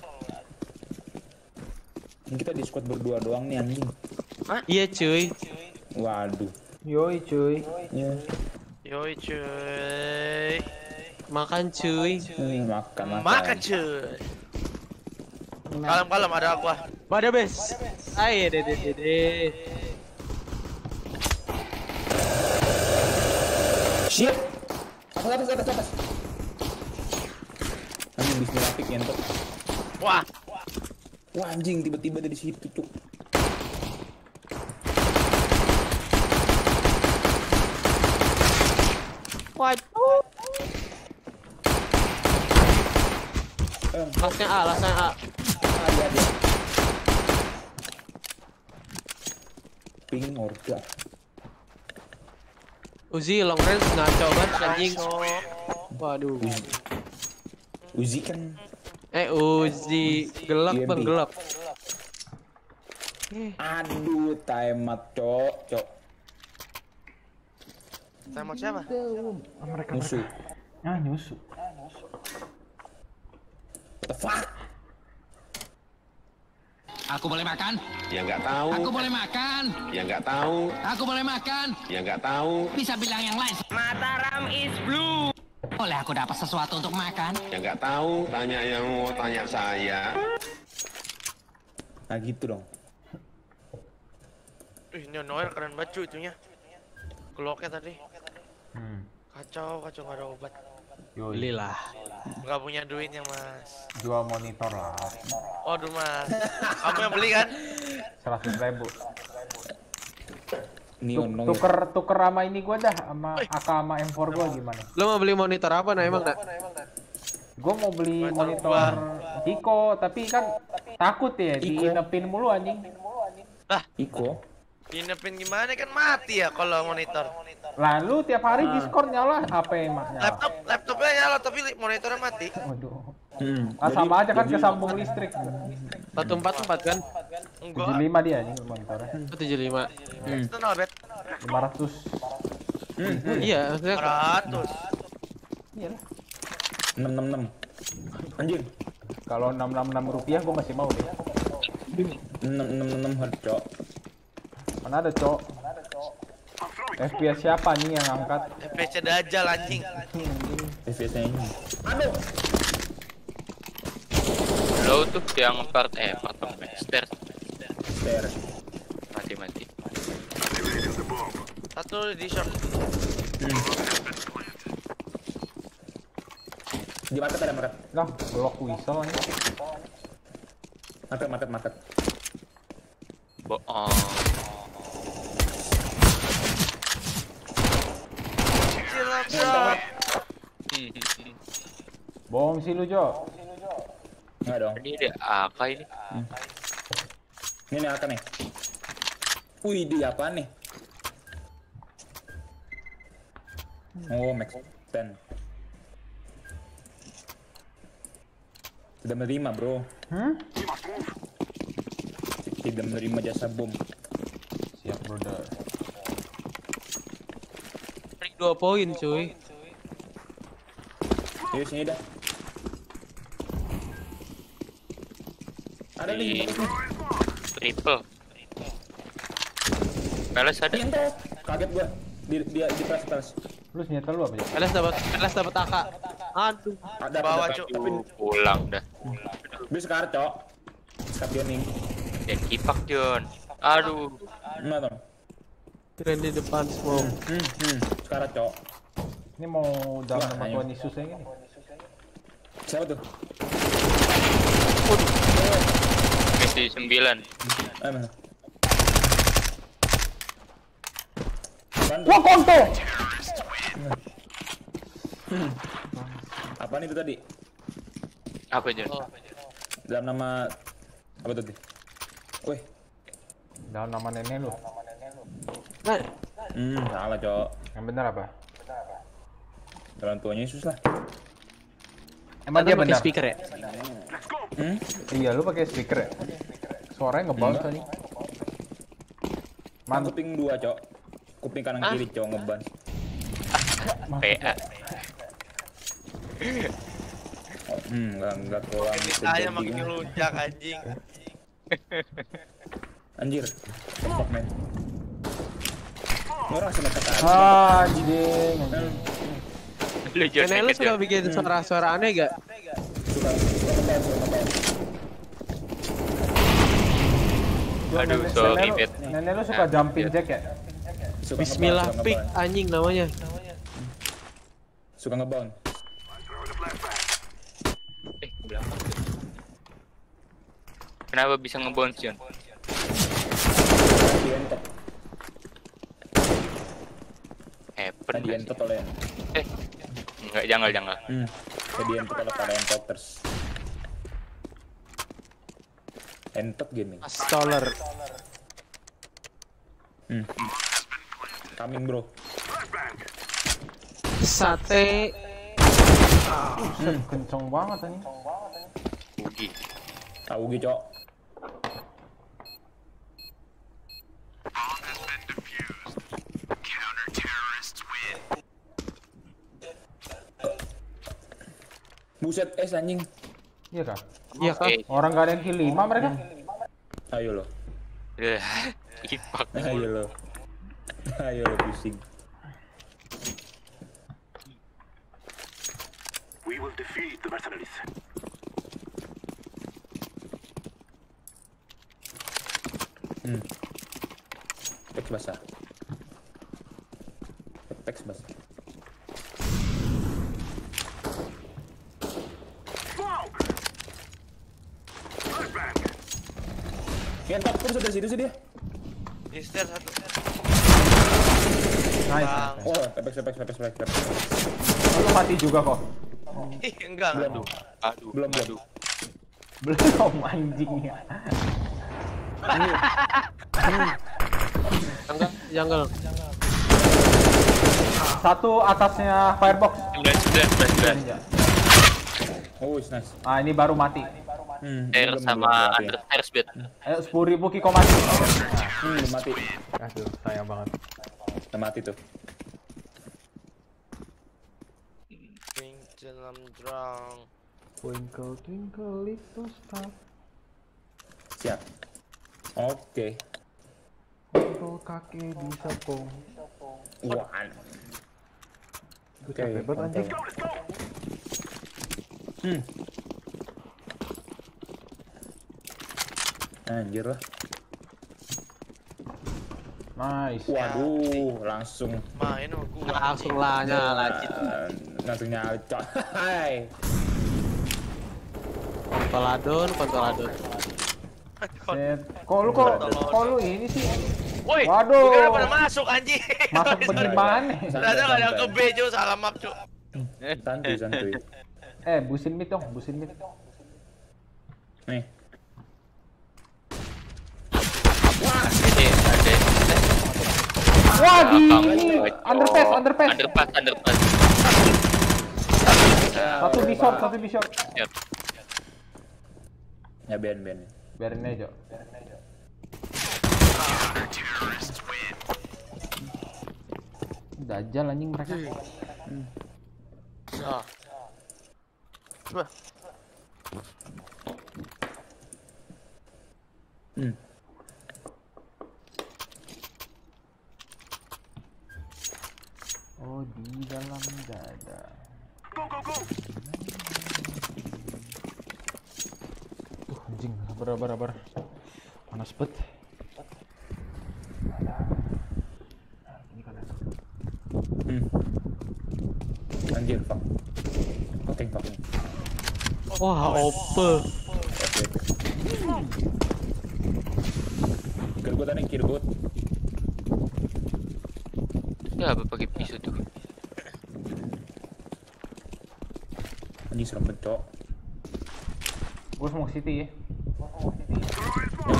Speaker 9: Ini kita Discord berdua doang nih, anjing.
Speaker 1: Iya cuy.
Speaker 9: Waduh.
Speaker 3: Yoi cuy.
Speaker 9: Ya,
Speaker 2: Yoi cuy.
Speaker 1: Makan cuy.
Speaker 9: ini makan, makan.
Speaker 2: Makan cuy. Kalem kalem ada aqua.
Speaker 1: Pada bes. Ayo deh deh deh deh.
Speaker 9: Shit. Atas, atas, atas, atas. Anjing bismillah pik.
Speaker 2: Wah.
Speaker 9: Wah anjing tiba-tiba dari situ cuk.
Speaker 1: Lasnya A, lasnya A.
Speaker 9: ada ada. Ping orga.
Speaker 1: Uzi long range ngaco banget anjing. Waduh.
Speaker 9: Uzi kan
Speaker 1: Eh Uzi gelap bang gelap.
Speaker 9: aduh timeout cok cok
Speaker 2: Sama siapa?
Speaker 3: Mereka
Speaker 9: musuh.
Speaker 3: Ah nyusu.
Speaker 9: What the fuck?
Speaker 7: Aku boleh makan?
Speaker 5: Ya nggak tahu.
Speaker 7: Aku boleh makan?
Speaker 5: Ya nggak tahu.
Speaker 7: Aku boleh makan?
Speaker 5: Ya nggak tahu.
Speaker 7: Bisa bilang yang lain. Mataram is blue. Boleh aku dapat sesuatu untuk makan?
Speaker 5: Ya nggak tahu. Tanya yang mau tanya saya.
Speaker 9: Nah gitu dong.
Speaker 2: Ih, ini Noel keren banget cuy itunya. Glocknya tadi.
Speaker 3: Hmm.
Speaker 2: Kacau, kacau nggak ada obat.
Speaker 3: Yoi.
Speaker 1: Belilah.
Speaker 2: Nggak punya duitnya mas.
Speaker 3: Jual monitor lah.
Speaker 2: Waduh mas. Kamu yang beli kan?
Speaker 3: Seratus ribu.
Speaker 9: Neon dong ya.
Speaker 3: Tuker tuker sama ini gua dah sama AK sama M4 gua gimana?
Speaker 1: Lo mau beli monitor apa nah emang?
Speaker 3: Gua mau beli
Speaker 2: Monitor
Speaker 3: monitor Kiko tapi kan takut ya
Speaker 9: Iko.
Speaker 3: diinepin mulu anjing.
Speaker 9: Iko.
Speaker 2: Dinepin gimana kan mati ya kalau monitor.
Speaker 3: Lalu tiap hari Discord nyala nyala?
Speaker 2: Laptop, laptopnya nyala tapi monitornya mati.
Speaker 3: Waduh.
Speaker 9: Hmm.
Speaker 3: Ah, sama aja kan kesambung listrik.
Speaker 1: Satu empat empat kan?
Speaker 2: Enggak.
Speaker 3: 75 dia anjing monitornya.
Speaker 1: Tujuh lima.
Speaker 2: External bet.
Speaker 3: 500.
Speaker 1: Iya, maksudnya
Speaker 2: 100.
Speaker 3: Iyalah.
Speaker 9: enam enam enam. Anjing.
Speaker 3: Kalau 666 rupiah gua masih mau deh.
Speaker 9: enam enam enam cok.
Speaker 3: Mana ada, Cok? FPS siapa nih yang angkat?
Speaker 2: FPS Dajjal anjing.
Speaker 9: FPS ini.
Speaker 4: Low tuh yang part eh part apa? Stairs
Speaker 9: Stairs.
Speaker 4: mati mati.
Speaker 2: Satu di short.
Speaker 9: Di market ada market.
Speaker 3: Lah, blok whistle nih.
Speaker 9: Market market market.
Speaker 4: Bohong.
Speaker 2: Shot.
Speaker 3: Bohong sih lu, Jo.
Speaker 9: Enggak dong.
Speaker 4: Ini dia apa ini?
Speaker 9: Ini nih akan nih. Wih, di apa nih? Oh, max 10. Tidak menerima, bro.
Speaker 3: Hmm?
Speaker 9: Tidak menerima jasa bom.
Speaker 3: Siap, brother.
Speaker 1: Dua poin cuy.
Speaker 9: Yuk, sini dah. Ada nih.
Speaker 4: Triple. Peles ada.
Speaker 9: Kaget gua. Di, dia di press press.
Speaker 3: Lu senjata lu apa, Jo?
Speaker 1: Elas dapat Elas dapat AK. Aduh.
Speaker 9: Ada
Speaker 2: Bawa.
Speaker 4: Aduh, pulang dah.
Speaker 9: Bisa sekarang, Cok. Stadioning.
Speaker 4: Ya kipak John. Aduh.
Speaker 9: Mana tuh?
Speaker 1: Keren di depan smoke.
Speaker 9: Hmm, hmm. Sekarang, Cok.
Speaker 3: Ini mau dalam
Speaker 9: ayo.
Speaker 3: Tuhan Yesus aja nih.
Speaker 9: Siapa tuh?
Speaker 4: Misi 9.
Speaker 9: Eh, mana? Apaan tuh?
Speaker 3: Wah, konto!
Speaker 9: Apaan itu tadi?
Speaker 4: Apa John?
Speaker 9: Dalam nama apa tadi? Wih,
Speaker 3: Dalam nama nenek lu.
Speaker 9: Hmm, salah cok.
Speaker 3: Yang bener apa?
Speaker 9: Orang tuanya Yesus lah.
Speaker 3: Emang dia
Speaker 1: pakai
Speaker 3: benar?
Speaker 1: speaker ya?
Speaker 9: Hmm?
Speaker 3: Iya, lu pakai speaker ya? Suaranya ngebaus tadi.
Speaker 9: Kan
Speaker 3: Mantap.
Speaker 9: kuping dua, Cok. Kuping kanan
Speaker 1: Ah.
Speaker 9: kiri, Cok, ngeban.
Speaker 4: PA.
Speaker 9: Hmm, enggak enggak tulang.
Speaker 2: Saya makin ngelunjak anjing.
Speaker 9: Anjir. Tembak, men. Lu orang sama kata
Speaker 3: Ah, Anjing.
Speaker 1: Nenek lu suka
Speaker 4: Jon.
Speaker 1: bikin suara-suara aneh gak?
Speaker 9: suka
Speaker 4: Aduh,
Speaker 3: nenek-
Speaker 4: sorry,
Speaker 3: nenek lu-
Speaker 4: Bet.
Speaker 3: Nenek lu suka
Speaker 4: Ah,
Speaker 3: jumping jack ya?
Speaker 9: Suka
Speaker 1: Bismillah pick anjing namanya.
Speaker 9: Suka ngebound.
Speaker 4: Eh, belakang. Kenapa bisa ngebounce, Jon?
Speaker 9: Tadi entot,
Speaker 4: Happen
Speaker 9: tadi entot
Speaker 4: sih?
Speaker 9: oleh.
Speaker 4: Eh, enggak, jangan, jangan.
Speaker 9: Hmm. Tadi entot oleh para entoters. Entot gaming.
Speaker 1: Stoller.
Speaker 9: Hmm. Coming, bro.
Speaker 1: Sate.
Speaker 3: Hmm, kenceng banget anjing.
Speaker 4: Ugi.
Speaker 9: Tahu gitu, Cok. Buset, es anjing.
Speaker 3: Iya kah?
Speaker 1: Iya kah?
Speaker 4: Eh,
Speaker 3: Orang gak ada yang kill 5 mereka?
Speaker 9: Ayo lo.
Speaker 4: eh, [laughs] Ipak
Speaker 9: Ayo lo. [laughs] Ayo lo pusing. Hmm. Teks basah. Teks basah. Ngentot, kok bisa dari situ sih dia?
Speaker 2: Mister satu.
Speaker 3: Nice.
Speaker 9: Oh, pepek, pepek, pepek, pepek.
Speaker 3: Lu mati juga kok.
Speaker 2: Ih, enggak.
Speaker 9: Belum,
Speaker 4: Aduh,
Speaker 9: belum, belum.
Speaker 4: aduh.
Speaker 3: Belum anjing ya.
Speaker 1: Jungle, jungle.
Speaker 3: Satu atasnya firebox.
Speaker 4: 9, 9, 9, 9.
Speaker 3: Iya.
Speaker 9: Oh, nice.
Speaker 3: Ah, ini baru mati.
Speaker 9: Hmm,
Speaker 4: Air sama understairs, Bet.
Speaker 3: Ayo 10 ribu Kiko mati.
Speaker 9: Hmm, belum mati.
Speaker 3: Aduh, sayang banget.
Speaker 9: Udah mati tuh.
Speaker 2: Dalam drang.
Speaker 3: Twinkle twinkle little star.
Speaker 9: Siap. Oke.
Speaker 3: Twinkle kaki di.
Speaker 9: One.
Speaker 3: Gue
Speaker 9: Oke,
Speaker 3: capek banget anjing.
Speaker 9: Hmm. Anjir lah.
Speaker 3: Nice.
Speaker 9: Waduh, langsung
Speaker 2: Main sama gua.
Speaker 1: Langsung lah nyala. Cit.
Speaker 9: eh, langsung nyalcok. Hai.
Speaker 1: Kontoladon, kontoladon.
Speaker 3: Set. Kok lu kok, kok lu ini sih?
Speaker 2: Woi,
Speaker 3: Waduh.
Speaker 2: gua kira pada masuk anjing.
Speaker 3: Masuk [laughs] bagaimana?
Speaker 2: Ternyata nggak ada ke B, Cuk. Salah map, Cuk.
Speaker 9: Santuy, santuy.
Speaker 3: Eh, busin mid dong, busin mid.
Speaker 9: Nih.
Speaker 4: Eh, ada.
Speaker 3: Wah, di ini underpass, underpass.
Speaker 4: Underpass, underpass.
Speaker 3: Satu di short, satu di short.
Speaker 4: Siap.
Speaker 9: Ya ben ben.
Speaker 3: Biarin aja. Dajjal anjing mereka.
Speaker 2: Ah. Coba.
Speaker 9: Hmm.
Speaker 3: Oh, di dalam dada. Tuh, anjing, sabar, sabar, sabar. Panas bet. Ini kan.
Speaker 9: Hmm. Anjir, fuck. Fucking fucking.
Speaker 1: Wah, ope.
Speaker 9: Oke, oke. Kirgut ada.
Speaker 4: Ya, apa pakai pisau tuh?
Speaker 9: Anjing serem banget, Cok.
Speaker 3: Gue smoke city ya.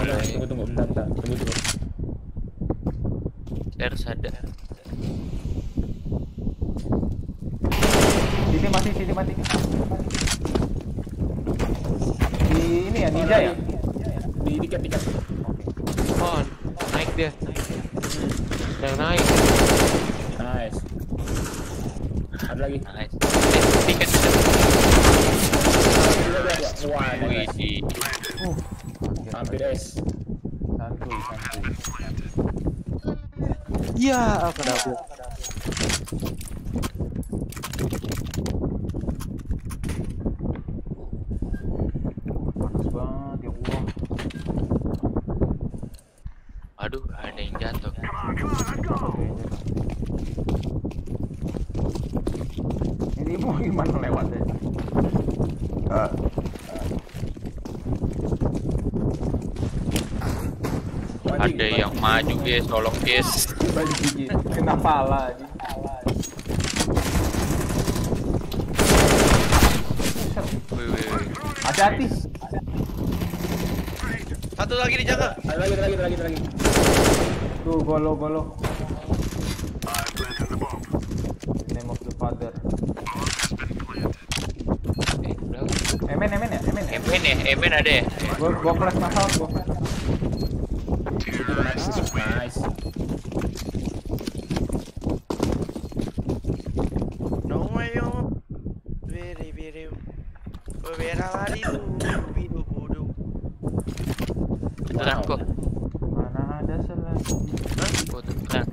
Speaker 9: Jangan. Tunggu, tunggu. Bentar, bentar. Tunggu, tunggu.
Speaker 4: Stairs ada.
Speaker 3: mati, City mati. Di ini ya, ninja ya?
Speaker 9: Di tiket tiket.
Speaker 1: Oh, naik dia. Yang naik.
Speaker 9: Nice. Ada lagi.
Speaker 4: Nice. Eh, tiket.
Speaker 9: Wah,
Speaker 3: Uh,
Speaker 9: hampir es.
Speaker 3: santuy, santuy.
Speaker 1: Iya, aku dapet.
Speaker 3: Panas banget ya Allah.
Speaker 4: Aduh, ada yang jatuh.
Speaker 3: Ini mau gimana lewatnya?
Speaker 4: Ada yang maju guys, tolong guys.
Speaker 3: Balik gigi, kena pala.
Speaker 4: wih.
Speaker 3: Hati-hati.
Speaker 2: Satu lagi dijaga.
Speaker 9: Ada lagi, ada lagi, ada lagi, ada lagi.
Speaker 3: Tuh, golo, golo. Name of the father.
Speaker 4: Eh, berapa?
Speaker 3: Emen, emen ya? Emen ya?
Speaker 4: Emen ya, Emen ada ya?
Speaker 3: Gua, gua flash masal, gua flash masal.
Speaker 9: Nice.
Speaker 2: No way, yo. Biri biri. Bera lari du. Bidu budu.
Speaker 4: Terang kok.
Speaker 3: Mana ada selagi.
Speaker 4: Oh, terang.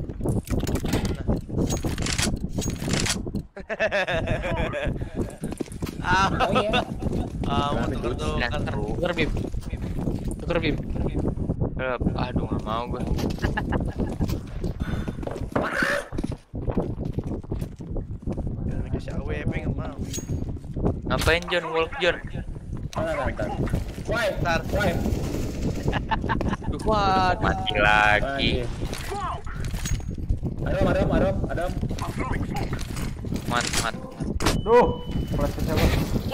Speaker 2: Ah,
Speaker 9: Oh iya.
Speaker 2: ah, mau tuker. Tuker.
Speaker 1: Tuker.
Speaker 4: Eh, Aduh, nggak mau gue.
Speaker 2: Jangan dikasih AWP nggak mau.
Speaker 4: Ngapain John? Walk John.
Speaker 9: Why? Why?
Speaker 1: Waduh.
Speaker 4: Mati lagi.
Speaker 9: Adam, Adam, Adam, Adam.
Speaker 4: Mat, mat.
Speaker 3: Duh, flash ke siapa?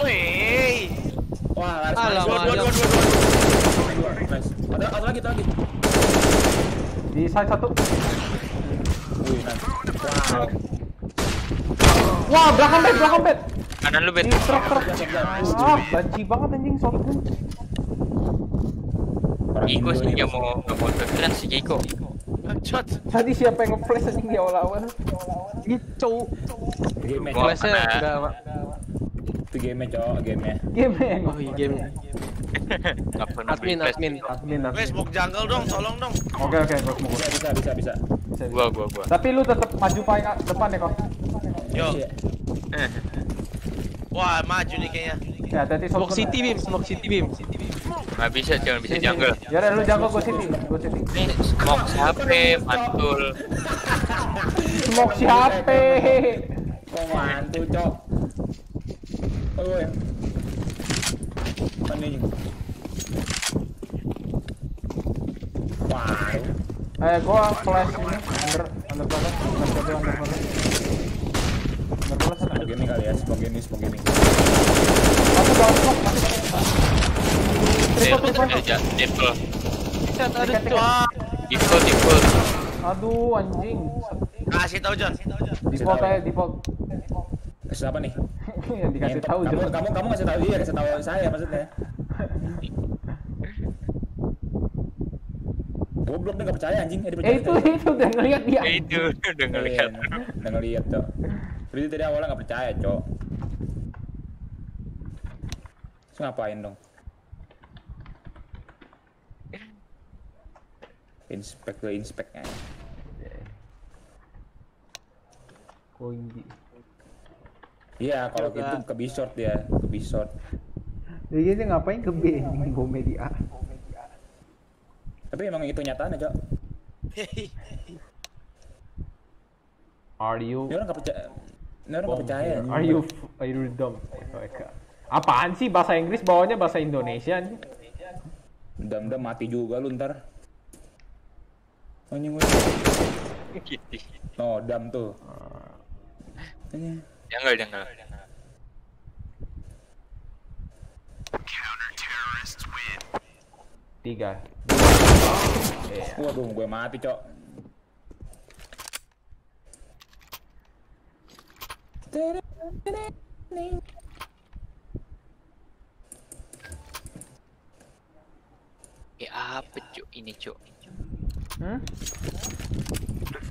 Speaker 2: Wih.
Speaker 9: Wah, laris
Speaker 1: Alah,
Speaker 2: Dua, dua, dua, dua, dua.
Speaker 9: Nice. Ada, ada lagi, ada lagi.
Speaker 3: Di side satu.
Speaker 9: Wih, nice. Wow.
Speaker 3: Wah, belakang bed, belakang bed.
Speaker 4: Kanan lu bet.
Speaker 3: Di truk, truk.
Speaker 9: Siap, siap.
Speaker 3: Ah, banci banget anjing shotgun.
Speaker 9: Indo
Speaker 4: sih
Speaker 9: bos.
Speaker 4: mau keren sih.
Speaker 2: Bacot.
Speaker 3: Tadi siapa yang nge-flash anjing di awal-awal?
Speaker 1: Gitu.
Speaker 9: Game
Speaker 1: Flashnya
Speaker 9: itu game cowok game nya
Speaker 3: Game yang
Speaker 1: Oh iya game. Admin, admin.
Speaker 3: admin
Speaker 2: Wes,
Speaker 3: admin.
Speaker 2: smoke jungle dong, tolong dong.
Speaker 3: Oke oke, gua mau
Speaker 9: bisa bisa bisa bisa
Speaker 3: bisa.
Speaker 4: Gua, gua, gua.
Speaker 3: Tapi lu tetap maju paling depan ya kok.
Speaker 2: Yo.
Speaker 9: Iya.
Speaker 2: Wah, maju nih kayaknya.
Speaker 3: Ya, hati-hati
Speaker 1: Smoke. City Bim, Smoke City Bim.
Speaker 4: Nggak bisa, jangan bisa jungle.
Speaker 3: Ya udah lu jago gua sini, gua sini.
Speaker 4: Ini smoke HP, mantul.
Speaker 3: Siapa?
Speaker 9: kok mantu cok oh ya.
Speaker 3: Eh, gua flash ini under under cover, under cover, under cover. Under cover sana.
Speaker 9: Smoke ini kali ya, smoke ini, smoke ini.
Speaker 3: Smoke, masuk. Triple, triple.
Speaker 4: Eh, ja- Triple.
Speaker 1: Set
Speaker 3: Aduh, anjing.
Speaker 2: Kasih tahu John.
Speaker 3: Default aja, default.
Speaker 9: Kasih apa nih?
Speaker 3: Yang [laughs] dikasih tahu
Speaker 9: kamu,
Speaker 3: Jon.
Speaker 9: kamu kamu kasih tahu dia, kasih tahu saya maksudnya. Goblok dia nggak percaya anjing, eh, percaya.
Speaker 3: Eh itu itu udah ngeliat dia.
Speaker 4: Eh, itu udah
Speaker 9: Iya,
Speaker 4: ngeliat.
Speaker 9: udah ngeliat cok. Berarti tadi awalnya nggak percaya cok. Terus ngapain dong? Inspect ke inspeknya.
Speaker 3: Koinji.
Speaker 9: Iya, kalau gitu ke bisort dia, ke bisort.
Speaker 3: Ya iya dia ngapain ke B anjing bom di A.
Speaker 9: Tapi emang itu nyataannya cok.
Speaker 3: Are you
Speaker 9: Dia orang nggak percaya. Dia orang nggak percaya.
Speaker 3: Are you are you dumb? Apaan sih bahasa Inggris bawanya bahasa Indonesia anjing?
Speaker 9: Dam-dam mati juga lu ntar. Anjing gue.
Speaker 4: Gitu.
Speaker 9: No, dam tuh. Anjing.
Speaker 4: Jungle, jungle.
Speaker 3: Tiga.
Speaker 9: Waduh, gue mati, Cok.
Speaker 4: Eh apa cuk ini cuk?
Speaker 3: Hmm?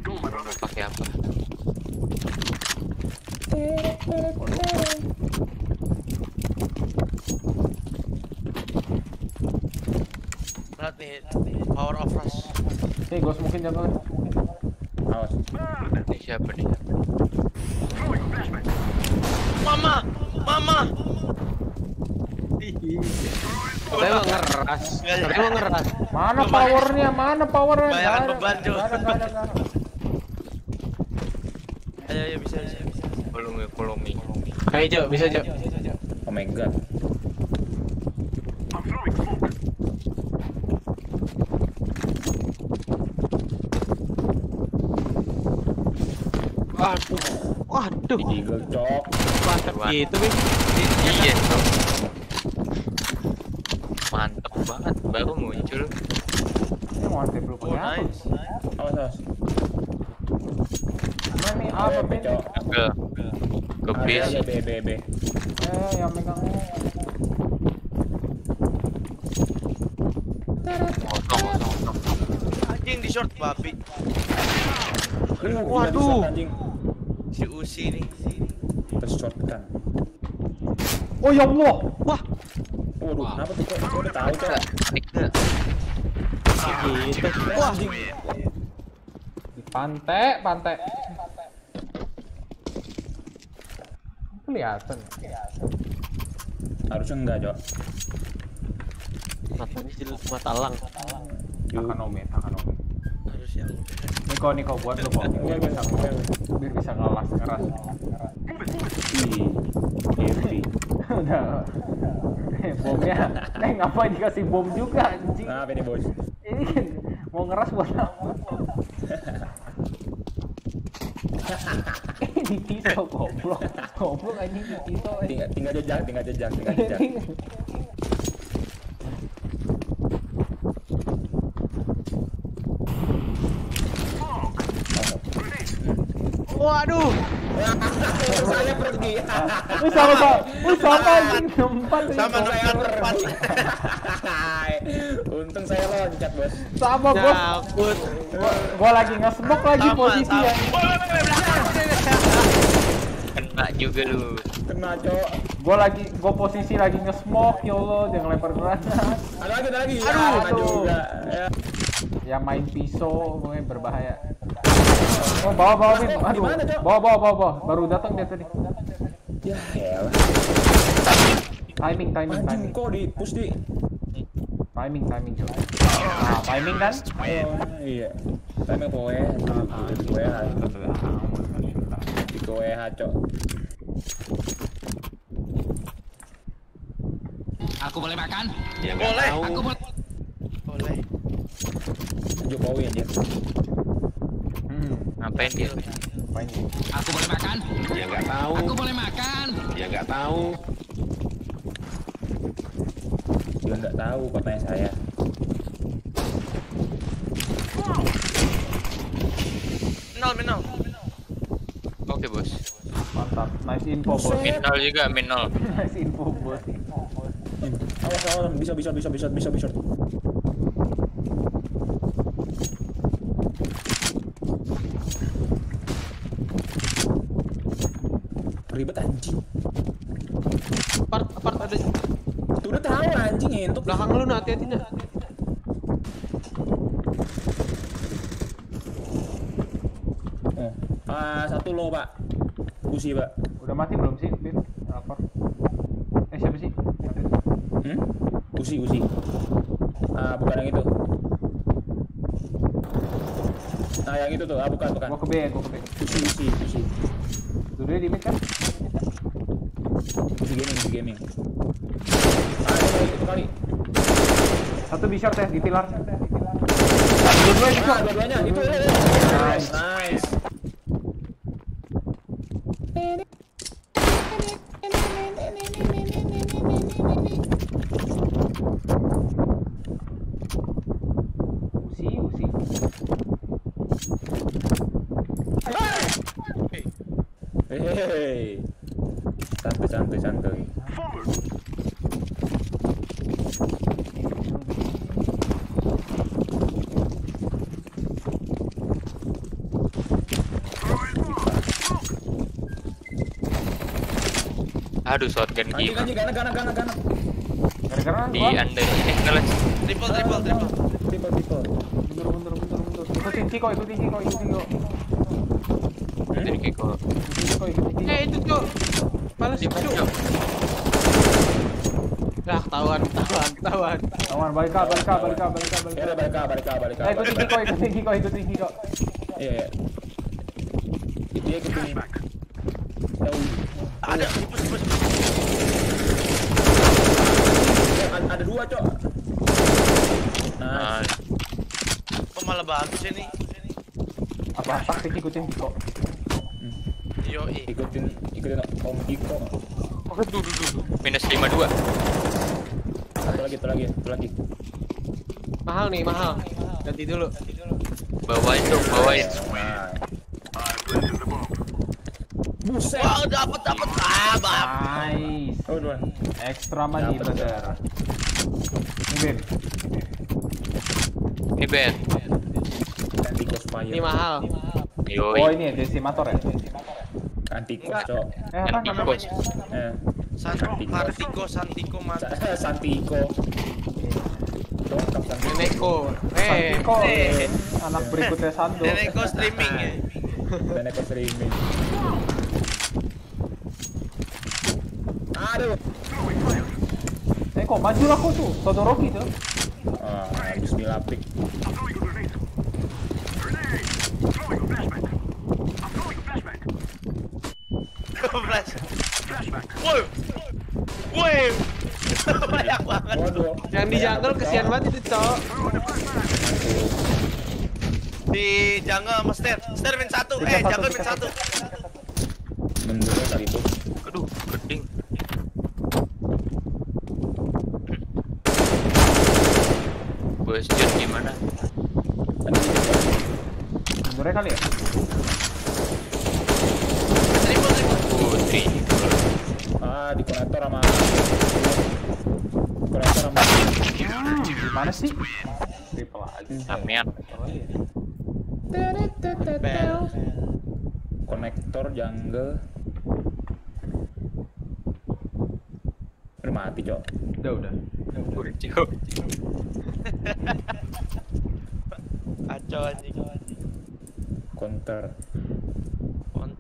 Speaker 4: Mau pakai apa?
Speaker 2: Lihat nih, power of rush.
Speaker 3: Eh, gue mungkin jangan.
Speaker 9: Awas.
Speaker 4: Ini siapa nih?
Speaker 2: Mama, mama.
Speaker 1: Saya emang ngeras. Saya emang ngeras.
Speaker 3: Mana powernya? Mana powernya? Ada,
Speaker 2: beban,
Speaker 3: ada.
Speaker 2: Ayo, ayo bisa, bisa, bisa.
Speaker 4: Me, follow me.
Speaker 1: Kayak Jo, bisa Jo.
Speaker 9: Oh my god.
Speaker 1: Waduh. Waduh.
Speaker 9: Eagle cok.
Speaker 1: Mantap gitu, Bim.
Speaker 4: Iya cuk. Banget baru muncul.
Speaker 3: Ini mau antep lu
Speaker 2: Oh,
Speaker 3: pakai apa?
Speaker 2: nice.
Speaker 9: Awas awas.
Speaker 3: Mana nih? Apa,
Speaker 9: Eh, cok.
Speaker 4: Ke ke
Speaker 9: Ada
Speaker 4: base.
Speaker 9: aja B B B.
Speaker 3: Eh, yang megang.
Speaker 4: Kosong kosong kosong.
Speaker 2: Anjing di short babi.
Speaker 9: Uh,
Speaker 1: Waduh.
Speaker 2: Si Usi nih.
Speaker 9: Terus shotgun.
Speaker 3: Oh ya Allah.
Speaker 1: Wah,
Speaker 9: Waduh, kenapa tuh udah tahu
Speaker 1: gitu. Wah,
Speaker 3: Di pantai, pantai. Kelihatan.
Speaker 9: Harusnya enggak cok.
Speaker 1: matanya jadi matalang.
Speaker 3: Takanomit, takanomit.
Speaker 2: Harus yang
Speaker 3: Niko, Niko buat lu kok. Biar bisa biar bisa ngelas keras.
Speaker 9: Ih.
Speaker 3: Udah. Eh, bomnya. [laughs] Eh, ngapain dikasih bom juga anjing?
Speaker 9: Nah, ini bos?
Speaker 3: Ini kan mau ngeras buat apa? Eh, di pisau goblok. Goblok anjing di pisau. eh.
Speaker 9: Tinggal tinggal jejak, tinggal jejak, tinggal jejak. [laughs]
Speaker 1: Waduh.
Speaker 9: Saya pergi.
Speaker 3: Wih sama sama. Wih sama anjing tempat.
Speaker 2: sama nomor empat. [laughs]
Speaker 9: Untung saya loncat bos.
Speaker 3: Sama bos.
Speaker 1: Nyakut.
Speaker 3: Gua, gua lagi nge-smoke lagi
Speaker 2: Sama,
Speaker 3: posisi
Speaker 2: sama.
Speaker 3: ya.
Speaker 4: Kena juga lu.
Speaker 9: Kena cok.
Speaker 3: Gua lagi gua posisi lagi nge-smoke ya Allah jangan lempar granat.
Speaker 9: Ada lagi, ada lagi.
Speaker 3: Aduh,
Speaker 9: Ya, juga. Ya.
Speaker 3: Yang main pisau berbahaya. Oh bawa bawa Bin. Aduh. Bawa bawa bawa bawa. Baru datang dia tadi.
Speaker 9: Ya elah.
Speaker 3: Timing timing timing.
Speaker 9: kok di push di.
Speaker 3: Timing timing coba. Nah, timing kan?
Speaker 9: Oh, iya. Tapi kowe, di kowe di kowe cok.
Speaker 7: Aku boleh makan?
Speaker 5: Ya
Speaker 2: Boleh.
Speaker 7: Aku boleh.
Speaker 2: Boleh.
Speaker 9: Jokowi anjir.
Speaker 3: Hmm.
Speaker 4: Ngapain dia?
Speaker 3: Main.
Speaker 7: Aku boleh makan?
Speaker 5: Ya nggak tahu.
Speaker 7: Aku boleh makan?
Speaker 5: Ya nggak tahu.
Speaker 9: Dia nggak tahu katanya saya.
Speaker 2: Minal, minal.
Speaker 4: Oke bos.
Speaker 3: Mantap. Nice info bos.
Speaker 4: Minol juga minol. [laughs]
Speaker 3: nice info bos.
Speaker 9: Awas awas bisa bisa bisa bisa bisa bisa. Ribet anjing.
Speaker 1: Apart, apart ada
Speaker 9: Tuh udah tahu anjing entuk.
Speaker 1: belakang lu nah hati-hati nah.
Speaker 9: Oh. Ah, satu lo, Pak. Usi, Pak.
Speaker 3: Udah mati belum sih, Bin? Lapor. Eh siapa sih?
Speaker 9: Hmm? Usi, Usi. Ah, bukan yang itu. Ah, yang itu tuh. Ah, bukan, bukan.
Speaker 3: Gua ke B, gua ke B.
Speaker 9: Usi, Usi, Usi.
Speaker 3: Dulu di mid kan?
Speaker 9: Gaming, kali.
Speaker 3: Satu di short ya, di pilar. Dua-dua di short.
Speaker 9: dua-duanya. Itu, itu. Nice, nice.
Speaker 3: Usi, usi.
Speaker 9: Hey. Santai, santai, santai.
Speaker 4: Aduh, shotgun
Speaker 9: Anjing,
Speaker 4: gimana?
Speaker 9: anjing, gana, gana, gana, gana.
Speaker 3: Gara-gara
Speaker 4: Di under ini ngeles.
Speaker 2: Triple, triple, triple.
Speaker 9: Tipe, tipe.
Speaker 3: mundur mundur mundur mundur. Ikutin Kiko, ikutin Kiko, ikutin Kiko. Ikutin Kiko, ikutin Kiko.
Speaker 1: Eh itu cok. Balas.
Speaker 3: Aman, balik balik balik balik balik
Speaker 9: Ya balik balik balik.
Speaker 3: Eh, ikutin Kiko, ikutin Kiko, ikutin Kiko.
Speaker 9: Iya, iya. Dia ikutin. Tahu.
Speaker 2: Ada, push, push.
Speaker 9: Eh, ada- Ada dua, Cok.
Speaker 4: Nah,
Speaker 9: Nice.
Speaker 2: Kok malah bagus ini?
Speaker 3: Ikutin Kiko?
Speaker 2: Yo,
Speaker 9: Ikutin, ikutin Om Iko.
Speaker 4: duh, duh, duh, duh. minus 52.
Speaker 9: Satu lagi, satu lagi, satu lagi.
Speaker 1: Mahal nih, mahal. Ganti dulu.
Speaker 4: Bawain dong, bawain.
Speaker 9: Nah,
Speaker 2: Wah, dapat, dapat. Ah.
Speaker 3: Nice.
Speaker 9: oh dua.
Speaker 3: Extra money, brother. Mungkin.
Speaker 4: Ini bed.
Speaker 9: Anti Ghost Fire.
Speaker 1: Ini mahal.
Speaker 3: Oh, Ini ya,
Speaker 9: Ghost, Cok.
Speaker 3: Eh, apa namanya?
Speaker 9: Eh,
Speaker 2: San Martiko, Santiko, mantap.
Speaker 9: Sa- Santiko. Dongkap Santiko.
Speaker 1: Neneko. Eh,
Speaker 3: Kiko,
Speaker 2: eh.
Speaker 3: anak berikutnya Sando.
Speaker 2: Neneko streaming ya.
Speaker 9: Dan Eko streaming. Aduh.
Speaker 3: Eh, kok maju lah kok tuh? Todoroki tuh.
Speaker 9: Ah, bismillah pick.
Speaker 2: Flash. Woi. Woi. Banyak banget.
Speaker 9: Waduh.
Speaker 1: yang di jungle kesian banget itu, cok.
Speaker 2: Di jungle sama Ster. Ster min satu. Eh, jungle min satu.
Speaker 9: Menurut kali itu.
Speaker 4: Aduh, geding. Bos Jun gimana?
Speaker 3: Mundurnya kali ya?
Speaker 2: Triple, triple.
Speaker 4: Putri.
Speaker 9: Ah, di konektor sama konektor sama
Speaker 3: Gimana sih? Triple
Speaker 4: Samian.
Speaker 9: konektor jungle. Udah mati, Cok.
Speaker 3: Udah, udah.
Speaker 4: Burjo.
Speaker 2: Kacau anjing.
Speaker 9: Counter.
Speaker 2: On.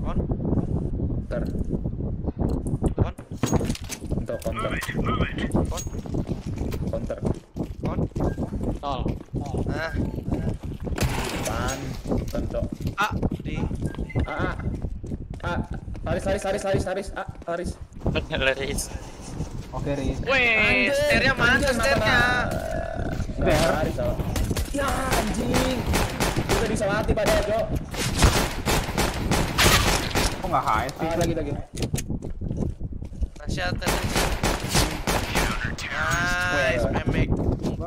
Speaker 2: On.
Speaker 9: Counter.
Speaker 2: On.
Speaker 9: Untuk counter. Counter.
Speaker 2: On.
Speaker 1: Tol.
Speaker 2: Nah,
Speaker 9: Pan. Contoh.
Speaker 2: ah di
Speaker 9: Ah, ah. Ah, laris, laris, laris, laris, laris. Ah, laris.
Speaker 4: Laris.
Speaker 3: Oke, Riz.
Speaker 2: Weh, sternya mana sternya?
Speaker 3: Ster.
Speaker 9: Laris, salah. Ya, anjing. Udah disalati pada, Cok.
Speaker 3: Kok nggak HS sih?
Speaker 9: Ah, lagi, lagi.
Speaker 2: Nasihat Nice, memek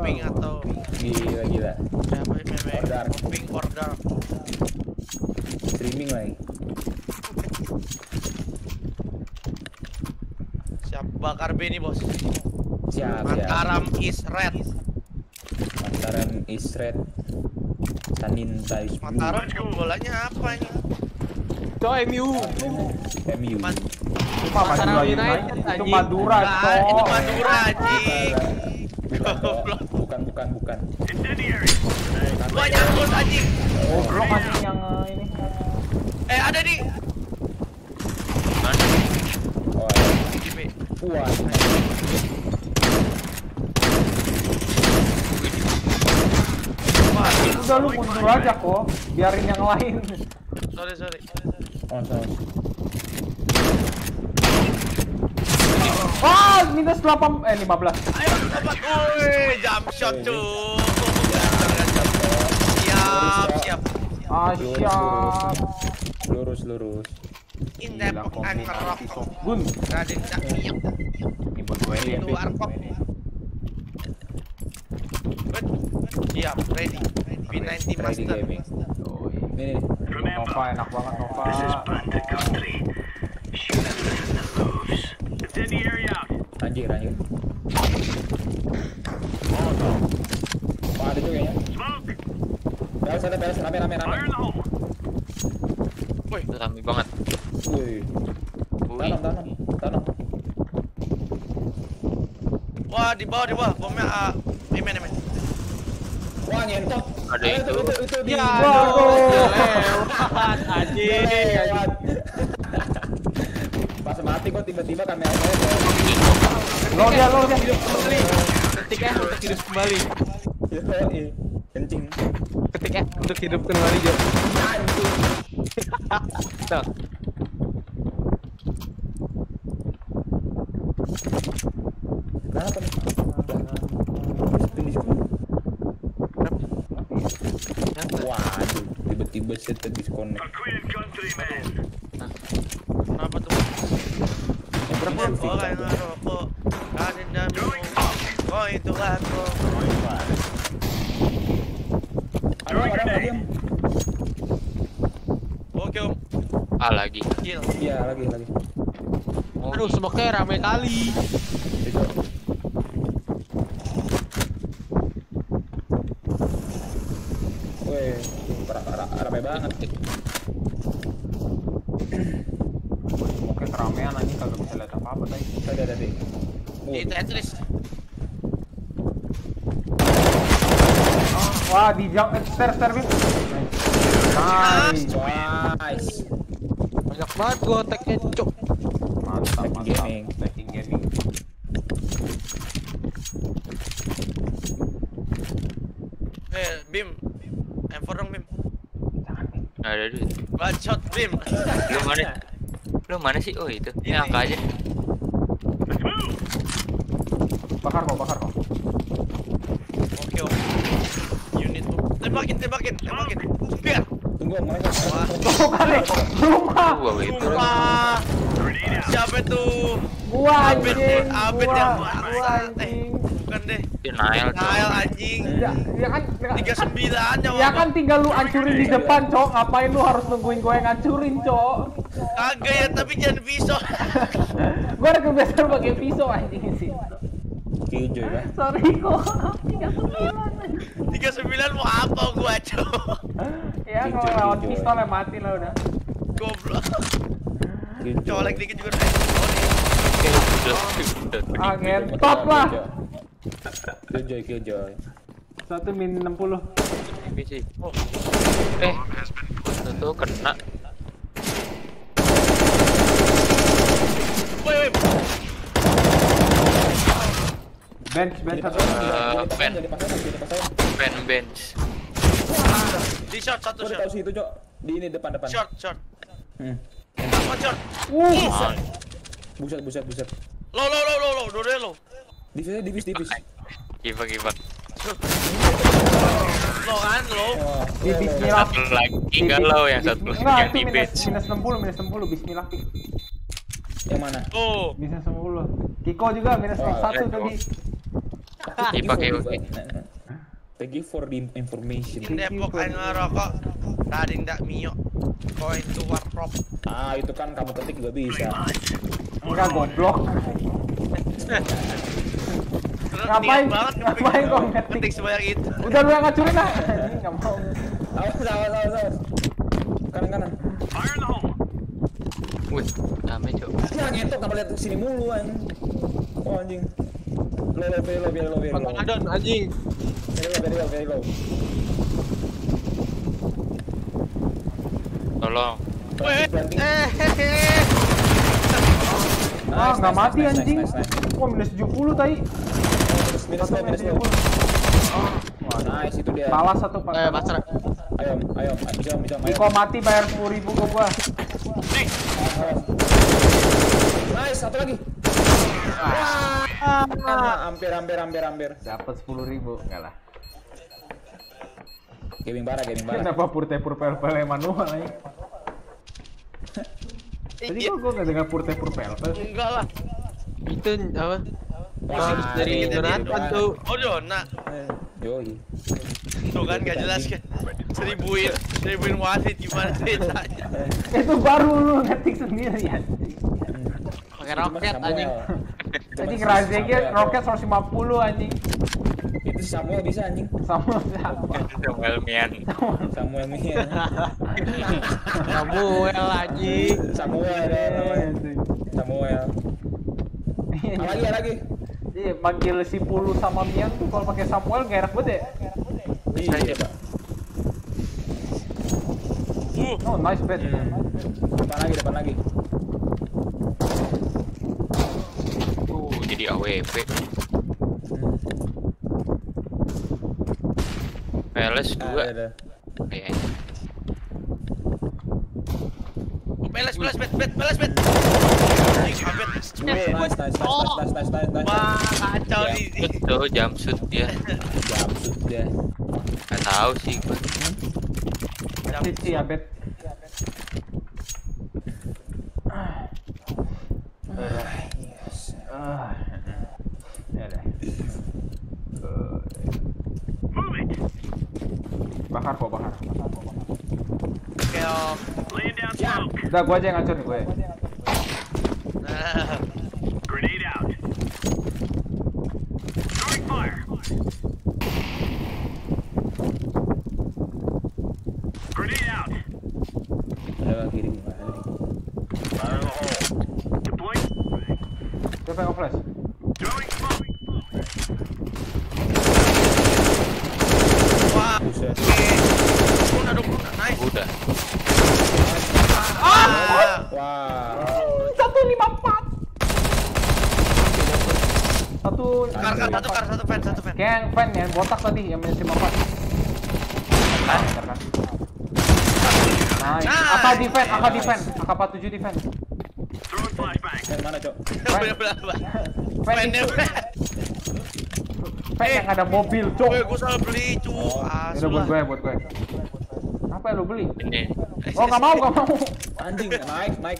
Speaker 2: ping atau
Speaker 9: Gila, gila.
Speaker 2: ya, memek
Speaker 9: Order.
Speaker 2: ping order.
Speaker 9: Streaming lagi.
Speaker 2: Siap nih bos.
Speaker 9: Siap, siap.
Speaker 2: Mataram is red.
Speaker 9: Mataram is red. Saninta is blue.
Speaker 2: Mataram bolanya apa ini?
Speaker 1: Cok, MU.
Speaker 9: MU.
Speaker 2: Man-
Speaker 3: Cuma
Speaker 1: Mataram
Speaker 3: Madura
Speaker 1: United,
Speaker 3: United. Itu. Madura,
Speaker 2: Enggak, itu. Madura anjing.
Speaker 9: Bukan, bukan, bukan.
Speaker 2: Banyak bos anjing.
Speaker 3: Goblok anjing yang eh, ini.
Speaker 2: Eh ada nih.
Speaker 4: Mana?
Speaker 9: Oh, ya.
Speaker 2: Di B.
Speaker 9: Wah,
Speaker 2: Wah,
Speaker 3: Udah lu mundur aja kok. Biarin yang lain.
Speaker 2: sorry sorry.
Speaker 9: oh.
Speaker 3: Ah, minus 8 eh 15.
Speaker 2: Ayo dapat. Woi, jump shot tuh. Siap, siap.
Speaker 3: Ah, siap.
Speaker 9: Lurus, lurus.
Speaker 2: Merokok.
Speaker 3: Gun.
Speaker 2: Raden Cakiyam.
Speaker 3: Ini buat gue
Speaker 2: Di luar kok. Siap, ready. B90
Speaker 9: Ready
Speaker 2: Master.
Speaker 9: gaming.
Speaker 3: Yoi.
Speaker 9: Ini nih.
Speaker 3: Nova enak banget Nova.
Speaker 9: Anjir, anjir. Oh, ada juga ya. Beres, ada beres, rame, rame, rame.
Speaker 2: Woi,
Speaker 4: Itu rame banget.
Speaker 9: Wih, tanam, tanam, tanam.
Speaker 2: wah di bawah di bawah bomnya ah, emen emen.
Speaker 9: Wah, nyentok.
Speaker 4: Ada itu.
Speaker 9: itu, itu, di.
Speaker 1: Ya,
Speaker 3: Waduh.
Speaker 1: lewat anjing.
Speaker 9: Lewat. Pas mati kok tiba-tiba kameranya
Speaker 3: Lo dia, lo dia.
Speaker 1: Ketik ya untuk hidup kembali.
Speaker 9: Kencing.
Speaker 1: Ketik ya untuk hidup kembali Jo. Tuh.
Speaker 9: Kenapa nih? Spin di sini. Waduh, tiba-tiba saya terdisconnect.
Speaker 2: Kenapa tuh?
Speaker 9: Berapa
Speaker 2: Orang yang rokok, ada dami. Oh itu aku.
Speaker 9: Ada yang ada diam.
Speaker 2: Oke om,
Speaker 4: ah lagi.
Speaker 2: kill.
Speaker 9: Iya, lagi lagi.
Speaker 1: Aduh, rame kali.
Speaker 9: Itu. Weh, ra- ra- rame banget.
Speaker 3: Oke keramaian anjing kagak bisa lihat apa-apa tadi.
Speaker 9: Tadi ada di.
Speaker 2: Di Tetris.
Speaker 3: Wah, di jump eh, stair Bim. Nice.
Speaker 9: Nice.
Speaker 1: Banyak banget gua tag-nya, Cok.
Speaker 3: Mantap,
Speaker 9: Tag
Speaker 3: mantap.
Speaker 9: gaming.
Speaker 3: Tagging gaming.
Speaker 2: Eh, Bim. M4 dong Bim.
Speaker 4: Nggak ada duit.
Speaker 2: Bacot Bim.
Speaker 4: Lu mana? Lu mana sih? Oh itu. Ini
Speaker 2: Ini.
Speaker 4: angka aja.
Speaker 3: Bakar kok, bakar kok.
Speaker 2: Oke om. Unit tuh. Tembakin, tembakin, tembakin. Biar.
Speaker 9: Tunggu, mereka.
Speaker 3: Tuh kali. Rumah.
Speaker 4: Gua itu.
Speaker 2: Sumpah. Siapa tuh?
Speaker 3: Gua anjing.
Speaker 2: Abed
Speaker 3: Gua,
Speaker 2: yang
Speaker 3: gua
Speaker 2: Eh,
Speaker 3: anjing.
Speaker 2: bukan deh.
Speaker 4: Denial.
Speaker 2: Nail anjing.
Speaker 3: Ya, ya kan
Speaker 2: Tiga sembilan nyawa.
Speaker 3: Ya kan tinggal lu hancurin di depan, Cok. Ngapain lu harus nungguin gue yang hancurin, Cok?
Speaker 2: Kagak ya, tapi jangan pisau. [laughs]
Speaker 3: gue ada kebiasaan pakai pisau anjing sih.
Speaker 9: Killjoy kan.
Speaker 3: Sorry kok. Tiga sembilan.
Speaker 2: Tiga sembilan mau apa gua cowok?
Speaker 3: Ya kalau lawan pistol ya mati lah udah.
Speaker 2: Goblok. Colek dikit juga. Oh.
Speaker 3: Ah, ngentot lah.
Speaker 9: Killjoy, Killjoy.
Speaker 3: Satu min 60.
Speaker 4: sih. Eh, itu tuh kena.
Speaker 2: Woi, woi.
Speaker 3: Bench, bench
Speaker 9: jadi pasaran.
Speaker 4: Pen bench.
Speaker 2: Di short satu short.
Speaker 9: tahu situ, Cok. Di ini depan-depan.
Speaker 2: Short, short.
Speaker 9: Hmm.
Speaker 2: Apa short?
Speaker 3: Uh,
Speaker 9: Buset, buset, buset.
Speaker 2: Lo lo lo lo lo, dua lo.
Speaker 9: Divis, divis, divis.
Speaker 4: Giva giva.
Speaker 2: Lo kan lo.
Speaker 9: Oh,
Speaker 3: di bismillah.
Speaker 4: Satu lagi enggak lo yang satu lagi yang di
Speaker 3: minus,
Speaker 4: bench.
Speaker 3: minus 60, minus 60, bismillah.
Speaker 9: Yang mana?
Speaker 2: Oh.
Speaker 3: Minus 10. Kiko juga minus
Speaker 9: Oh,
Speaker 3: 1
Speaker 4: eh,
Speaker 3: tadi.
Speaker 4: Giva giva.
Speaker 9: Thank you for the information.
Speaker 2: Depok aing ngerokok. Tadi ndak mio. Koin to warprop.
Speaker 9: Ah, itu kan kamu ketik juga bisa.
Speaker 3: Enggak goblok. Ngapain?
Speaker 2: banget
Speaker 3: Ngapain kok ngetik?
Speaker 2: Ketik sebanyak itu.
Speaker 3: Udah lu yang ngacurin lah. Enggak mau.
Speaker 9: Awas, awas, awas, awas. Kanan, kanan.
Speaker 4: Wih, rame cok.
Speaker 9: Ya, ngentok kenapa lihat sini mulu anjing. Oh anjing. Low, low, very low, very low, very low.
Speaker 1: Pantangadon anjing.
Speaker 9: Very low, very low, very low.
Speaker 4: Tolong.
Speaker 2: Weh.
Speaker 9: Planting.
Speaker 2: Eh, hehehe.
Speaker 3: Ah,
Speaker 9: nice,
Speaker 3: mati anjing. Wah, minus 70 tadi.
Speaker 9: Minus, minus nice itu dia.
Speaker 3: Salah satu Pak.
Speaker 1: Eh, pasrah.
Speaker 9: Ayo, ayo, bisa, bisa, ayo.
Speaker 3: Kiko mati bayar 10 ribu ke gua.
Speaker 9: Nice, satu lagi. Ah, hampir, hampir, hampir, hampir.
Speaker 3: Dapat 10 ribu. Enggak lah.
Speaker 9: Gaming bara, gaming bara.
Speaker 3: Kenapa purte purpel pel manual ini? Tadi
Speaker 2: Iya.
Speaker 3: kok gua nggak dengar purte purpel pel?
Speaker 2: Enggak lah.
Speaker 1: Itu apa? Harus dari Jonathan tuh.
Speaker 2: Oh, Dona.
Speaker 9: Yoi.
Speaker 2: Tuh kan nggak jelas kan. Seribuin, seribuin wasit gimana ceritanya? [laughs]
Speaker 3: Itu baru lu ngetik sendiri ya.
Speaker 10: Pakai roket anjing.
Speaker 3: Anjing razeknya roket 150 anjing.
Speaker 9: Itu si Samuel bisa anjing.
Speaker 3: Sama siapa?
Speaker 4: Samuel Mian.
Speaker 9: Samuel Mian.
Speaker 1: Samuel anjing.
Speaker 9: Samuel ada namanya. Samuel. Apa lagi? Apa lagi?
Speaker 3: Iya, manggil si Pulu sama Mian tuh kalau pakai Samuel gak enak banget ya.
Speaker 9: Iya, Pak.
Speaker 3: Oh, nice bet.
Speaker 9: Depan lagi, depan lagi.
Speaker 4: Uh, jadi AWP. Peles dua.
Speaker 9: ada.
Speaker 4: Kayaknya.
Speaker 2: Peles, peles, peles. Wah, kacau
Speaker 9: Ya.
Speaker 2: nih.
Speaker 4: Jumpsuit dia.
Speaker 9: Dia.
Speaker 4: Gak tahu sih.
Speaker 3: Ya deh. Bakar kok, bakar.
Speaker 2: Oke, om.
Speaker 3: Udah gua aja yang ngacur nih gue.
Speaker 2: Nah,
Speaker 9: Ada kiri gimana nih?
Speaker 3: Siapa yang nge-flash?
Speaker 2: wah,
Speaker 4: Udah.
Speaker 2: Ah,
Speaker 9: Wah.
Speaker 3: Satu lima empat. Satu.
Speaker 2: kar, kar, satu kar, satu fan, satu fan.
Speaker 3: Kayak yang fan ya, botak tadi yang minus lima empat.
Speaker 4: Ah,
Speaker 3: Nice. AK defend, AK defend, AK 47 defend.
Speaker 9: Mana, Cok?
Speaker 3: Fan yang ada mobil, cok.
Speaker 2: Woi, gua salah beli, cu.
Speaker 3: Itu buat gue, buat gue. Apa yang lu beli?
Speaker 4: ini.
Speaker 3: Oh, gak mau, gak mau.
Speaker 9: Anjing, naik, naik.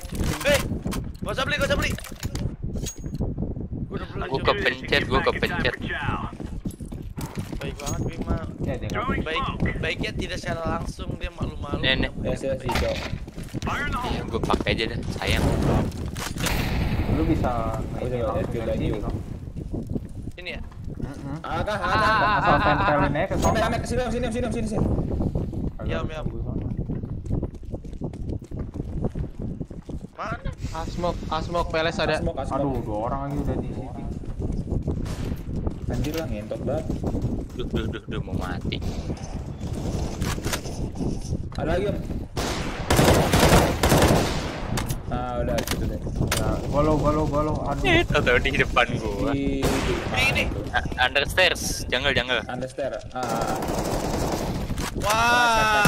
Speaker 2: Eh, gak usah beli, gak usah beli. Gua udah beli,
Speaker 4: Gua
Speaker 2: cu.
Speaker 4: kepencet, gua kepencet.
Speaker 2: Baik banget, Bima.
Speaker 3: Ya.
Speaker 2: Baik, baiknya tidak secara langsung dia malu-malu.
Speaker 4: Nih, nih.
Speaker 9: Ya, saya sih, Cok.
Speaker 4: Ya, gua pakai aja dah. Sayang.
Speaker 3: Lu bisa ini sini,
Speaker 2: ya.
Speaker 3: Mm-mm.
Speaker 9: Agak, agak.
Speaker 3: Asal tempelin aja ke
Speaker 9: Sampai
Speaker 3: sana.
Speaker 9: sampai ke sini, sini, sini, sini, sini.
Speaker 3: Tunggu sana.
Speaker 2: Mana?
Speaker 1: Asmok, Asmok Peles ada.
Speaker 9: Asmok, asmok.
Speaker 3: Aduh, dua orang lagi udah di sini.
Speaker 9: Anjir lah, ngentot banget.
Speaker 4: Duh, duh, duh, duh, mau mati.
Speaker 9: Ada lagi, Om. Nah, udah gitu deh.
Speaker 3: Ya, golo, golo, golo. Aduh.
Speaker 4: Eh, tahu di depan gua.
Speaker 9: Di
Speaker 2: Ini, ini.
Speaker 4: Uh, under stairs, jungle, jungle.
Speaker 9: understair. Ah,
Speaker 2: Wah.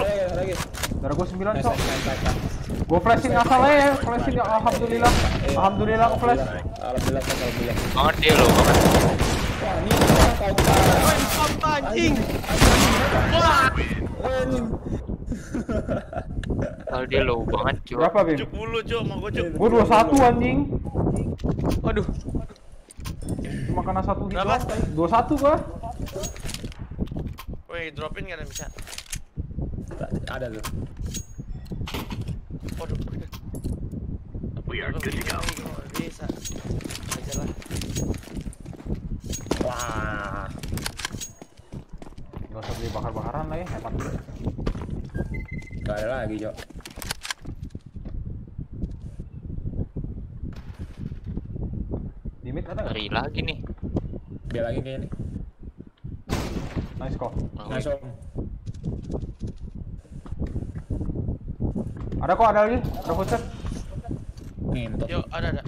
Speaker 9: lagi, lagi.
Speaker 3: Darah gue 9,
Speaker 9: Nice,
Speaker 3: cok. Gue flashing asal aja ya, flashing ya. Alhamdulillah.
Speaker 9: Eh,
Speaker 3: Alhamdulillah ke flash.
Speaker 9: Alhamdulillah, alhamdulillah.
Speaker 4: Banget dia banget.
Speaker 9: Wah, ini kau
Speaker 2: anjing?
Speaker 9: Anjing. [laughs]
Speaker 4: Kalau dia low banget, cuy.
Speaker 3: Berapa, Bim?
Speaker 2: Cuk mulu, Cuk. Mau gua, Cuk.
Speaker 3: Gue 21 anjing.
Speaker 1: Waduh.
Speaker 3: Cuma kena satu hit
Speaker 2: Berapa?
Speaker 3: doang. 21 gua.
Speaker 2: Woi, dropin nggak ada bisa?
Speaker 9: Ada tuh.
Speaker 2: Waduh. We are good to go. Bisa. Aja lah.
Speaker 9: Wah.
Speaker 3: Gak usah beli bakar-bakaran lah ya, hemat dulu.
Speaker 9: Gak ada lagi, Cok.
Speaker 4: Ngeri lagi nih.
Speaker 9: Dia lagi kayaknya nih.
Speaker 3: Nice kok.
Speaker 9: Nice, Om.
Speaker 3: Ada kok, ada lagi. Ada footstep.
Speaker 2: Yuk, ada ada.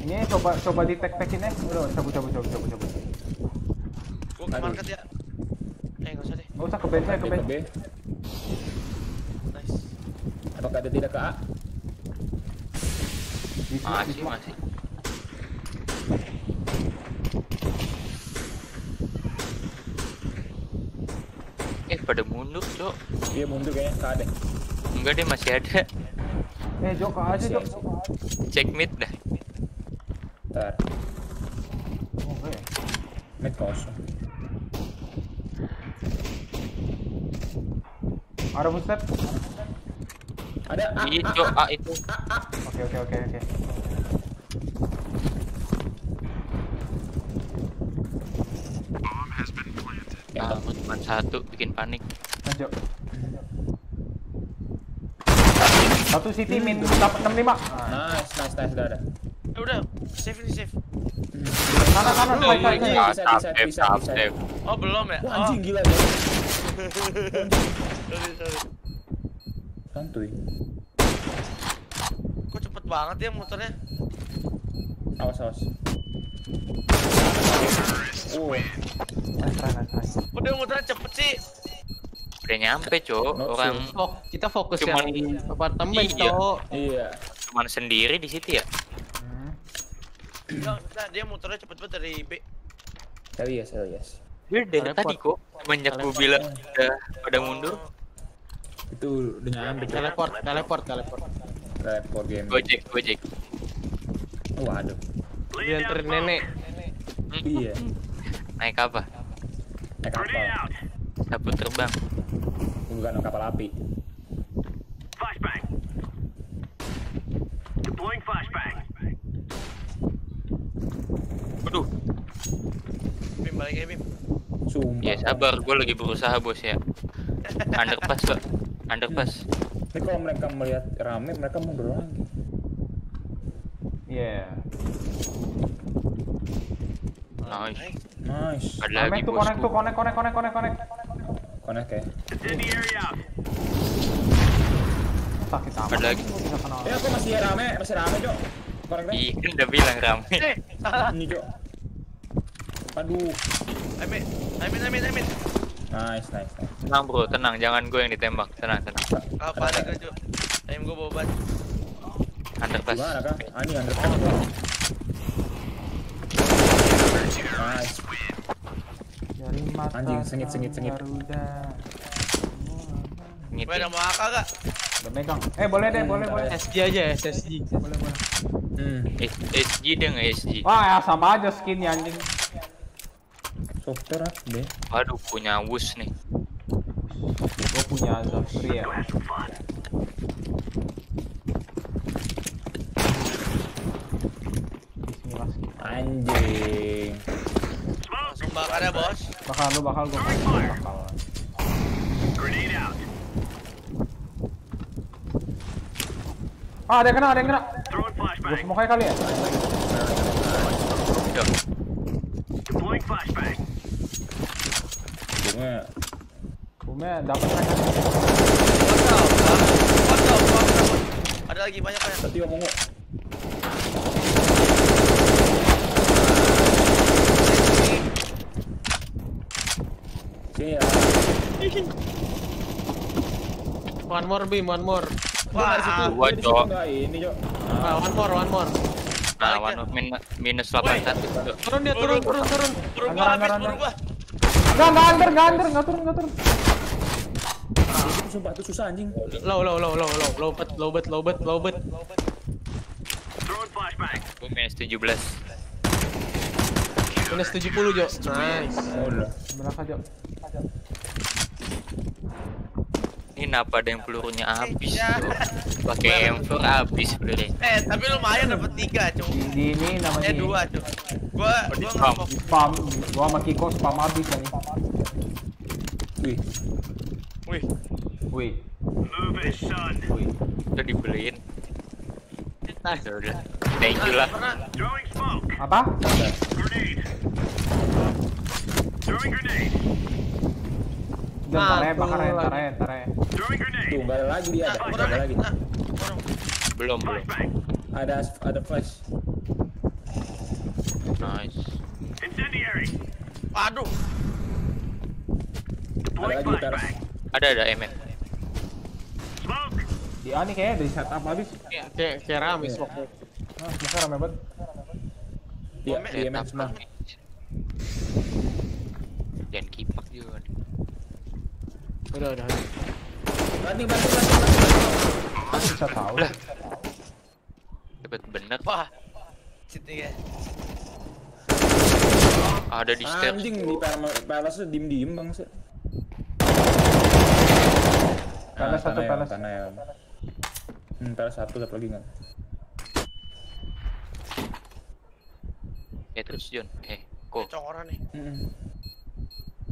Speaker 3: Ini coba coba di tek tekin ya. Udah, cabut cabut cabut cabut cabut.
Speaker 2: Gua ke market ya. Eh, nggak usah deh.
Speaker 3: Gak usah ke bench aja, ke
Speaker 9: Ke
Speaker 3: bench.
Speaker 9: B.
Speaker 2: Nice.
Speaker 9: Apakah ada tidak ke A?
Speaker 4: Masih, masih. Eh, pada mundur, cok.
Speaker 9: Dia mundur kayaknya ke A deh.
Speaker 4: Enggak deh, masih ada.
Speaker 3: Eh, Jok aja, Jok.
Speaker 4: Check mid dah.
Speaker 9: Ntar.
Speaker 3: Oh, enggak ya.
Speaker 9: Mid kosong.
Speaker 3: Ada footstep?
Speaker 9: Ada ah,
Speaker 4: Iya, Cok, ah itu.
Speaker 3: Oke oke oke oke.
Speaker 4: Ya, cuma satu bikin panik.
Speaker 3: Lanjut. Satu city min dapat 65. Nah,
Speaker 9: Nice, nice, nice, udah ada.
Speaker 2: Ya udah, save ini save.
Speaker 3: kanan kanan
Speaker 4: Oh,
Speaker 3: side side.
Speaker 4: iya,
Speaker 9: bisa, bisa, bisa, bisa.
Speaker 2: Oh belum ya?
Speaker 9: Wah
Speaker 2: Oh,
Speaker 9: anjing gila ya.
Speaker 2: sorry, sorry.
Speaker 9: Santuy.
Speaker 2: Kok cepet banget ya motornya?
Speaker 9: Awas, awas.
Speaker 2: Dia motornya cepet sih?
Speaker 4: Udah nyampe, Cok. Orang
Speaker 1: Fok, kita fokus
Speaker 4: Cuman-
Speaker 1: yang di apartemen,
Speaker 4: Iya.
Speaker 1: Cok.
Speaker 9: iya.
Speaker 4: cuman sendiri di situ ya.
Speaker 3: Hmm.
Speaker 2: Dia motornya cepet banget dari B.
Speaker 9: Hell yes.
Speaker 4: Dia dari
Speaker 1: Teleport.
Speaker 4: tadi kok. Semenjak gue bilang udah pada mundur.
Speaker 9: Itu udah nyampe.
Speaker 1: Teleport, teleport, teleport.
Speaker 9: Report game.
Speaker 4: Gojek, gojek.
Speaker 9: Oh, waduh.
Speaker 1: Dianterin nenek.
Speaker 9: Iya.
Speaker 4: Naik apa?
Speaker 9: Naik kapal.
Speaker 4: Sapu terbang.
Speaker 9: Bukan kapal api.
Speaker 4: Waduh,
Speaker 2: Bim balik ya Bim.
Speaker 9: Sumpah.
Speaker 4: ya sabar, gue lagi berusaha bos ya. Underpass kok, underpass.
Speaker 9: Ini kalau mereka melihat rame, mereka mundur lagi.
Speaker 3: Yeah.
Speaker 4: Nice.
Speaker 9: Nice.
Speaker 4: Ada lagi
Speaker 3: Connect tuh connect tuh connect connect connect connect connect.
Speaker 9: Connect ya.
Speaker 3: Sakit amat.
Speaker 4: Ada lagi.
Speaker 9: Ya, aku masih rame, masih rame, Cok.
Speaker 4: Iya, kan udah bilang rame. [laughs]
Speaker 2: Eh, salah.
Speaker 9: Ini, Cok. Aduh.
Speaker 2: Amin, amin, amin, amin.
Speaker 9: Nice, nice, nice.
Speaker 4: Tenang bro, tenang, jangan gue yang ditembak. Tenang, tenang.
Speaker 2: Apa ada kerja? Ayo gue bawa ban.
Speaker 4: Underpass.
Speaker 9: Gimana? Ah, ini underpass. Nice.
Speaker 3: Dari mata
Speaker 9: Anjing, sengit, sengit, sengit.
Speaker 3: Garuda.
Speaker 4: Gitu.
Speaker 2: Gue ada mau AK gak?
Speaker 3: Udah megang. Eh boleh deh, boleh boleh.
Speaker 1: SG aja, SSG.
Speaker 3: Boleh boleh.
Speaker 9: Hmm.
Speaker 4: S- SG dia nggak SG?
Speaker 3: Wah, ya sama aja skinnya anjing.
Speaker 9: Software ah, deh.
Speaker 4: Waduh, punya wus nih.
Speaker 3: Gue punya Zafri ya. Bismillah skin.
Speaker 9: Anjing.
Speaker 2: Langsung bakar ya bos.
Speaker 3: Bakal lu bakal gue bakal. Ah, ada yang kena, ada yang kena. Gue kali ya.
Speaker 4: Udah.
Speaker 9: Bunga.
Speaker 3: Bumnya dapat kan?
Speaker 2: What the fuck? What the fuck? Ada lagi banyak banyak.
Speaker 9: Tadi ngomong Ya.
Speaker 1: One more beam, one more.
Speaker 2: Wah,
Speaker 4: Dua, Cok.
Speaker 9: Enggak ini, Cok.
Speaker 1: Ah, one more, one more.
Speaker 4: Nah, one min minus 81 Cok.
Speaker 1: Turun dia, turun, turun, turun.
Speaker 2: berubah
Speaker 3: Anggar,
Speaker 2: habis
Speaker 3: anggar,
Speaker 2: berubah.
Speaker 3: Enggak, enggak under, enggak under, enggak turun, enggak turun.
Speaker 9: Sumpah itu susah anjing.
Speaker 1: Low, low, low, low, low, low bet, low bet, low bet, low bet.
Speaker 4: Gue minus 17.
Speaker 1: Minus 70, Jo. Nice.
Speaker 9: Oh, udah.
Speaker 3: Berapa aja?
Speaker 4: Ini kenapa ada yang pelurunya habis?
Speaker 2: Ya.
Speaker 4: Cok? Pakai M4 habis pelurunya.
Speaker 2: Eh, tapi lumayan dapat tiga, cuma.
Speaker 3: Di, ini namanya
Speaker 2: Eh, dua, cuma. Gua
Speaker 4: di
Speaker 2: gua
Speaker 4: spam.
Speaker 3: spam. Gua sama Kiko spam habis kan.
Speaker 9: Wih.
Speaker 2: Wih,
Speaker 3: Wih.
Speaker 4: Wih, itu dibeliin. Nah, udah. Thank you lah.
Speaker 3: Apa? Udah, ntar ya, bakar ya, ntar ya, ntar ya.
Speaker 9: Tuh, enggak ada lagi dia, ada,
Speaker 2: Nah,
Speaker 9: enggak ada lagi.
Speaker 2: Nah.
Speaker 4: Belum, belum.
Speaker 9: Ada ada flash.
Speaker 4: Nice.
Speaker 2: Aduh,
Speaker 9: Ada lagi di teras.
Speaker 4: Ada ada MM.
Speaker 3: Di A nih kayaknya dari setup habis.
Speaker 1: Kayak kayak kayak ramis waktu.
Speaker 3: Nah, masa rame banget.
Speaker 9: Iya, di MN semua.
Speaker 4: Jangan kipak juga.
Speaker 1: Udah, udah.
Speaker 9: Banting, banting, banting, banting.
Speaker 3: Kan bisa tahu.
Speaker 4: Lah. Cepet bener.
Speaker 2: wah. Sini ya.
Speaker 4: Ada di stairs.
Speaker 9: Anjing di Palace Palace diem-diem bang sih.
Speaker 3: Palace satu, Palace.
Speaker 9: Tanah ya. Hmm, Palace satu satu lagi nggak?
Speaker 4: Ya terus John. Eh, kok.
Speaker 2: Cokoran nih.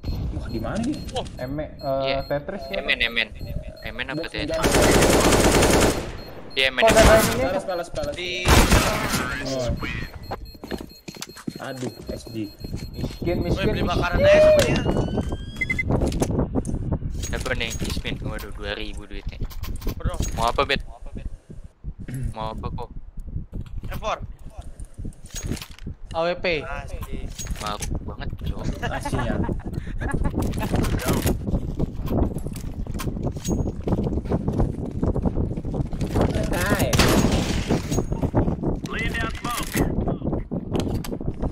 Speaker 9: Wah di mana nih?
Speaker 3: Eme, eh,
Speaker 4: Iya.
Speaker 3: Tetris ya?
Speaker 4: Emen, emen. Emen apa
Speaker 9: jangan.
Speaker 4: Iya, emen.
Speaker 3: Oh.
Speaker 2: Di
Speaker 9: Oh. Aduh, SD.
Speaker 3: Miskin,
Speaker 2: Gue
Speaker 3: miskin,
Speaker 2: beli makanan aja semuanya.
Speaker 4: Apa nih? Ismin. Waduh, 2000 duitnya.
Speaker 2: Bro,
Speaker 4: Mau apa, Bet? Mau apa kok?
Speaker 2: effort.
Speaker 1: AWP.
Speaker 4: Mabuk banget, Cok.
Speaker 9: Hai.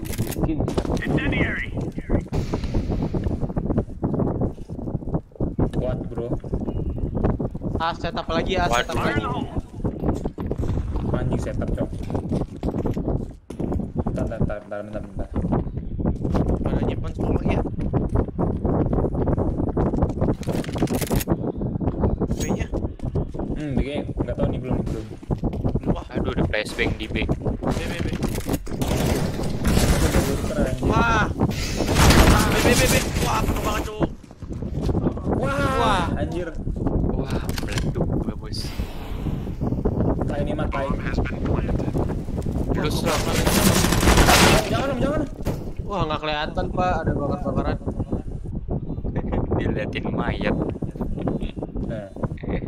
Speaker 3: Miskin.
Speaker 9: Kuat bro.
Speaker 1: A setup lagi, A setup
Speaker 4: Waduh.
Speaker 1: lagi.
Speaker 9: Anjing setup cok. Bentar, bentar, bentar, bentar, bentar, bentar.
Speaker 2: Mana nyimpen smoke lagi ya? B-nya.
Speaker 9: Hmm, BG nggak tahu nih belum belum.
Speaker 2: Wah,
Speaker 4: Aduh, ada flashbang di B.
Speaker 2: B, B, B. Wah. B, B, B, B. Wah, penuh banget, Cuk.
Speaker 9: Wah, anjir.
Speaker 4: Wah, meletup gue, bos.
Speaker 9: Tai ini mah tai.
Speaker 4: Plus lah.
Speaker 9: Jangan om, jangan.
Speaker 1: Wah, nggak kelihatan, Pak. Ada bakar-bakaran.
Speaker 4: Diliatin mayat.
Speaker 9: Nah,
Speaker 4: Eh.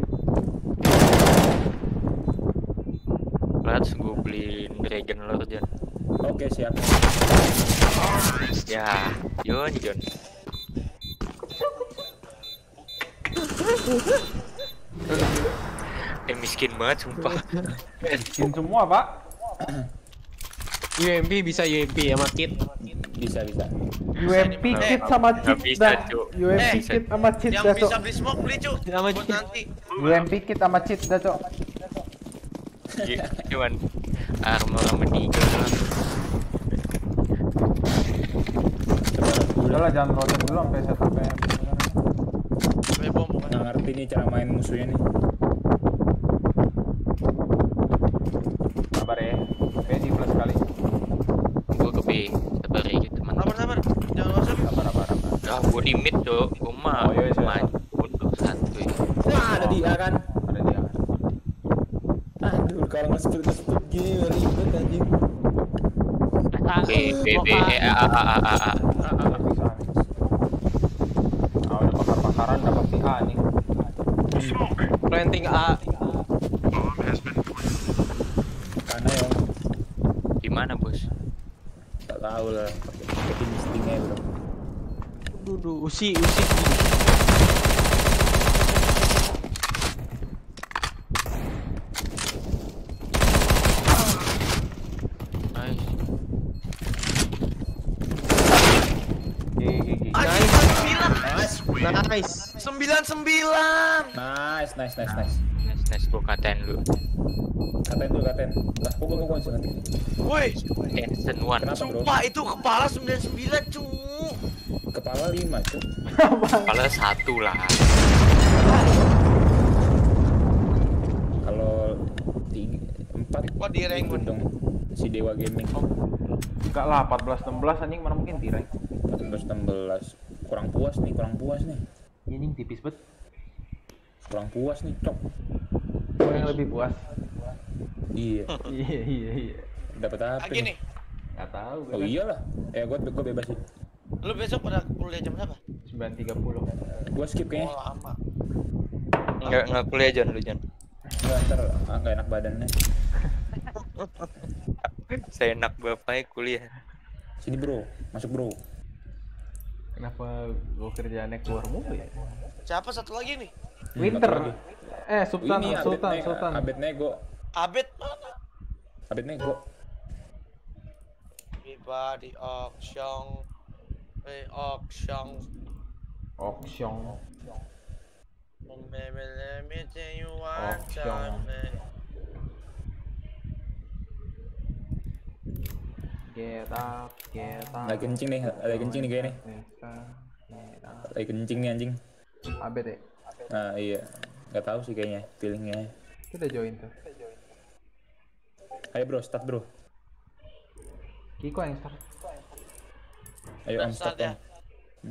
Speaker 4: Let's gue beliin Dragon Lord, John.
Speaker 9: oke siap.
Speaker 4: Ya, John, John. Eh, miskin banget, sumpah.
Speaker 3: Miskin semua, Pak. [clears throat]
Speaker 1: UMP bisa UMP sama kit.
Speaker 9: Bisa bisa.
Speaker 3: UMP kit sama cheat
Speaker 4: bisa,
Speaker 3: dah. UMP
Speaker 2: Eh,
Speaker 3: kit sama cheat
Speaker 2: Yang
Speaker 3: dah,
Speaker 2: bisa
Speaker 3: Cok.
Speaker 2: beli smoke beli, Cuk.
Speaker 1: Sama cheat.
Speaker 2: nanti.
Speaker 3: UMP kit sama cheat dah, Cok. [laughs]
Speaker 4: Cuman armor sama tiga.
Speaker 3: Udah lah, jangan loading dulu sampai setupnya.
Speaker 2: B bom bukan.
Speaker 9: Nggak ngerti nih cara main musuhnya nih.
Speaker 3: Sabar ya. Oke, di plus kali.
Speaker 4: Gue ke B, sabar ya gitu, teman.
Speaker 2: Sabar, sabar. Jangan masuk.
Speaker 3: Sabar, sabar, sabar.
Speaker 4: Ah, gue di mid tuh, gue mah
Speaker 3: Oh, iya, iya,
Speaker 4: main untuk santuy.
Speaker 9: Wah, ada dia kan.
Speaker 3: Ada dia.
Speaker 9: Aduh, kalau nggak split split gini ribet anjing.
Speaker 4: B, B, B, E, A, A, A, A, A, A.
Speaker 3: Ah, bisa nih. Ah, udah bakar-bakaran dapat si A nih.
Speaker 1: Planting A.
Speaker 9: Karena ya,
Speaker 4: Di mana bos?
Speaker 9: tak tahu lah. Pakai instingnya bro.
Speaker 1: Duh, duh, usi, usi.
Speaker 4: Nice.
Speaker 1: Nice.
Speaker 2: Sembilan, sembilan.
Speaker 9: Nice, nice, nice, nice.
Speaker 4: Nice, nice, gue katain lu.
Speaker 9: Katain dulu, katain. Lah, gue gue bisa ngetik?
Speaker 2: Woi,
Speaker 4: Tension one.
Speaker 9: Kenapa bro?
Speaker 2: sumpah itu kepala sembilan sembilan, Cuk.
Speaker 9: Kepala lima cuy. [laughs]
Speaker 4: Kepala satu lah.
Speaker 9: Kalau tiga, empat.
Speaker 2: Wah, di rank.
Speaker 9: dong. Si Dewa Gaming.
Speaker 3: Enggak lah, 14 16 anjing mana mungkin tireng.
Speaker 9: 14 16. Kurang puas nih, kurang puas nih.
Speaker 3: Anjing tipis bet.
Speaker 9: Kurang puas nih, cok.
Speaker 3: Gue yang lebih puas.
Speaker 9: Iya. [laughs]
Speaker 3: Iya, iya, iya.
Speaker 9: Dapat apa?
Speaker 2: Lagi nih.
Speaker 3: Enggak tahu.
Speaker 9: Oh iyalah. Eh, gue gue bebas sih.
Speaker 2: Lu besok pada kuliah jam berapa?
Speaker 3: 9.30.
Speaker 9: Gue skip
Speaker 2: Oh,
Speaker 9: kayaknya.
Speaker 2: lama.
Speaker 4: Enggak enggak kuliah John lu John.
Speaker 9: Nggak, ntar ah, nggak enak badannya. [laughs]
Speaker 4: Saya enak bapaknya kuliah.
Speaker 9: Sini bro, masuk bro.
Speaker 3: Kenapa gue kerjaannya keluar mulu ya?
Speaker 2: Siapa satu lagi nih?
Speaker 3: Winter. Eh, Sultan,
Speaker 9: Ini
Speaker 3: Sultan,
Speaker 9: Abed,
Speaker 3: Sultan.
Speaker 9: Abed Nego.
Speaker 2: Abed mana?
Speaker 9: Abed Nego.
Speaker 2: Everybody auction. Auction. time, man.
Speaker 3: Get up, get up.
Speaker 9: Lagi kencing nih, lagi kencing nih kayaknya nih. Lagi kencing nih anjing.
Speaker 3: Abet ya?
Speaker 9: Nah iya, nggak tahu sih kayaknya feelingnya.
Speaker 3: Kita join tuh.
Speaker 9: Ayo bro, start bro.
Speaker 3: Kiko yang start.
Speaker 9: Ayo om
Speaker 2: Start ya.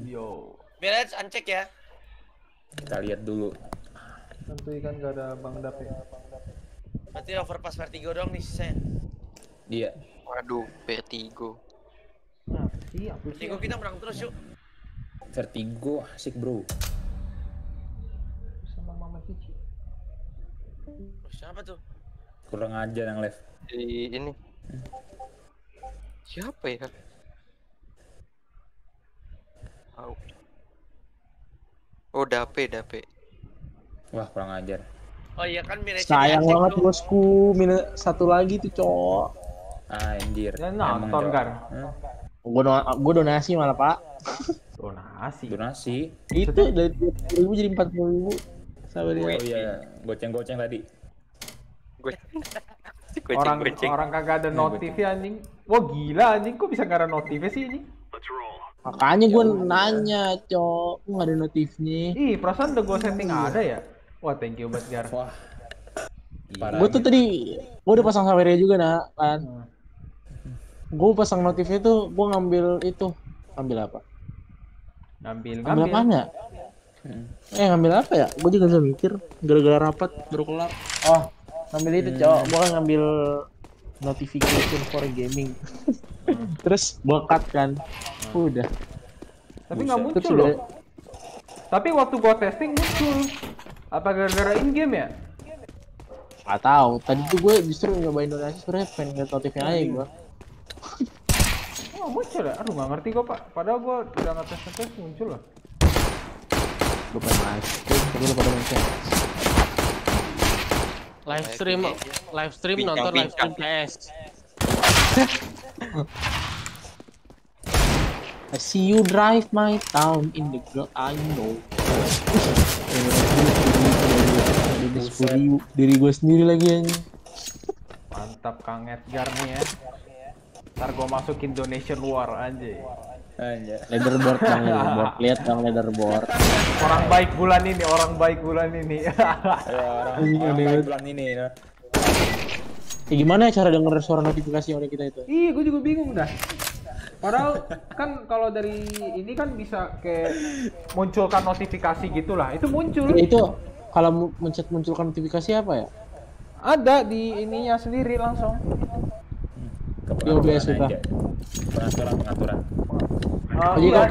Speaker 3: Yo.
Speaker 2: Mirage uncek ya.
Speaker 9: Kita lihat dulu.
Speaker 3: Santuy kan gak ada Bang Dap ya.
Speaker 2: Berarti overpass vertigo dong nih sisanya.
Speaker 9: Iya.
Speaker 4: Waduh, vertigo.
Speaker 3: Nah, siap.
Speaker 2: Vertigo kita menang terus yuk.
Speaker 9: Vertigo asik bro.
Speaker 3: Sama Mama Cici.
Speaker 2: Oh, Siapa tuh?
Speaker 9: Kurang aja yang left.
Speaker 4: Di ini. Siapa ya? Tahu. Oh, Dape, Dape.
Speaker 9: Wah kurang ajar.
Speaker 2: Oh iya kan Mirage
Speaker 1: Sayang banget
Speaker 2: tuh.
Speaker 1: bosku, minus satu lagi tuh cowok.
Speaker 9: Anjir.
Speaker 3: Ya nonton kan.
Speaker 9: Hah?
Speaker 1: Gue gua donasi malah pak.
Speaker 3: Donasi.
Speaker 9: Donasi.
Speaker 1: Itu dari ribu jadi empat puluh ribu. Sampai dia.
Speaker 9: Oh iya, goceng-goceng tadi.
Speaker 3: Orang orang kagak ada notif ya anjing. Wah gila anjing kok bisa gak ada notif sih ini?
Speaker 1: Makanya gue nanya, cok, nggak ada notifnya?
Speaker 3: Ih, perasaan udah gue setting ada ya? Wah, thank you banget Gar.
Speaker 9: Wah.
Speaker 1: Gue tuh tadi, gue udah pasang sawernya juga nak, kan. Gue pasang notifnya tuh, gue ngambil itu, ngambil apa?
Speaker 3: Ngambil
Speaker 1: Ngambil
Speaker 3: ngambil.
Speaker 1: apaan ya? Eh ngambil apa ya? Gue juga bisa mikir, gara-gara rapat baru kelar. Oh, ngambil itu cowok, gue kan ngambil notification for gaming. [laughs] [laughs] Terus gue cut kan, udah.
Speaker 3: Tapi nggak muncul
Speaker 1: udah-
Speaker 3: loh. Tapi waktu gua testing muncul. Apa gara-gara in game ya?
Speaker 1: Gak tahu. Tadi tuh gue justru nyobain donasi sebenarnya pengen liat notifnya aja gue.
Speaker 3: Oh muncul ya? Aduh nggak ngerti gua pak. Padahal gua udah ngetes ngetes muncul loh.
Speaker 1: Gue pengen live stream, tapi lu pada mencet.
Speaker 11: Live stream, live stream nonton live stream PS. [laughs]
Speaker 1: I see you drive my town in the girl I know. Diri sendiri, diri gue sendiri lagi anjing.
Speaker 3: Mantap Kang Edgar nih ya. Ntar gua masukin donation war anjay.
Speaker 9: Anjay.
Speaker 1: Leaderboard bang, leaderboard. Lihat bang leaderboard.
Speaker 3: Orang baik bulan ini, orang baik bulan ini.
Speaker 9: Ya, orang,
Speaker 1: Anjing,
Speaker 9: orang baik bulan ini. ya.
Speaker 1: Ya gimana ya cara denger suara notifikasi oleh kita itu?
Speaker 3: Ih, gue juga bingung dah. Padahal kan kalau dari ini kan bisa kayak munculkan notifikasi gitulah. Itu muncul.
Speaker 1: Ya, itu kalau mencet munculkan notifikasi apa ya?
Speaker 3: Ada di ininya sendiri langsung.
Speaker 1: Di OBS kita.
Speaker 9: Pengaturan pengaturan.
Speaker 1: Oh, jadi
Speaker 3: iya,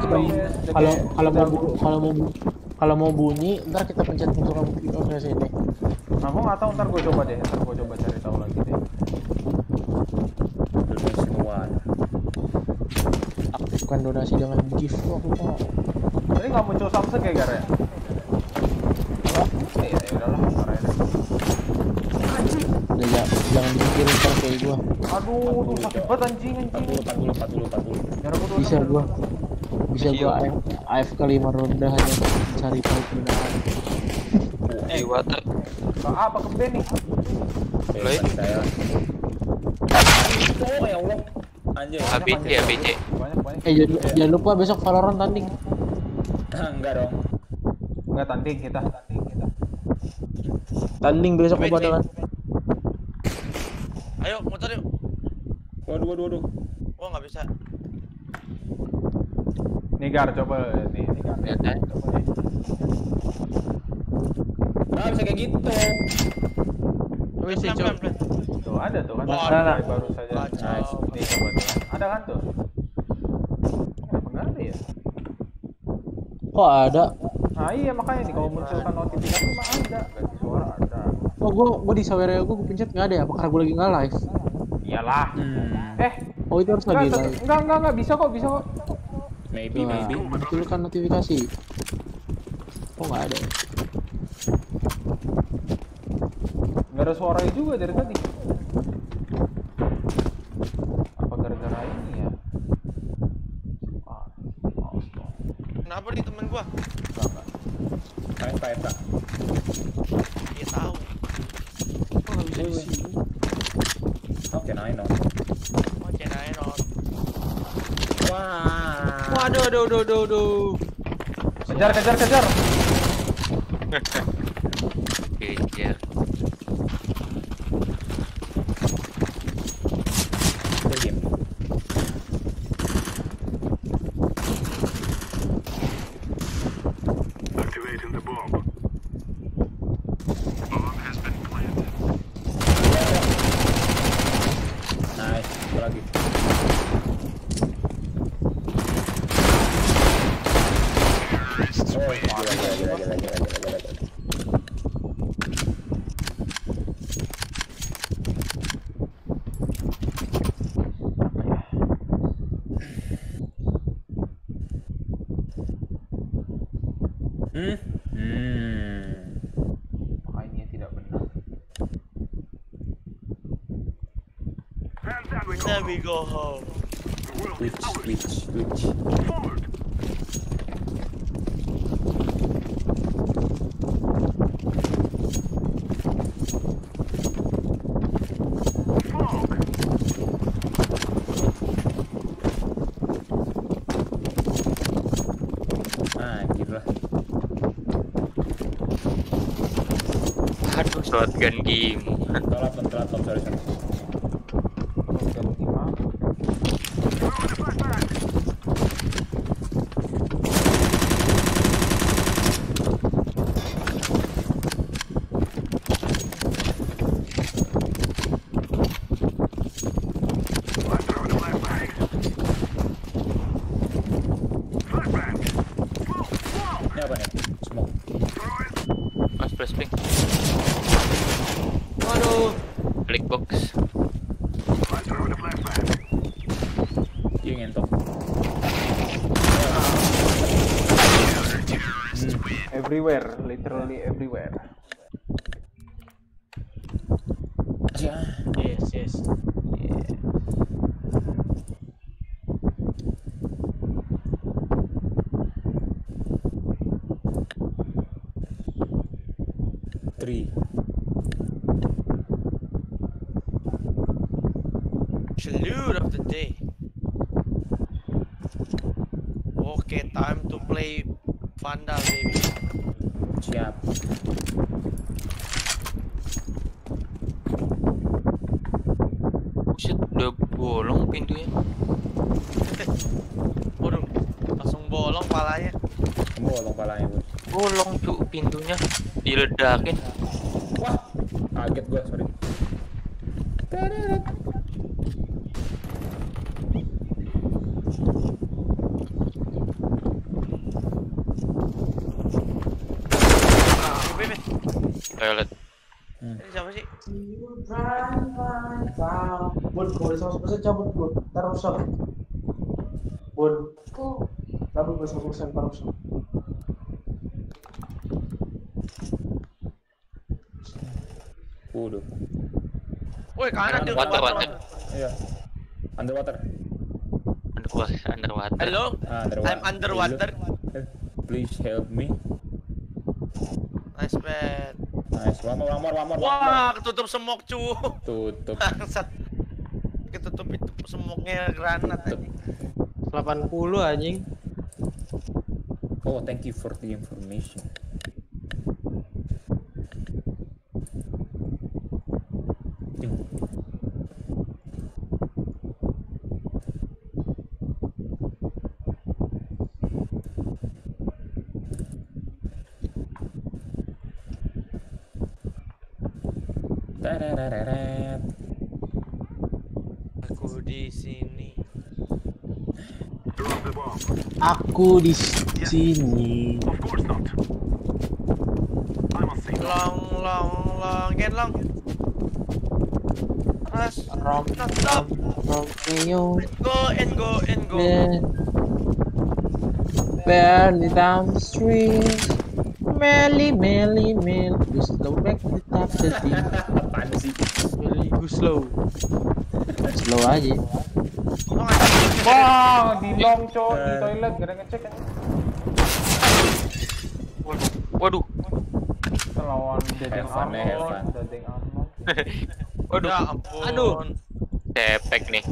Speaker 1: kalau kalau mau kalau mau kalau mau bunyi, ntar kita pencet munculkan notifikasi ini.
Speaker 3: Nah, gua nggak tahu ntar gue coba deh, ntar gue coba cari tahu lagi deh.
Speaker 9: Donation war.
Speaker 1: Aktifkan donasi dengan GIF aku mau.
Speaker 3: Ini nggak muncul Samsung ya Gar ya? Eh, ya udahlah, ntar aja deh.
Speaker 1: Udah ya, jangan dipikirin ntar kayak gua.
Speaker 3: Aduh, tuh sakit banget anjing anjing.
Speaker 9: 40 40 40
Speaker 3: Nyara gua tuh
Speaker 1: Bisa gua. Bisa gua AF, AFK 5 ronde hanya cari tahu kebenaran.
Speaker 4: Eh, water.
Speaker 3: Ke A apa ke B nih?
Speaker 9: Oke, saya. Oh ya Allah. Anjir.
Speaker 4: ABC, ABC.
Speaker 3: Banyak banyak.
Speaker 1: Eh jangan, jangan lupa besok Valorant tanding.
Speaker 9: Enggak dong.
Speaker 3: Enggak tanding kita, tanding kita.
Speaker 1: Tanding besok
Speaker 2: wait.
Speaker 1: kan.
Speaker 2: Ayo motor yuk.
Speaker 9: Waduh waduh waduh.
Speaker 2: Oh nggak bisa.
Speaker 3: Nih Gar, coba nih, nih Gar.
Speaker 4: Lihat ya.
Speaker 3: Coba nih.
Speaker 9: Nah, bisa kayak gitu.
Speaker 11: Wis sih.
Speaker 3: Tuh ada tuh kan. Ada
Speaker 1: ada.
Speaker 3: baru saja.
Speaker 2: Kacau.
Speaker 3: Nice. Nih coba tuh. Ada kan tuh? Kenapa nggak ada ya?
Speaker 1: Kok ada?
Speaker 3: Nah iya makanya nih kalau munculkan notifikasi mah ada. Ganti suara ada.
Speaker 1: Oh gua gua di Saweria gua, gua pencet nggak ada ya? Apa karena gua lagi nggak live?
Speaker 3: Iyalah.
Speaker 9: Hmm.
Speaker 3: Eh,
Speaker 1: Oh itu harus
Speaker 3: enggak,
Speaker 1: lagi live.
Speaker 3: enggak, enggak, enggak, bisa kok, bisa kok.
Speaker 9: Maybe
Speaker 1: Nah,
Speaker 9: maybe.
Speaker 1: munculkan notifikasi. Oh nggak ada. ya?
Speaker 3: Nggak ada suaranya juga dari tadi. Apa gara-gara ini ya? Ah.
Speaker 2: Kenapa nih temen gua?
Speaker 3: Enggak.
Speaker 9: AFK AFK.
Speaker 2: Dia tahu.
Speaker 11: Oh, di sini.
Speaker 9: How can I know?
Speaker 2: Oke, nah, non.
Speaker 9: Wah.
Speaker 1: Waduh, aduh, aduh, aduh, aduh.
Speaker 3: Kejar, kejar, kejar.
Speaker 4: Kejar. [laughs]
Speaker 9: Good game. Nice, satu lagi. Oh, gila, gila, gila, gila, gila, gila, gila. Hmm? Hmm.
Speaker 3: Ah, ini yang tidak benar.
Speaker 2: There we go home.
Speaker 9: Switch, switch, switch. Ah, gila.
Speaker 4: Aduh, shotgun game.
Speaker 9: Telat, telat, telat, sorry, sorry. Ini apa nih? Smoke.
Speaker 4: Mas flash ping.
Speaker 1: Waduh.
Speaker 4: Klik box.
Speaker 9: Iya ngentok.
Speaker 3: Everywhere, literally everywhere.
Speaker 9: Ya.
Speaker 1: Yes, yes.
Speaker 9: Three.
Speaker 2: Salute of the day. Okay, time to play Vandal, baby.
Speaker 9: Siap.
Speaker 4: Buset, udah bolong pintunya.
Speaker 2: Waduh, langsung bolong palanya.
Speaker 9: Bolong palanya, bos.
Speaker 4: Bolong tuh pintunya. Diledakin.
Speaker 9: Wah, kaget gua, sorry.
Speaker 2: Bebe,
Speaker 4: Toilet.
Speaker 2: ini siapa sih?
Speaker 12: Bun, kalau bisa masuk persen cabut bun, taruh rusak. Bun, cabut gue satu persen taruh rusak.
Speaker 9: Waduh.
Speaker 2: Woi, kanan dia
Speaker 4: Water, water.
Speaker 9: Iya. Underwater.
Speaker 4: Underwater. Underwater.
Speaker 2: Hello?
Speaker 9: Ah, underwater.
Speaker 2: I'm underwater.
Speaker 9: Please help me.
Speaker 2: Nice man.
Speaker 9: Nice. One more, one more, one more, one more.
Speaker 2: Wah, ketutup semok cu.
Speaker 9: Tutup.
Speaker 2: Bangsat. Ketutup itu semoknya granat anjing.
Speaker 1: 80 anjing.
Speaker 9: Oh, thank you for the information.
Speaker 2: Aku di sini.
Speaker 12: Aku di sini.
Speaker 2: Long, long, long, get long. Ras,
Speaker 12: Rom,
Speaker 2: stop, stop.
Speaker 12: Romeo,
Speaker 2: Go and go and go.
Speaker 12: Burn it down the street. Melly, melly, melly. Just go back to the top of the beat. [laughs]
Speaker 9: Apaan sih?
Speaker 1: Melly go slow.
Speaker 12: Slow aja.
Speaker 3: Wah, di long cok, di toilet, gak ada ngecek kan.
Speaker 4: Waduh.
Speaker 3: Lawan Dedeng
Speaker 9: Have fun, have
Speaker 3: Arnold. Dedeng Arnold. [laughs]
Speaker 4: Waduh.
Speaker 2: Ya ampun.
Speaker 1: Aduh.
Speaker 4: Cepek nih.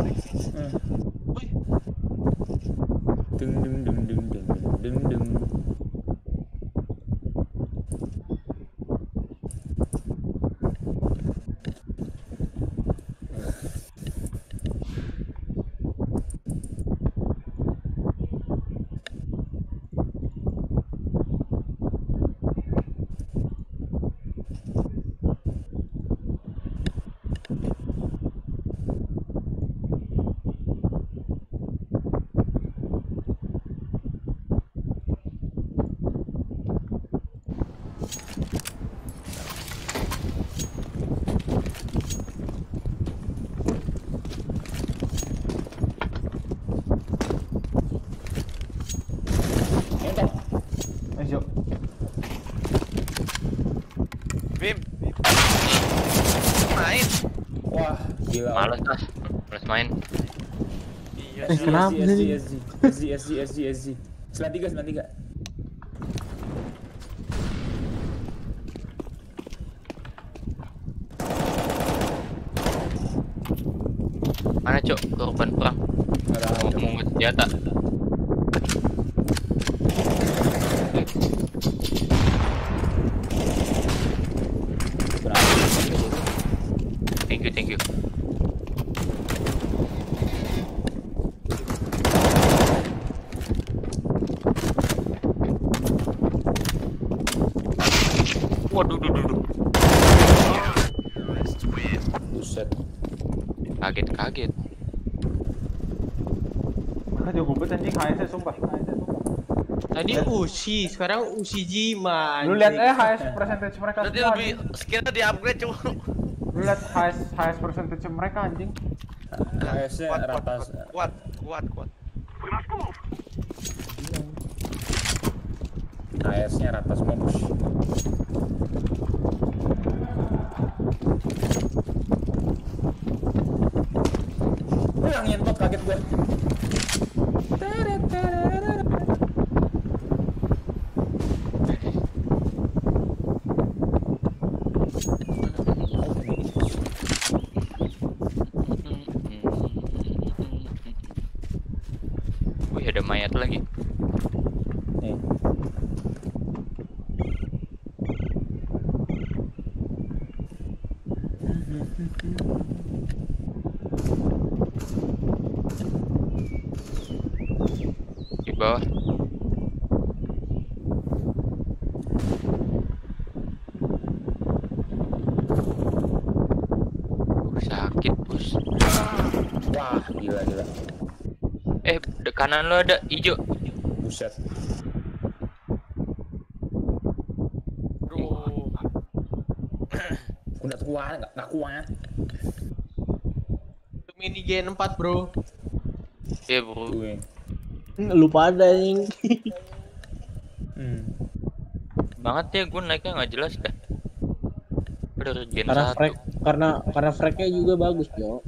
Speaker 9: Dung dung dung dung dung dung dung. Meletas,
Speaker 4: males main.
Speaker 2: Iya,
Speaker 12: eh, kenapa sih?
Speaker 9: SG, SG, SG, SG,
Speaker 3: 93, 93.
Speaker 1: Tadi Usi, sekarang Usi Jima.
Speaker 3: Lu lihat eh HS percentage mereka
Speaker 2: Berarti
Speaker 3: semua,
Speaker 2: lebih skillnya di upgrade cuma.
Speaker 3: Lu lihat HS HS percentage mereka anjing.
Speaker 2: Kuat,
Speaker 9: rata.
Speaker 2: kuat, kuat, kuat.
Speaker 9: HS-nya rata semua bos. Wih, yang nyentot kaget gue.
Speaker 4: Wih, ada mayat lagi.
Speaker 9: Nih.
Speaker 4: Di bawah. Uh, sakit, bos.
Speaker 9: Wah, gila gila.
Speaker 4: Eh, de kanan lo ada hijau.
Speaker 9: Buset.
Speaker 2: Aduh.
Speaker 9: Udah kuat, nggak nggak kuat.
Speaker 1: Itu mini G4 bro.
Speaker 4: Iya, bro.
Speaker 9: Gue.
Speaker 12: Lupa ada yang
Speaker 9: Hmm.
Speaker 4: Banget ya, gue naiknya nggak jelas dah. Udah gen
Speaker 12: karena
Speaker 4: satu.
Speaker 12: frag karena karena fragnya juga bagus Jo.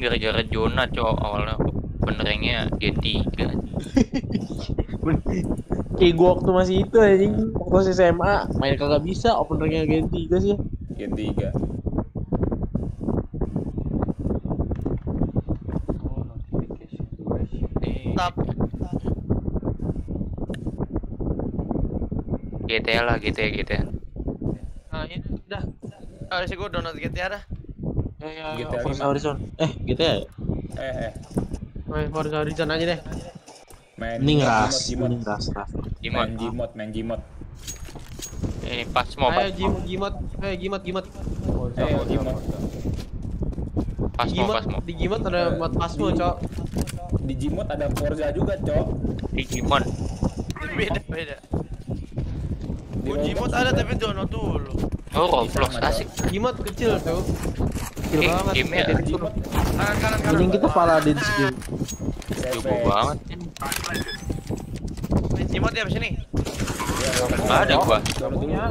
Speaker 4: Gara-gara Jona, cowok awalnya benerengnya G3. [laughs]
Speaker 12: Kayak gua waktu masih itu anjing waktu SMA main kagak bisa open ranknya gen 3 sih.
Speaker 9: Gen 3.
Speaker 2: Tap.
Speaker 4: GTA lah, GTA, GTA.
Speaker 2: Nah, ini udah. Ah, sih gua download GTA dah.
Speaker 1: Ya, ya, ya.
Speaker 9: GTA
Speaker 12: Forza
Speaker 9: 5.
Speaker 12: Horizon. Eh, gitu ya.
Speaker 9: Eh, eh.
Speaker 1: Main Forza Horizon aja deh.
Speaker 9: Main
Speaker 12: ngeras,
Speaker 9: Gmod,
Speaker 12: ini
Speaker 9: Gmod.
Speaker 12: ngeras Raf.
Speaker 4: Gimot.
Speaker 9: Main Gmod.
Speaker 4: Ini pas mau
Speaker 1: Ayo
Speaker 4: pas
Speaker 1: Jim,
Speaker 4: mau.
Speaker 1: Gimot, ayo Gimot, Gimot.
Speaker 9: Eh, Gmod.
Speaker 4: Pas mau,
Speaker 1: Gimot,
Speaker 4: pas mau.
Speaker 1: di Gimot ada
Speaker 9: Eh,
Speaker 1: mod pasmo,
Speaker 9: di-
Speaker 1: cok.
Speaker 9: Di Gmod ada Forza juga, Cok.
Speaker 4: Digimon.
Speaker 2: Beda, beda.
Speaker 9: Di Roblox
Speaker 2: Gmod ada tapi download dulu.
Speaker 4: Oh, Roblox asik.
Speaker 1: Gimot kecil tuh. Kecil
Speaker 4: Eh,
Speaker 1: banget.
Speaker 4: gamenya.
Speaker 2: Kanan, kanan, kanan.
Speaker 12: Mending kita Paladin game.
Speaker 4: Jago banget.
Speaker 2: Gmod ya abis ini.
Speaker 4: Nggak ada gua.
Speaker 3: Gak punya.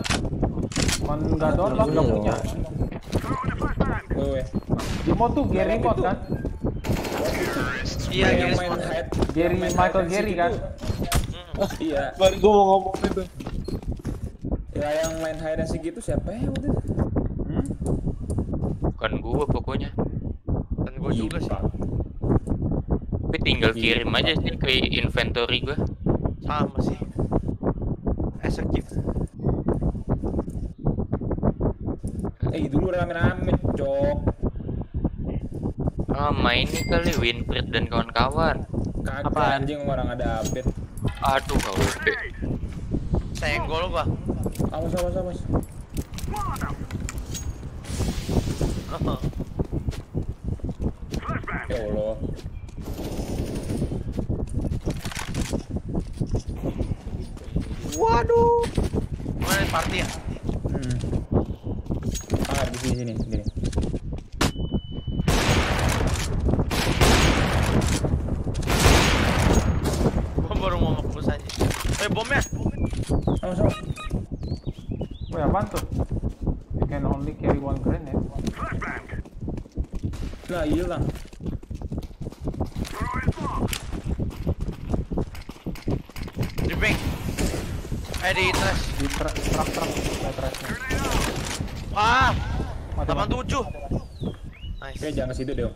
Speaker 3: Man nggak download nggak punya.
Speaker 9: Weh, weh.
Speaker 3: Di mod tuh Gary mod kan?
Speaker 2: Iya.
Speaker 3: Gary
Speaker 9: main
Speaker 3: Michael Gary kan?
Speaker 9: Iya.
Speaker 12: Baru gua mau ngomong itu.
Speaker 9: Ya yang main hide and seek itu siapa ya waktu itu?
Speaker 4: Gua pokoknya.
Speaker 2: Dan gue juga sih.
Speaker 4: Tapi tinggal kirim aja sih ke inventory gua.
Speaker 2: Sama sih. Execute.
Speaker 9: Eh dulu rame-rame, cok.
Speaker 4: Ah, main ini kali Winfred dan kawan-kawan.
Speaker 9: Kagak
Speaker 1: Apaan?
Speaker 9: anjing orang ada update.
Speaker 4: Aduh, KWP.
Speaker 2: Senggol gua.
Speaker 9: Awas, awas, awas. Ya Allah.
Speaker 2: Waduh. Mana party ya?
Speaker 9: Hmm. Ah, di sini sini, sini.
Speaker 2: Gua baru mau nge-push aja. Eh bomnya.
Speaker 9: Awas, awas.
Speaker 3: Wih, apaan tuh? You can only carry one grenade.
Speaker 9: Lah, hilang.
Speaker 2: Di bank. Eh di trash.
Speaker 3: Di tra truk truk light trashnya.
Speaker 2: Ah.
Speaker 3: Mati,
Speaker 2: tujuh. Nice.
Speaker 9: Oke, jangan ke situ deh, Om.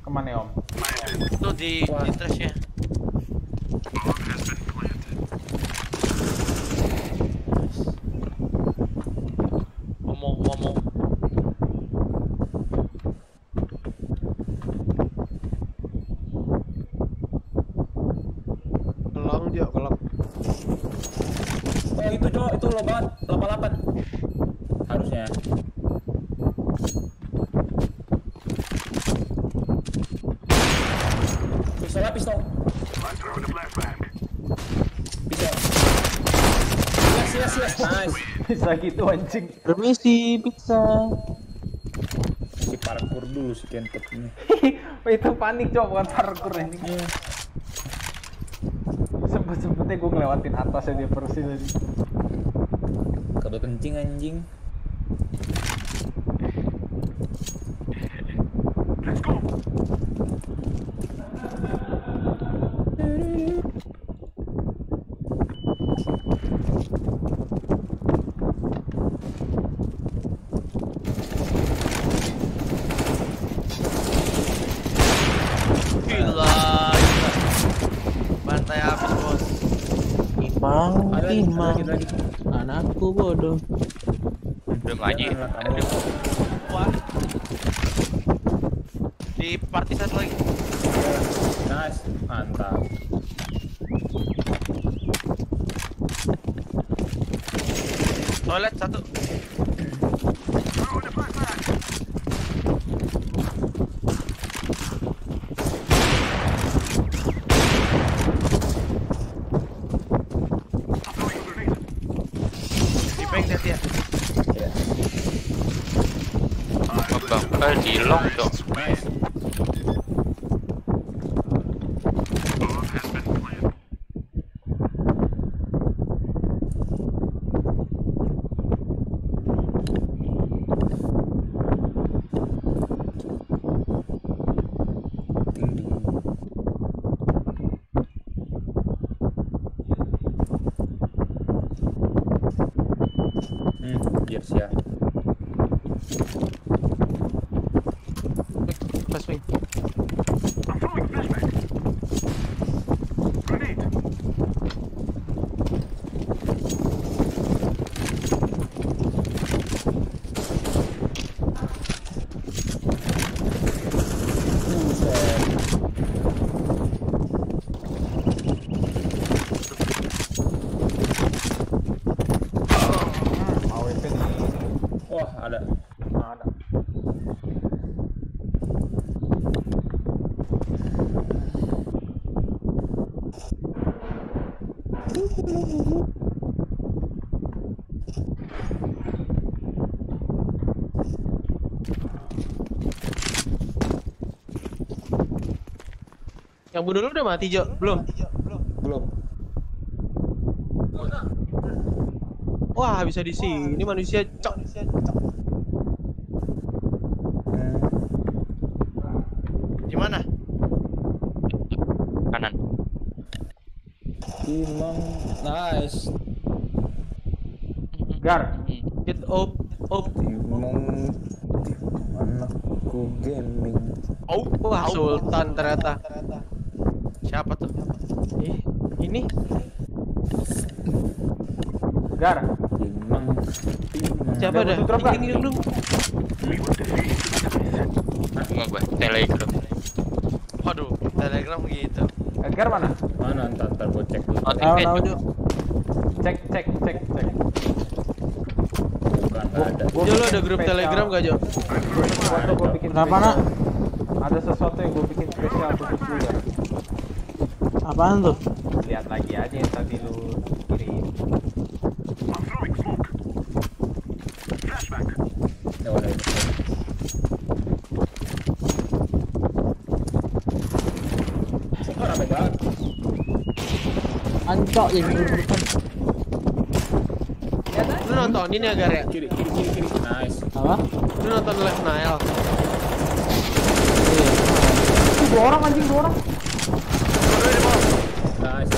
Speaker 3: Ke mana ya om?
Speaker 2: Itu di di trashnya. Ngomong ngomong.
Speaker 1: Kelang dia, kelang.
Speaker 9: Oh, itu, cok. Itu lo banget. 88. Harusnya. Pistol, pistol. Pistol. Yes, yes, yes.
Speaker 3: Bisa gitu anjing.
Speaker 12: Permisi, pizza.
Speaker 9: Si parkour dulu si kentot ini. [laughs]
Speaker 3: itu panik cok bukan parkour ini. Sempet sempetnya gue ngelewatin atasnya dia persis tadi.
Speaker 9: Kabel kencing anjing.
Speaker 3: you.
Speaker 1: Yang bunuh lu udah mati, Jo? Belum?
Speaker 9: Belum.
Speaker 1: Wah, bisa di sini manusia cok.
Speaker 2: Di mana?
Speaker 4: Kanan.
Speaker 9: Timang. Nice.
Speaker 3: Gar,
Speaker 1: Get up. Oh,
Speaker 9: Timong anakku gaming.
Speaker 2: Oh,
Speaker 1: wah Sultan ternyata.
Speaker 2: Siapa tuh?
Speaker 1: Eh, ini
Speaker 3: Gar.
Speaker 9: Timang. Timang.
Speaker 3: Drop nggak?
Speaker 1: Ini dulu.
Speaker 4: Cuma gua telegram.
Speaker 2: Waduh, telegram gitu.
Speaker 3: Edgar mana?
Speaker 9: Mana ntar ntar gue cek dulu.
Speaker 4: Oh,
Speaker 12: Tahu tahu.
Speaker 3: Cek cek cek cek.
Speaker 9: Bukan ada.
Speaker 1: Jo lu
Speaker 3: bikin
Speaker 1: ada grup telegram gak Jo?
Speaker 3: Sesuatu gua bikin
Speaker 12: Kenapa. Nak?
Speaker 3: Ada sesuatu yang gue bikin spesial khusus lu ya.
Speaker 12: Apaan tuh?
Speaker 3: Lihat lagi aja yang tadi lu kirim.
Speaker 9: Ya udah itu. Kok rame banget?
Speaker 12: Ancok yang.
Speaker 1: Lu nontonin ya Gar ya?
Speaker 9: Kiri kiri kiri kiri. Nice.
Speaker 12: Apa?
Speaker 1: Lu nonton live?
Speaker 3: Ih, dua orang anjing dua orang.
Speaker 9: Nice.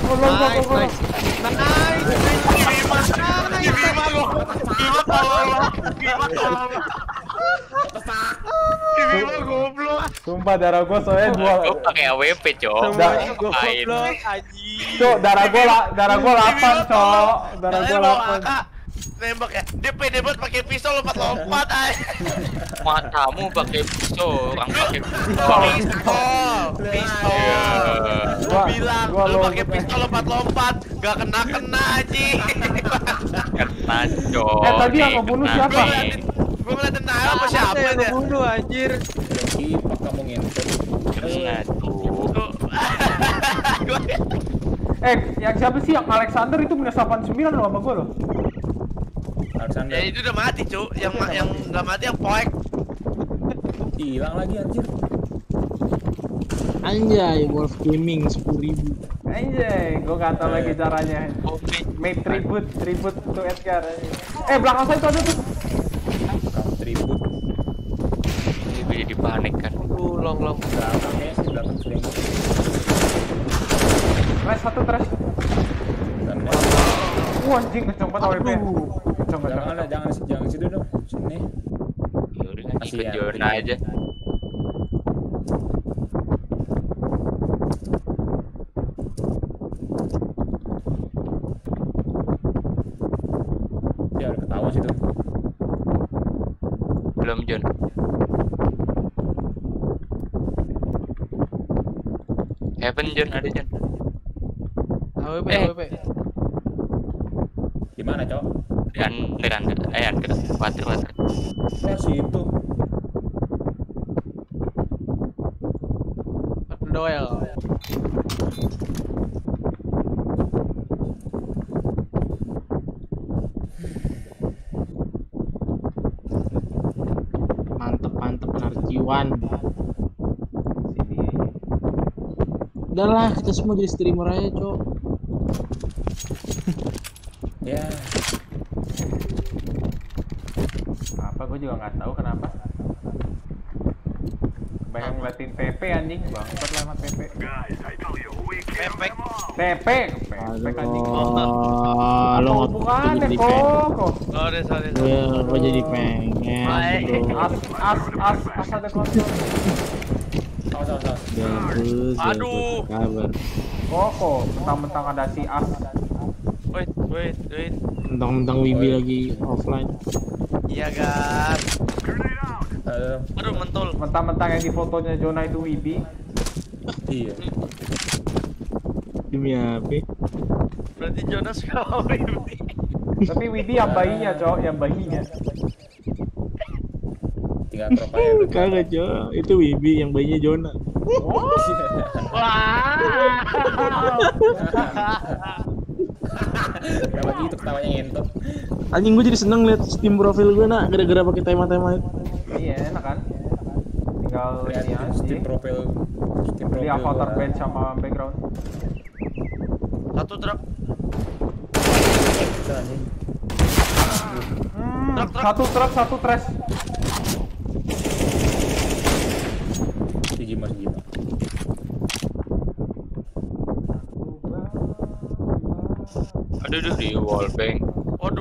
Speaker 3: Gol gol gol
Speaker 1: Nice,
Speaker 3: gol.
Speaker 1: nice. Nice,
Speaker 3: Sumpah darah gua soalnya dua.
Speaker 4: Gua pakai AWP, Cok.
Speaker 1: Semuanya gua anjing.
Speaker 3: Cok, darah gua darah gua 8, Cok. Darah gua 8.
Speaker 2: Nembak ya. Dia pede banget pakai pistol lompat-lompat [laughs] ay.
Speaker 4: Matamu pakai pisau, orang pakai pisau.
Speaker 2: Pistol, pistol.
Speaker 4: Iya.
Speaker 2: Lu
Speaker 3: Gua-
Speaker 2: bilang lu pakai pistol lompat-lompat, gak kena-kena anjing.
Speaker 4: Kena, Cok.
Speaker 3: Eh, tadi yang ngebunuh
Speaker 4: kena
Speaker 3: siapa?
Speaker 2: Gua ngeliatin Nael apa
Speaker 1: Siapa
Speaker 2: dia?
Speaker 1: ngebunuh anjir?
Speaker 9: Jadi pak kamu.
Speaker 4: Kena.
Speaker 2: Gua- [laughs]
Speaker 3: Eh, yang siapa sih yang Alexander itu minus 89 loh sama gua loh.
Speaker 9: Alexander
Speaker 2: Ya itu udah mati, cu. Yang ma- yang nggak mati yang poek.
Speaker 9: hilang lagi anjir.
Speaker 12: Anjay, Wolf Gaming 10.000
Speaker 3: Anjay, gua nggak tahu lagi caranya.
Speaker 4: Oke.
Speaker 3: Make tribute, tribute to Edgar. Eh, belakang saya itu ada tuh.
Speaker 9: Kamu tribut.
Speaker 4: Ini gue jadi panik kan.
Speaker 1: Uh, long long.
Speaker 9: Belakang ya, si belakang sering.
Speaker 3: Trash satu trash.
Speaker 9: Dan.
Speaker 3: Wah, anjing kenceng banget AWP. Kenceng
Speaker 9: Jangan lah, jangan jangan situ dong. Sini.
Speaker 4: Ya udah ikut aja.
Speaker 9: Ya udah ketahuan situ.
Speaker 4: Belum, John. Heaven, John. Ada, John. Eh.
Speaker 1: AWP.
Speaker 9: Gimana, Cok?
Speaker 4: Di under, under. Eh, under. Water, water.
Speaker 9: Oh, situ.
Speaker 1: Doel.
Speaker 12: Mantep, mantep, narkiwan
Speaker 3: Sini.
Speaker 12: Udahlah, kita semua jadi streamer aja, Cok [laughs]
Speaker 9: Ya.
Speaker 3: Apa gua juga nggak tahu kenapa. Banyak ngeliatin PP anjing, bangsat lah sama PP. PP, PP anjing.
Speaker 12: Oh, lo
Speaker 3: hubungannya
Speaker 12: jadi
Speaker 3: kok? kok?
Speaker 2: Sorry, sorry. sorry.
Speaker 12: Gue, gue jadi pengen, bro
Speaker 3: As, as, as, as ada.
Speaker 12: Bagus,
Speaker 2: Aduh.
Speaker 12: kabar
Speaker 3: Kok kok mentang-mentang ada si as.
Speaker 2: Wait, wait, wait.
Speaker 12: Mentang-mentang Wibi lagi offline
Speaker 2: Iya, Gar.
Speaker 9: Aduh.
Speaker 2: Aduh, mentul.
Speaker 3: Mentang-mentang yang di fotonya Jona itu Wibi.
Speaker 9: Iya.
Speaker 12: Demi apa?
Speaker 2: Berarti Jonas [laughs] kau ini.
Speaker 3: Tapi Wibi yang bayinya, Cok, yang bayinya.
Speaker 9: Udah.
Speaker 12: Kagak, Cok Itu Wibi yang bayinya Jona
Speaker 9: Kenapa gitu ketawanya ngentot?
Speaker 12: Anjing gue jadi seneng liat Steam profil gue nak Gara-gara pakai tema-tema itu
Speaker 3: Iya, enak kan? Tinggal
Speaker 9: Lihat
Speaker 3: ini aja.
Speaker 9: Steam profil Steam
Speaker 3: Beli
Speaker 9: profil
Speaker 3: avatar
Speaker 9: gua.
Speaker 3: sama background.
Speaker 2: Satu truk.
Speaker 3: Hmm,
Speaker 2: Truk, truk.
Speaker 3: satu truk, satu trash.
Speaker 9: Si Jima, si Jima.
Speaker 4: Aduh, aduh, di wallbang.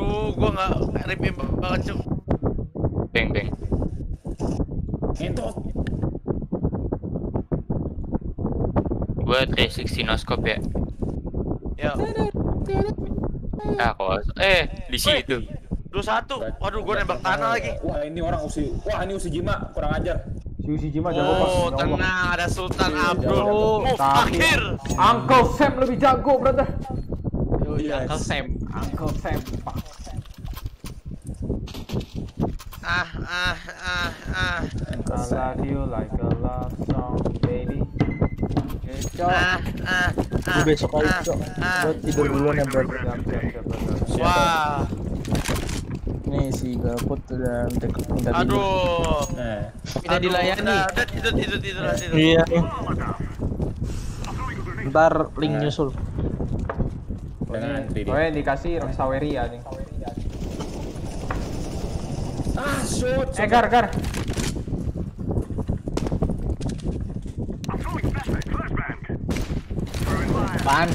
Speaker 2: Gua nggak rip banget cuk.
Speaker 4: Beng beng.
Speaker 9: Ngentot.
Speaker 4: Gua 360 noskop ya.
Speaker 2: Ya.
Speaker 4: Ah, kos. Eh, di situ.
Speaker 2: Dua satu. Waduh, gua nembak tanah lagi.
Speaker 9: Wah ini orang usi, wah ini usi Jima kurang ajar.
Speaker 3: Si Usi Jima jago pas.
Speaker 2: Oh,
Speaker 3: ya
Speaker 2: tenang, ada Sultan
Speaker 9: Iya,
Speaker 2: Abdul. Oh, akhir.
Speaker 3: Uncle Sam lebih jago, brother.
Speaker 12: Iya, Uncle Sam.
Speaker 3: Uncle Sam. Pak.
Speaker 2: Ah, ah, ah, ah.
Speaker 3: I love you like a love song, baby.
Speaker 12: Cok,
Speaker 2: Ah, ah, ah.
Speaker 12: besok kali
Speaker 2: ah,
Speaker 12: cok.
Speaker 2: ah.
Speaker 12: Gue tidur duluan
Speaker 3: siap, siap, brother.
Speaker 2: Wah,
Speaker 12: Nih si Gaput udah minta minta tidur.
Speaker 2: aduh.
Speaker 9: Nah,
Speaker 1: Tidak
Speaker 2: Aduh,
Speaker 1: dilayani.
Speaker 2: Udah, udah tidur, tidur, tidur, tidur.
Speaker 12: Iya. Ntar link nyusul.
Speaker 9: dengan antri
Speaker 3: Oh,
Speaker 9: dia.
Speaker 3: yang dikasih Saweria nih.
Speaker 9: Ah, shoot.
Speaker 3: Eh, Gar, Gar.
Speaker 12: Apaan?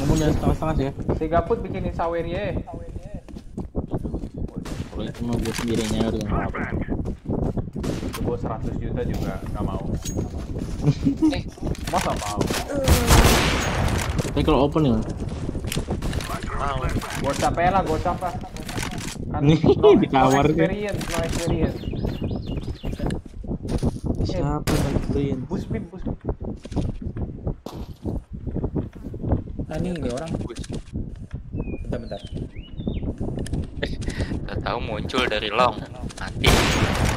Speaker 12: Ngomong jangan setengah-setengah sih ya.
Speaker 3: Si Gaput bikinin Saweria. eh.
Speaker 12: Kalau itu mah gue sendiri nyaur yang apa.
Speaker 3: Itu bos 100 juta juga nggak mau. [laughs] Masa mau?
Speaker 12: Tapi kalau open ya.
Speaker 2: Mau.
Speaker 3: Gocap aja lah, gocap lah. Kan
Speaker 12: Nih,
Speaker 3: no- [laughs]
Speaker 12: di kamar
Speaker 3: no experience, no experience.
Speaker 12: Siapa yang beliin?
Speaker 3: Bus bim, bus bim.
Speaker 9: Ah, ini ini orang. Bentar, bentar.
Speaker 4: Gak tahu muncul dari long. Mati.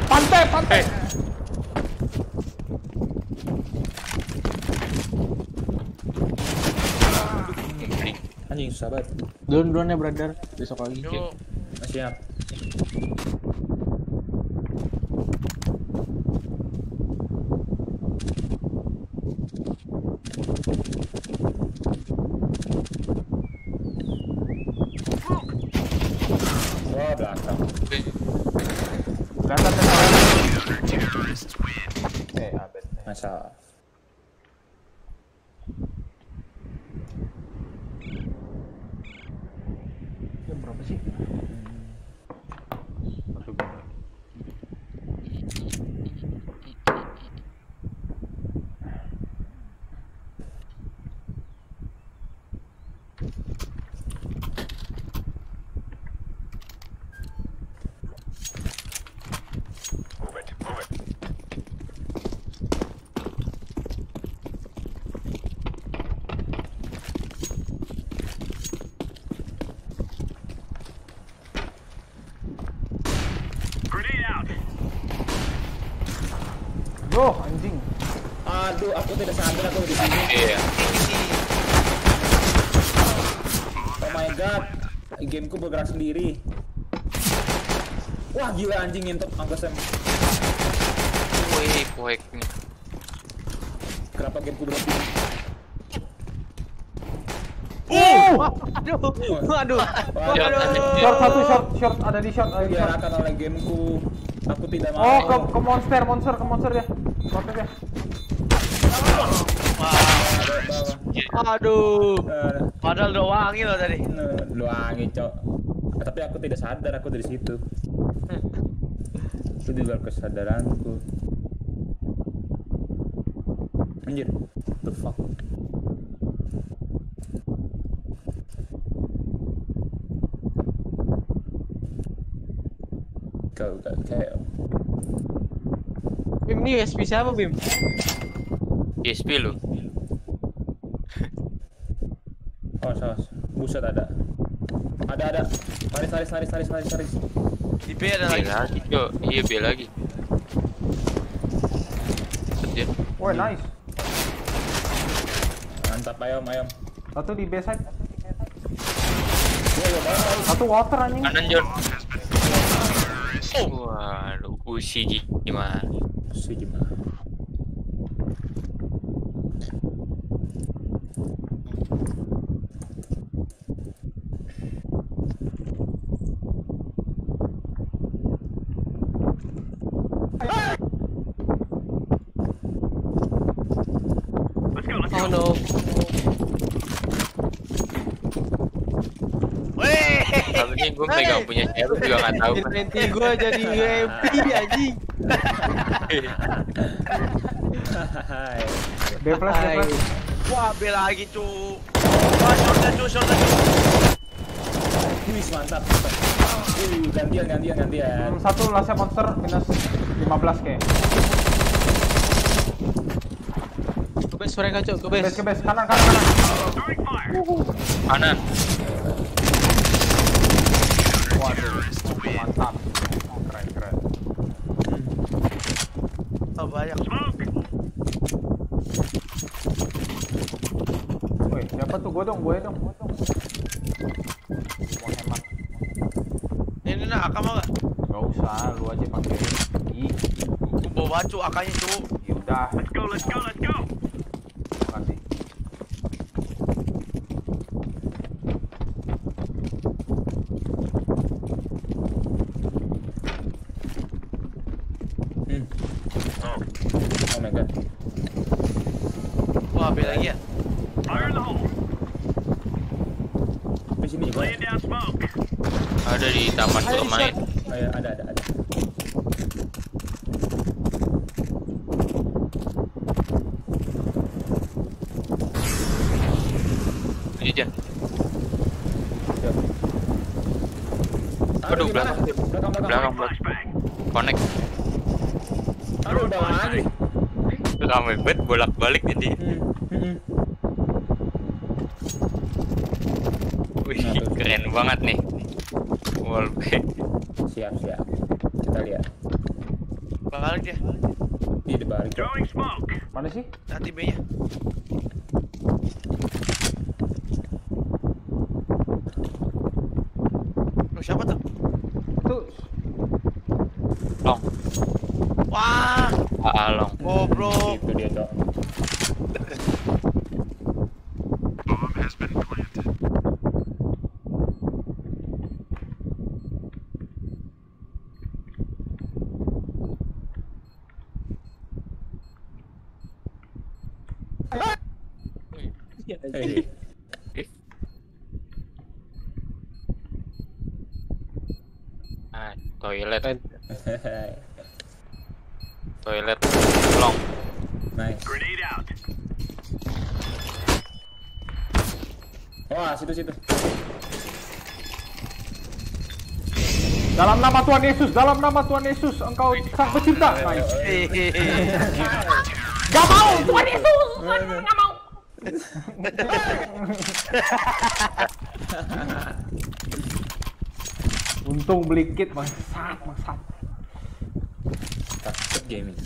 Speaker 3: Pantai, pantai.
Speaker 9: Anjing susah banget.
Speaker 12: Duluan duluan ya brother. Besok lagi.
Speaker 2: Yuk.
Speaker 9: Ah, Siap. Wah, belakang.
Speaker 3: Kelihatan kan Saweria? Eh, abet.
Speaker 9: Masa.
Speaker 3: Jam berapa sih? Satu jam. Duh, anjing.
Speaker 9: Aduh, aku tidak sadar aku di sini.
Speaker 4: Iya.
Speaker 9: Oh my god. Gameku sendiri. Wah, gila anjing ngentot angka Sam.
Speaker 4: Wih, poeknya.
Speaker 9: Kenapa gameku berhenti?
Speaker 1: Aduh, waduh,
Speaker 4: Ya,
Speaker 1: waduh.
Speaker 3: Short satu, short, short ada di short.
Speaker 9: Diarahkan oleh gameku. Aku tidak mau.
Speaker 3: Oh, ke, ke monster, monster, ke monster ya. Monster ya.
Speaker 1: Aduh.
Speaker 2: Padahal udah wangi loh tadi.
Speaker 9: Lu angin, cok. Tapi aku tidak sadar aku dari situ. Itu di luar kesadaranku. Anjir, the fuck. Kau gak kayak
Speaker 1: Bim ini SP siapa Bim?
Speaker 4: PSP lu.
Speaker 9: Awas, awas. Buset ada. Laris, laris, laris, laris, laris, laris.
Speaker 2: Di B ada lagi.
Speaker 4: lagi, Cok. Iya, B lagi. Setir.
Speaker 3: Wah, nice.
Speaker 9: Mantap, ayam, ayam.
Speaker 3: Satu di B side. Satu water anjing.
Speaker 4: Kanan, John. Waduh, usi gimana?
Speaker 9: Si gimana?
Speaker 1: Oh no.
Speaker 2: Weh.
Speaker 4: Habisnya gue siapa juga nggak tahu.
Speaker 1: Nanti gue jadi MP anjing. [laughs]
Speaker 3: B flash, B
Speaker 1: Hai.
Speaker 3: flash.
Speaker 2: Wah, B lagi, cu. Wah, shortnya, cu, shortnya, cu.
Speaker 9: Wih, mantap. gantian, gantian, gantian.
Speaker 3: Hmm, Satu lastnya monster minus 15 kayak.
Speaker 1: Ke base mereka cok, ke
Speaker 3: Ke base,
Speaker 1: base.
Speaker 3: ke base, kanan, kanan, kanan.
Speaker 4: Kanan.
Speaker 3: un vuelo, un vuelo.
Speaker 2: Ini nak akam cu akanya cu.
Speaker 4: bed bolak-balik jadi.
Speaker 9: Hmm, hmm, hmm.
Speaker 4: Wih, nah, keren banget nih. Wall.
Speaker 9: Siap, siap. Kita lihat.
Speaker 2: Balik ya
Speaker 9: di dia.
Speaker 3: Mana sih?
Speaker 2: Nanti B-nya. Loh, siapa tuh?
Speaker 4: Long.
Speaker 2: Wah.
Speaker 4: Ah, long.
Speaker 1: Toilet. [laughs]
Speaker 4: Toilet. Long.
Speaker 9: nice. Wah, situ-situ.
Speaker 3: dalam nama Tuhan Yesus, dalam nama Tuhan Yesus, engkau sang pencipta. Nice. [laughs] Gak mau, Tuhan Yesus. Gak mau. [laughs] Untung beli kit, bangsat, bangsat.
Speaker 9: Takut gaming.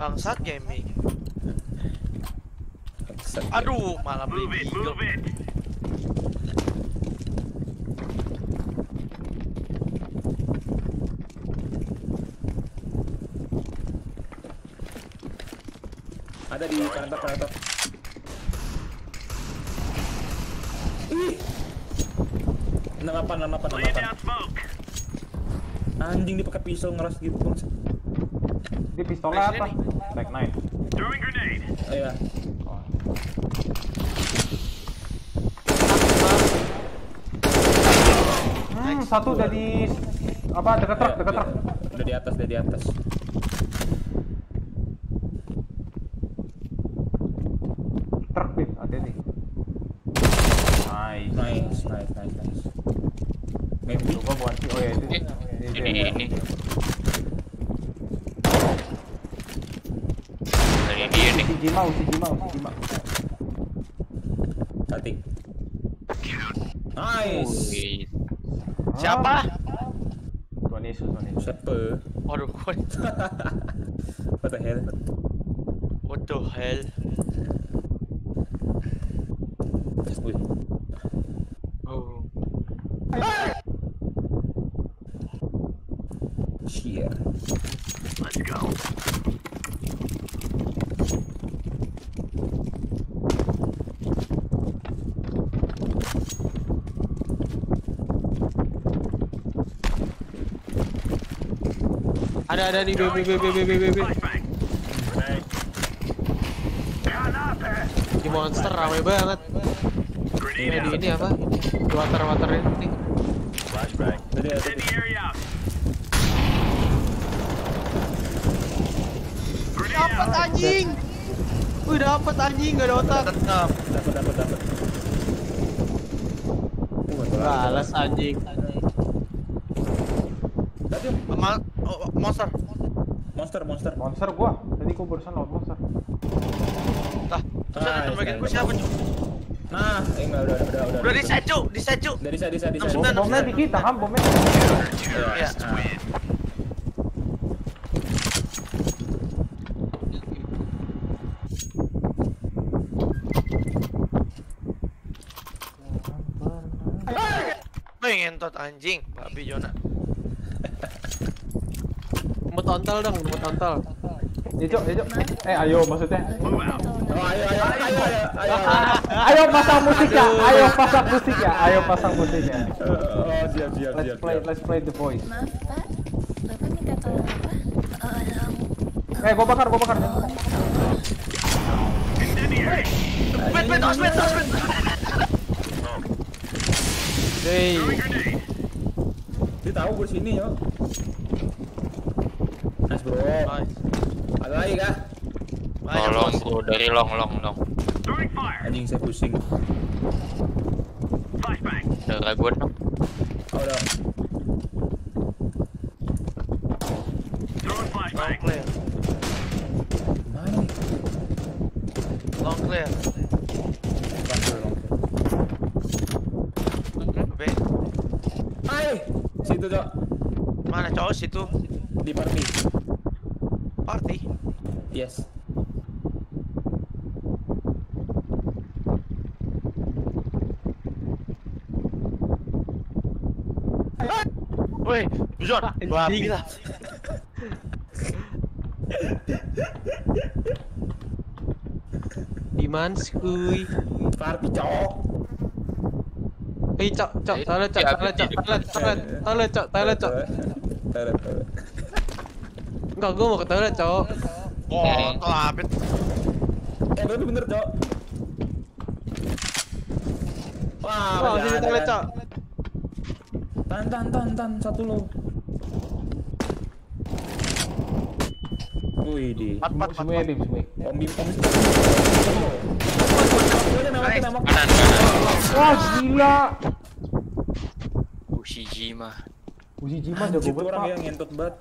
Speaker 2: Bangsat gaming.
Speaker 9: Bangsat
Speaker 2: Aduh, malah beli Beagle.
Speaker 9: Ada di kantor kantor. Ih. Enam apa enam apa enam apa. Anjing dia pakai pisau ngeras gitu bangsat.
Speaker 3: Ini pistolnya apa? Tag 9.
Speaker 9: Iya.
Speaker 3: Hmm, satu udah di apa dekat truk,
Speaker 9: Iya,
Speaker 3: dekat
Speaker 9: iya.
Speaker 3: truk.
Speaker 9: Udah di atas, udah di atas.
Speaker 3: Truk, Bim, hati-hati. Nice.
Speaker 9: Nice, nice, nice, nice. Maybe.
Speaker 3: Coba bukan sih. Oh ya itu.
Speaker 4: Eh,
Speaker 3: Ini,
Speaker 4: Ini ini. Dari dia nih.
Speaker 3: Si Jimau, si Jimau, si Jimau.
Speaker 9: Hati. Nice.
Speaker 4: Wih,
Speaker 2: Siapa?
Speaker 3: Tuhan Yesus, Tuhan Yesus.
Speaker 9: Siapa?
Speaker 2: Waduh, what, [laughs]
Speaker 9: What the hell?
Speaker 2: what the hell?
Speaker 1: ada nih BB BB BB BB. Ini monster ramai banget. Ini di ini apa? Water water ini.
Speaker 9: Flashback. Tadi.
Speaker 1: Dapat anjing. Wih dapat anjing gak ada otak.
Speaker 9: Dapat dapat dapat.
Speaker 1: Balas anjing.
Speaker 3: Barusan lawan monster.
Speaker 2: Lah, terus bagian
Speaker 9: iya,
Speaker 2: gue siapa, Cuk?
Speaker 9: Nah, enggak udah udah udah.
Speaker 2: Udah di set, Cuk. Di set, Cuk.
Speaker 9: Dari saya di
Speaker 3: Bomnya di kita kan bomnya.
Speaker 2: Iya. Ngentot anjing, babi Jona.
Speaker 1: Mau tontal dong, mau tontal.
Speaker 3: Cok, ya. Eh ayo maksudnya.
Speaker 9: Oh, ayo ayo ayo ayo ayo.
Speaker 3: Ayo pasang musik ya. Ayo pasang musik ya. Ayo pasang musik ya. Let's play let's play the voice. Eh gua bakar gua bakar.
Speaker 1: Hey,
Speaker 9: Dia tahu gue sini yo. Nice bro. Ada lagi kah?
Speaker 4: Tolong bro dari long long long.
Speaker 9: Anjing saya pusing.
Speaker 4: Darah gue dong.
Speaker 9: Oh, udah.
Speaker 2: Long clear.
Speaker 9: Mana nih?
Speaker 2: Long clear. B.
Speaker 9: Hai, situ cok.
Speaker 2: Mana cowok situ?
Speaker 9: Di party.
Speaker 2: Party.
Speaker 9: Yes.
Speaker 2: Woi, Bujon, babi lah. [laughs]
Speaker 1: Dimans kuy.
Speaker 9: Party cok.
Speaker 1: Eh cok, cok, toilet cok, toilet cok, toilet, toilet, toilet cok, toilet cok.
Speaker 9: Toilet, toilet.
Speaker 1: Enggak, gua mau ke toilet cok.
Speaker 2: Oh, kelapit.
Speaker 9: Eh, tapi bener cok. Wah, masih
Speaker 1: sini toilet cok.
Speaker 9: Tan tan tan tan satu lo. Wih di.
Speaker 2: Pat, pat, pat,
Speaker 3: Semuanya dim semuanya.
Speaker 9: Om Bim Om. Nama
Speaker 4: Kanan kanan.
Speaker 3: Wah gila.
Speaker 4: Ushijima.
Speaker 3: Uji Jima jago
Speaker 9: Anjir, tuh
Speaker 3: banget
Speaker 9: orang
Speaker 3: pak.
Speaker 9: yang ngentot banget.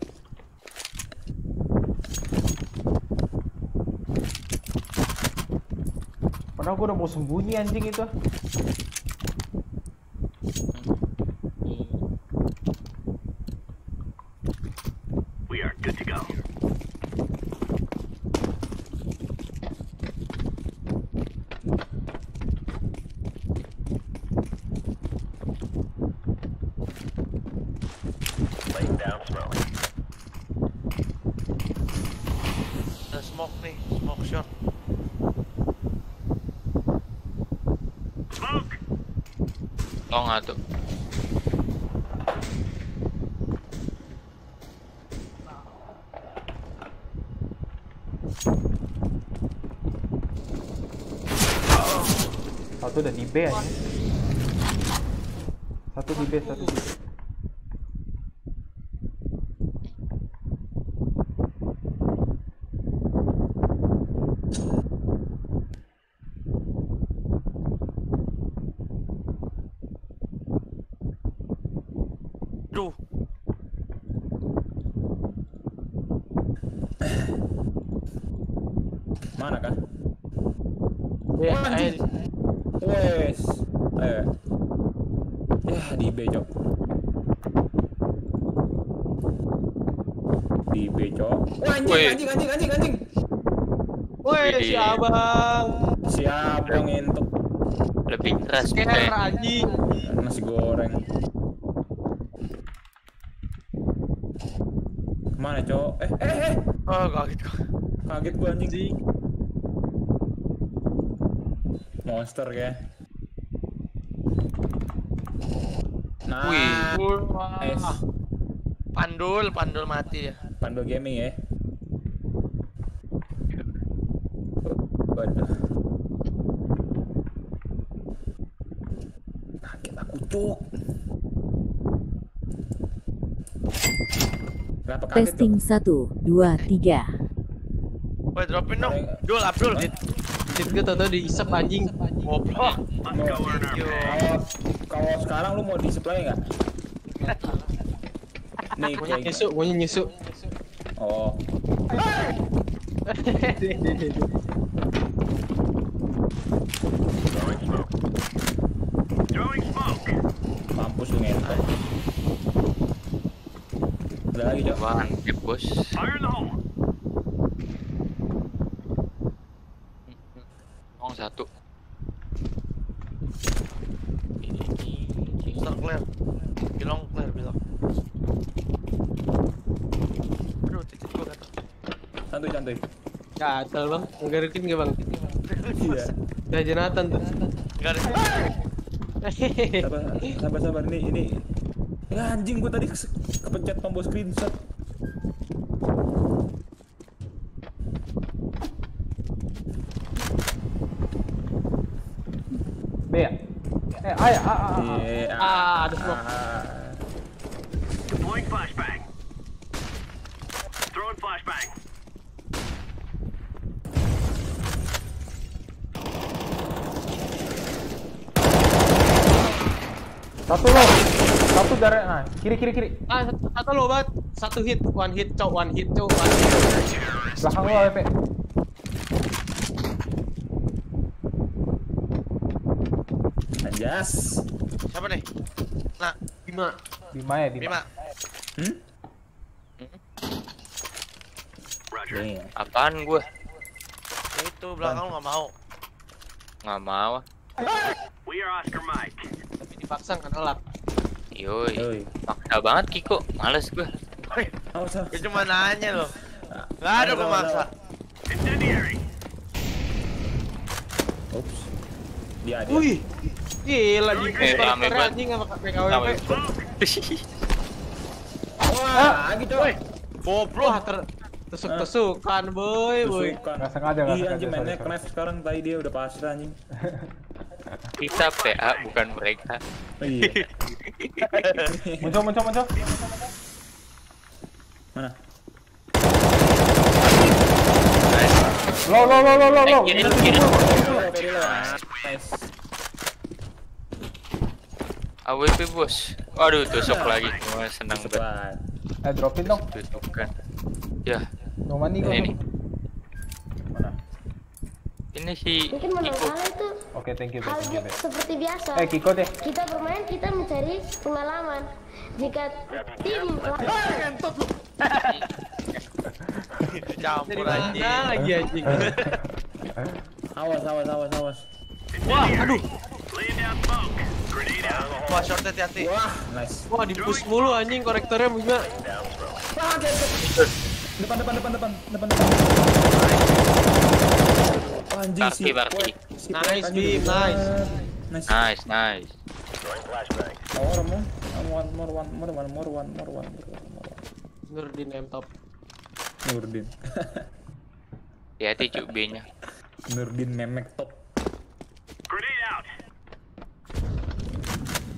Speaker 3: Padahal gua udah mau sembunyi anjing itu.
Speaker 2: Ada smoke nih, smoke shot.
Speaker 4: Long nggak tuh.
Speaker 3: Satu udah di B aja. Satu di B, satu di B.
Speaker 2: Duh,
Speaker 9: Mana kah?
Speaker 1: Ya,
Speaker 9: Wah,
Speaker 1: ayo.
Speaker 9: anjing. Wes. Ayo. Ya di B cok. Di B cok. Wah anjing
Speaker 4: Wih.
Speaker 9: anjing anjing anjing anjing.
Speaker 1: Woi,
Speaker 4: Widih.
Speaker 1: Si abang.
Speaker 9: Siapa yang ngentot
Speaker 4: Lebih keras kita.
Speaker 1: anjing.
Speaker 9: nasi goreng. Ke mana cok? Eh eh eh.
Speaker 2: oh kaget gua.
Speaker 9: Kaget gua anjing. Monster kayak. Nah,
Speaker 4: Wih.
Speaker 9: es.
Speaker 2: Pandul, pandul mati ya.
Speaker 9: Pando Gaming ya. Waduh. Kaget aku cuk. Kenapa kaget? Cuk?
Speaker 13: Testing 1, 2, 3.
Speaker 2: Woi dropin dong. Dul, Abdul.
Speaker 1: Dit gue tau diisep anjing.
Speaker 2: Goblok.
Speaker 9: Kalau sekarang lu mau di supply nggak? Nih, kayak-
Speaker 1: nyusuk, maunya nyusuk.
Speaker 9: Oh. [laughs] Mampus lu ngentot.
Speaker 4: Ya, bos. Oh, satu.
Speaker 2: Clear. Bilang clear, bilang. Aduh, titik gua kata.
Speaker 9: Santuy, santuy.
Speaker 1: Gatel bang, ngerikin gak bang?
Speaker 9: Iya.
Speaker 1: Udah Jonathan tuh.
Speaker 2: Enggak ada.
Speaker 9: Sabar, sabar, sabar. Ini, ini. Ya anjing gua tadi kepencet tombol screenshot.
Speaker 3: B ya? Eh, A ya? A, A, A, A.
Speaker 9: Iya.
Speaker 1: Ah, ada smoke.
Speaker 14: Deploying flashbang. Throwing flashbang.
Speaker 3: Satu lo. Satu dari nah, kiri kiri kiri.
Speaker 1: Ah, satu, satu lo bat. Satu hit, one hit, cok, one hit, cok, one hit.
Speaker 3: Belakang lo WP.
Speaker 9: Anjas.
Speaker 2: Siapa nih? Nah,
Speaker 1: Bima.
Speaker 3: Bima ya, Bima.
Speaker 2: Bima.
Speaker 9: Hmm? Nih.
Speaker 4: Apaan gue?
Speaker 2: Itu belakang lu nggak mau.
Speaker 4: Nggak mau.
Speaker 14: We are Oscar Mike.
Speaker 1: Tapi dipaksa kan nolak.
Speaker 4: Yoi.
Speaker 9: Yoi.
Speaker 4: Maksa banget Kiko. Males gue.
Speaker 2: Gue cuma nanya loh. Gak ada pemaksa.
Speaker 14: Incendiary.
Speaker 9: Ups. Dia dia.
Speaker 1: Wih, gila di
Speaker 4: Eh, rame banget.
Speaker 1: anjing sama PKWP.
Speaker 9: Wah.
Speaker 1: Wah,
Speaker 2: Goblok.
Speaker 1: Tusuk-tusukan, boy, boy.
Speaker 9: Tusukan.
Speaker 3: Nggak sengaja, nggak
Speaker 9: Iya
Speaker 3: sengaja, sorry,
Speaker 9: mainnya knife sekarang tadi dia udah pasrah anjing.
Speaker 4: Kita PA bukan mereka.
Speaker 9: Iya. [laughs]
Speaker 3: Muncul, muncul, muncul.
Speaker 9: Mana?
Speaker 3: Lo, lo, lo, lo, lo, lo.
Speaker 4: Kiri lu, kiri lu.
Speaker 9: Nice.
Speaker 4: AWP bos. Waduh tusuk lagi. Gua senang banget.
Speaker 3: Eh, dropin dong.
Speaker 4: Tusukan. Ya,
Speaker 3: No money gua.
Speaker 4: ini nih.
Speaker 9: Mana?
Speaker 4: Ini si
Speaker 15: Mungkin
Speaker 4: Kiko.
Speaker 15: kalah itu
Speaker 3: Oke, thank you,
Speaker 15: hal
Speaker 3: thank you,
Speaker 15: seperti biasa.
Speaker 3: Eh, Kiko deh.
Speaker 15: Kita bermain, kita mencari pengalaman. Jika tim
Speaker 2: Campur
Speaker 1: Dari
Speaker 2: anjing.
Speaker 1: mana lagi anjing? [laughs]
Speaker 9: Awas, awas, awas, awas.
Speaker 1: Wah, aduh.
Speaker 2: Wah, short hati-hati.
Speaker 9: Wah, nice.
Speaker 1: Wah, di push mulu anjing korektornya Bima.
Speaker 9: Depan, depan, depan, depan, depan, depan. Anjing
Speaker 4: Barki,
Speaker 9: sih.
Speaker 4: Barki.
Speaker 9: Si
Speaker 1: Nice, Bim, nice.
Speaker 9: Nice.
Speaker 4: Nice, nice.
Speaker 9: More, more, one, more, one, more, one, more, one, more, one, more, one, more.
Speaker 1: Nurdin M top.
Speaker 9: Nurdin.
Speaker 4: Hati-hati cuk B-nya. [laughs]
Speaker 9: Nurdin memek top.
Speaker 14: Grenade out.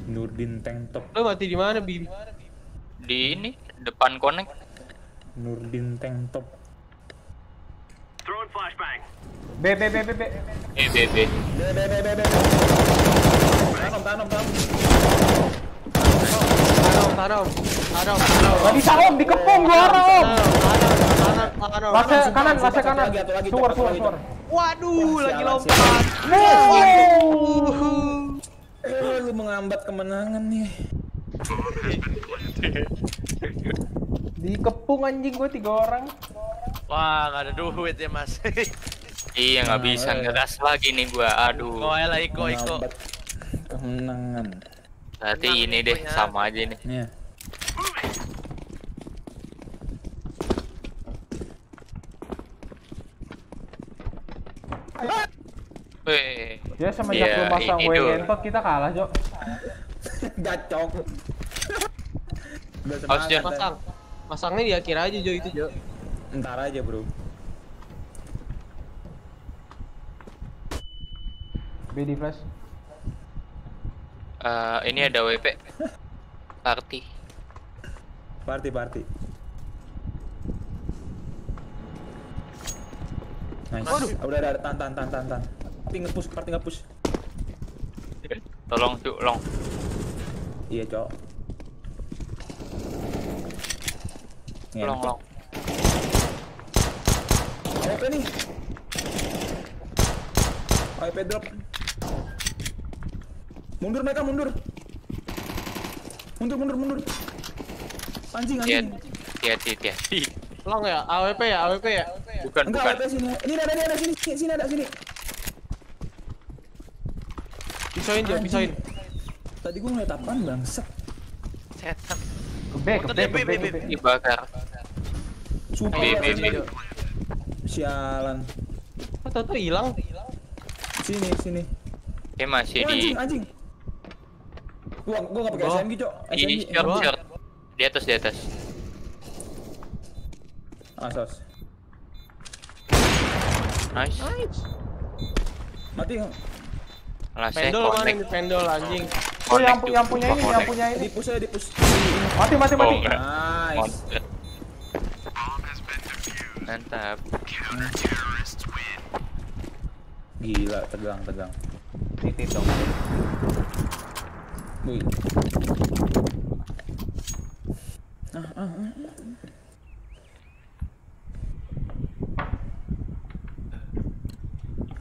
Speaker 9: Nurdin tank top.
Speaker 1: Lo mati di mana, Bim?
Speaker 4: Di ini depan connect.
Speaker 9: Nurdin tank top.
Speaker 14: Throwing flashbang.
Speaker 3: B, B, B, B, B.
Speaker 4: B B B.
Speaker 9: Be, be, be, be, be. Tanam, tanam, tanam.
Speaker 1: Tanam, tanam. Tanam, tanam.
Speaker 3: Gak bisa om, dikepung gua orang om.
Speaker 1: Tanam, tanam.
Speaker 3: Lase kanan, kanan. Suar, suar, suar.
Speaker 1: Waduh, lagi lompat.
Speaker 9: Eh, lu mengambat kemenangan nih.
Speaker 3: Dikepung anjing gua tiga orang.
Speaker 2: Wah, nggak ada duit ya mas. [laughs]
Speaker 4: Iya nggak bisa ngeras lagi nih gua. Aduh.
Speaker 2: Kau lah Iko, Iko.
Speaker 9: Kemenangan.
Speaker 4: Berarti ini deh sama aja nih.
Speaker 9: Iya.
Speaker 4: Weh.
Speaker 3: Semenjak lu masang
Speaker 4: ini
Speaker 3: gue
Speaker 4: tuh.
Speaker 3: ngentot kita kalah, Jo. [laughs]
Speaker 9: Gacok.
Speaker 4: Harusnya-
Speaker 9: semangat,
Speaker 1: Masang. Masangnya di akhir aja, Jo, itu, Jo.
Speaker 9: Ntar aja, Bro.
Speaker 3: B di flash.
Speaker 4: Eh, ini ada WP. Party.
Speaker 9: Party party. Nice.
Speaker 4: Waduh.
Speaker 9: Udah ada tan tan tan tan tan. Party ngepush, party ngepush.
Speaker 4: Tolong cuk, long.
Speaker 9: Iya, Cok.
Speaker 4: Long, long.
Speaker 9: AWP nih. AWP drop. Mundur mereka mundur. Mundur mundur mundur. Anjing
Speaker 4: Hati-
Speaker 9: anjing.
Speaker 4: Hati-hati, hati-hati.
Speaker 1: Long ya, AWP ya, AWP ya.
Speaker 4: Bukan,
Speaker 9: Enggak,
Speaker 4: bukan.
Speaker 9: AWP sini. Ini ada ini ada sini sini, sini ada sini.
Speaker 1: Pisoin Jo, pisoin.
Speaker 9: Tadi gua ngeliat apaan bangsat.
Speaker 2: Setan.
Speaker 3: Ke B, ke B, ke B, ke B.
Speaker 4: Dibakar.
Speaker 9: Sumpah.
Speaker 4: B.
Speaker 9: Sialan.
Speaker 1: Kok tau hilang?
Speaker 9: Sini sini.
Speaker 4: Dia masih
Speaker 9: Oh,
Speaker 4: di
Speaker 9: anjing anjing. Gua gua enggak pakai
Speaker 4: Oh.
Speaker 9: SMG, Cok.
Speaker 4: di
Speaker 9: SMG.
Speaker 4: short,
Speaker 9: Gua-
Speaker 4: short. Di atas, di atas.
Speaker 9: Asos.
Speaker 4: Nice.
Speaker 9: Mati.
Speaker 1: Pendol mana ini pendol anjing.
Speaker 3: Oh, yang,
Speaker 4: Connect,
Speaker 3: yang
Speaker 4: Cuk.
Speaker 3: punya ini, yang punya ini.
Speaker 9: Di push aja, di push.
Speaker 3: Mati, mati,
Speaker 4: Oh,
Speaker 3: mati.
Speaker 4: enggak.
Speaker 9: Nice.
Speaker 4: Mantap.
Speaker 9: Gila, tegang, tegang.
Speaker 3: Titit dong.
Speaker 9: Wih. Ah, ah, ah.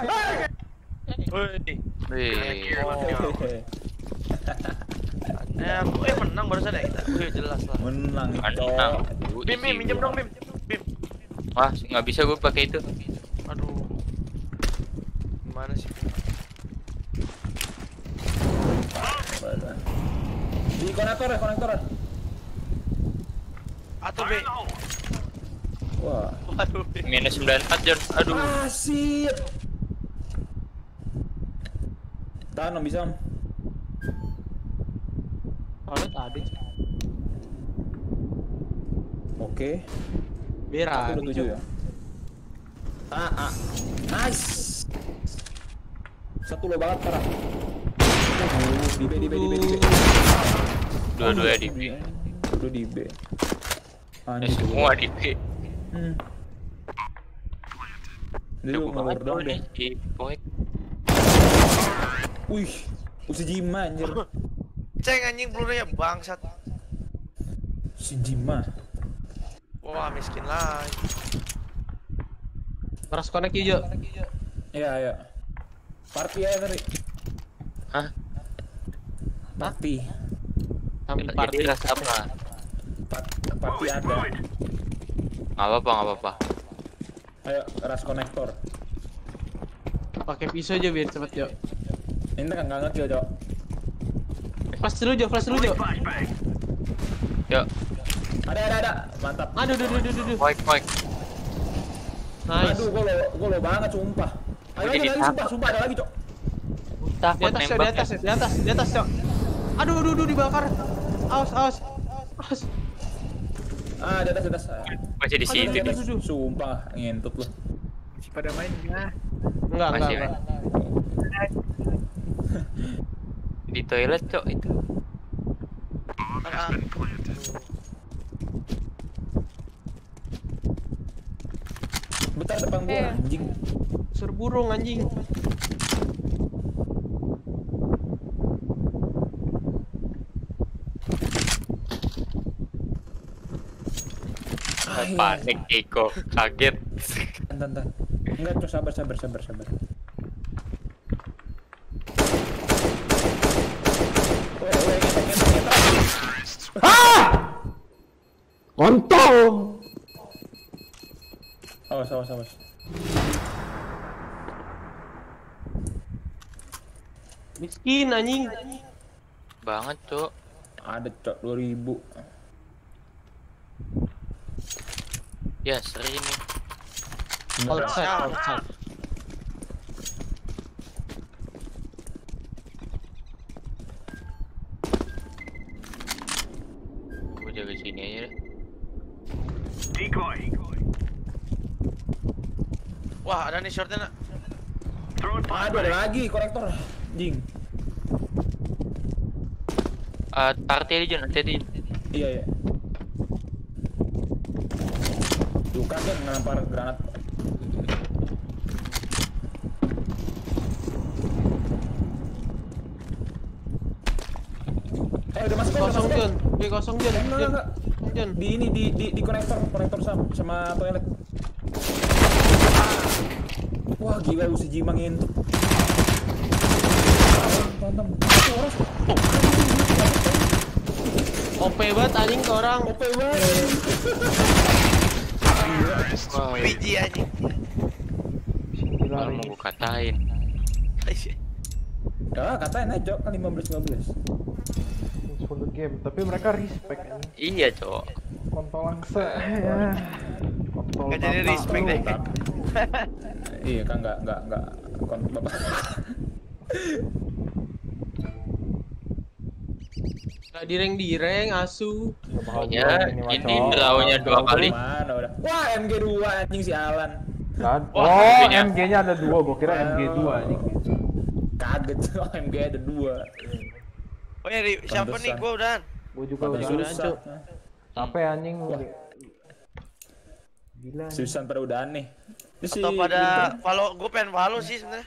Speaker 2: Wih.
Speaker 4: Wih.
Speaker 9: Hehehe. [laughs]
Speaker 2: Eh, eh menang barusan ya kita. Wih, jelas lah.
Speaker 9: Menang,
Speaker 4: Menang.
Speaker 2: Bim, Bim, minjem dong, Bim. Bim.
Speaker 4: Wah, nggak bisa gue pakai itu.
Speaker 2: Aduh. Gimana sih?
Speaker 9: Di konektor ya, konektor ya.
Speaker 2: Atau B.
Speaker 9: Wah.
Speaker 2: Waduh. B.
Speaker 4: Minus 94, John. Aduh.
Speaker 9: Asik. Tahan om bisa om.
Speaker 1: Soalnya tadi.
Speaker 9: Oke.
Speaker 1: Aja.
Speaker 9: udah tujuh ya. Ah, ah. Nice. Satu lo banget parah. Di B, di B, di B, di B.
Speaker 4: Dua-dua di B.
Speaker 9: Dua di B.
Speaker 4: Eh,
Speaker 9: Anjir.
Speaker 4: semua di B.
Speaker 9: Hmm. Dia
Speaker 4: Jago
Speaker 9: lu ngelur
Speaker 4: tuh
Speaker 9: deh.
Speaker 4: Si.
Speaker 9: Wih, Usi Jima anjir. [laughs]
Speaker 2: Ceng anjing pelurunya bangsat.
Speaker 9: Si Jima.
Speaker 2: Wah, miskin lagi.
Speaker 1: Keras connect yuk.
Speaker 9: Iya, iya. Party aja tadi.
Speaker 4: Hah?
Speaker 9: Party.
Speaker 1: Sambil
Speaker 4: Jadi
Speaker 1: party.
Speaker 4: rasa apa?
Speaker 9: Part- Party ada.
Speaker 4: Nggak apa-apa, nggak apa-apa.
Speaker 9: Ayo, ras konektor.
Speaker 1: Pakai pisau aja biar cepet, Jo.
Speaker 9: Ini kan nggak ngekill, Cok.
Speaker 1: Flash dulu, Jo. Flash dulu, Jo.
Speaker 4: Yuk,
Speaker 9: Ada, ada, ada. Mantap.
Speaker 1: Aduh, aduh, aduh, aduh, aduh.
Speaker 4: Poek, Poek.
Speaker 1: Nice.
Speaker 9: Aduh, gua lo, gua lo banget sumpah. Ayo lagi,
Speaker 4: jadi
Speaker 9: lagi, sumpah, sumpah ada lagi, Cok.
Speaker 1: Di atas. Di atas, di atas, di atas, Jo. Aduh, aduh, aduh, dibakar. Awas, awas. Awas.
Speaker 9: Ah, di atas, di atas.
Speaker 4: Masih di situ.
Speaker 9: Sumpah, ngentut lu.
Speaker 6: Masih pada main ya.
Speaker 1: Enggak, enggak.
Speaker 4: Di toilet, Cok, itu.
Speaker 2: Ah,
Speaker 9: Bentar depan gua,
Speaker 1: Eh.
Speaker 9: anjing.
Speaker 1: Sur burung anjing.
Speaker 4: Panik, Eko. Kaget.
Speaker 9: Bentar, bentar. Enggak, Cok, sabar, sabar, sabar, sabar. Weh, weh, ngetek, ngetek, ngetek.
Speaker 3: Ah! Kontol.
Speaker 9: Awas, awas, awas.
Speaker 1: Miskin anjing.
Speaker 4: Banget, Cok.
Speaker 9: Ada, Cok, 2000.
Speaker 4: Ya, seri nih.
Speaker 1: Outside, outside.
Speaker 4: Gue
Speaker 2: ada nih shortnya nak.
Speaker 9: Aduh, ada lagi konektor. Anjing.
Speaker 16: Eh, party aja Jon, hati-hati.
Speaker 9: Iya iya. Tuh kan ngelempar granat. Eh udah masuk kan? Udah
Speaker 1: Kosong
Speaker 9: masuk kan?
Speaker 1: Jon, Oke kosong
Speaker 9: enggak.
Speaker 1: Jon.
Speaker 9: Di ini di di di konektor, konektor sama, sama toilet. Wah gila lu si Jima ngintip. Mantap. Itu orang.
Speaker 1: OP banget anjing ke orang.
Speaker 9: OP banget.
Speaker 2: Biji anjing.
Speaker 16: Kalau mau gua katain.
Speaker 9: Ya katain aja kan 15 15.
Speaker 3: Thanks for the game, tapi mereka respect ini.
Speaker 16: Iya, Cok.
Speaker 3: Kontol langse ya. Kontol
Speaker 2: Nggak jadi respect deh. [laughs]
Speaker 9: Iya kan nggak nggak nggak kon bapak.
Speaker 1: Gak direng-direng asu.
Speaker 16: Ya, ini drawnya dua kali.
Speaker 9: Mana udah. Wah MG 2 anjing si Alan.
Speaker 3: Kan? Oh,
Speaker 16: MG-nya.
Speaker 3: MG-nya ada dua, gua kira MG 2 anjing.
Speaker 9: Kaget [laughs] oh, MG ada dua.
Speaker 2: Oh ya, siapa nih? Gua udahan.
Speaker 3: Gua juga udah
Speaker 9: susah.
Speaker 3: Capek anjing. Gila.
Speaker 9: Susan pada udahan nih. Ini si
Speaker 2: Atau pada follow, gua pengen follow sih sebenarnya.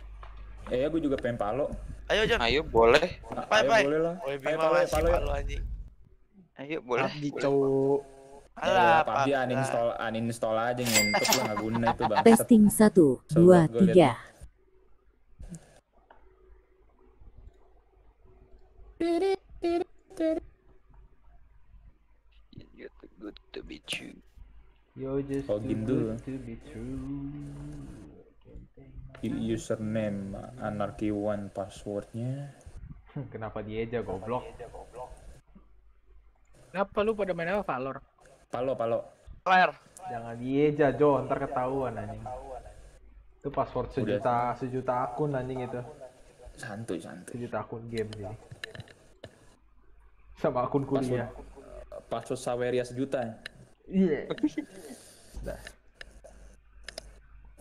Speaker 9: Eh ya gue juga pengen palo.
Speaker 2: Ayo Jon.
Speaker 16: Ayo, boleh.
Speaker 2: Bye
Speaker 9: Ayo,
Speaker 2: bye.
Speaker 9: boleh lah. Ayo,
Speaker 2: Bima
Speaker 9: palo ya, palo
Speaker 2: follow anjing.
Speaker 16: Ayo, boleh.
Speaker 12: Abdi cowok.
Speaker 2: Alah,
Speaker 9: PUBG uninstall uninstall aja ngentot lah nggak guna itu bang.
Speaker 13: Testing 1, 2, 3.
Speaker 16: You're too good to be true.
Speaker 3: Yo just
Speaker 9: Oh,
Speaker 3: too
Speaker 9: gitu.
Speaker 3: good to be true.
Speaker 9: U- Username anarchy one passwordnya. [laughs]
Speaker 3: Kenapa dia aja goblok?
Speaker 6: Kenapa lu pada main apa Valor?
Speaker 9: Palo palo.
Speaker 2: Claire.
Speaker 3: Jangan dieja Jo, ntar ketahuan anjing. Itu password sejuta sejuta akun anjing itu.
Speaker 9: Santuy santuy.
Speaker 3: Sejuta akun game sih. Sama akun kuliah.
Speaker 9: Password Saweria sejuta.
Speaker 3: Iya. Dah.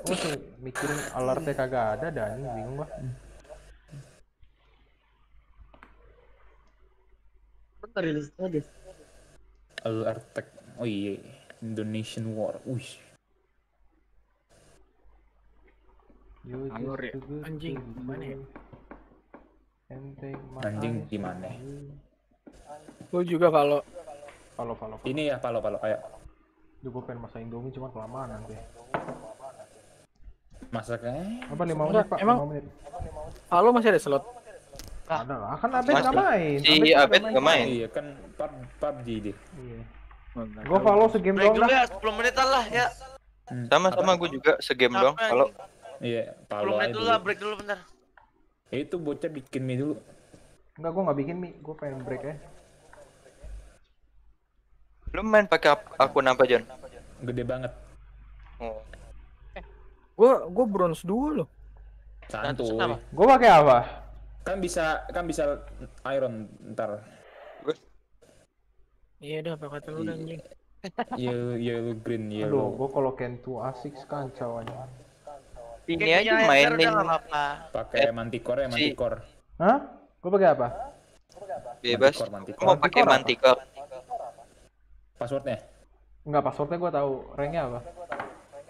Speaker 3: Gua sih mikirin alertnya kagak ada anjing bingung gua.
Speaker 12: Bentar rilis aja.
Speaker 9: Alert. Oh iya. Indonesian War. Wih.
Speaker 6: Valor ya? Anjing, gimana ya?
Speaker 9: Anjing gimana?
Speaker 6: Lu juga kalau
Speaker 3: Follow follow.
Speaker 9: Ini ya palo palo. Ayo.
Speaker 3: Duh, gua pengen masak Indomie cuma kelamaan nanti.
Speaker 9: Masaknya.
Speaker 3: Apa 5 menit, Pak?
Speaker 6: emang-
Speaker 3: 5 menit.
Speaker 6: Halo masih ada slot.
Speaker 3: Ada lah, kan Abed nggak main.
Speaker 16: si Abed nggak main.
Speaker 9: Iya kan pub PUBG deh.
Speaker 3: Iya. Gua follow segame
Speaker 2: Break
Speaker 3: doang
Speaker 2: dulu
Speaker 3: dah.
Speaker 2: ya, 10 menitan lah ya.
Speaker 16: Sama-sama gue juga segame doang. Kalau
Speaker 9: Iya,
Speaker 2: 10
Speaker 9: palo
Speaker 2: menit
Speaker 9: aja
Speaker 2: dulu lah, break dulu bentar.
Speaker 9: Ya, itu bocah bikin mie dulu.
Speaker 3: Enggak, gua nggak bikin mie. Gua pengen break ya.
Speaker 16: Lu main pakai akun apa, Jon?
Speaker 9: Gede banget.
Speaker 16: Oh.
Speaker 6: Gua gua bronze 2 loh.
Speaker 9: Santuy.
Speaker 3: Gua pakai apa?
Speaker 9: Kan bisa kan bisa iron ntar.
Speaker 6: Iya dah, apa kata lu dah, anjing.
Speaker 9: Yellow, yellow green,
Speaker 3: Aduh,
Speaker 9: yellow.
Speaker 3: gua kalau Kentu asik kacau aja.
Speaker 16: Ini aja mainin.
Speaker 2: udah.
Speaker 9: Pakai manticore ya,
Speaker 16: si-
Speaker 9: manticore.
Speaker 3: Hah? Gua pakai apa?
Speaker 16: Bebas. Mau pakai
Speaker 3: manticore.
Speaker 9: Passwordnya?
Speaker 3: Enggak, passwordnya gua tahu. Ranknya apa?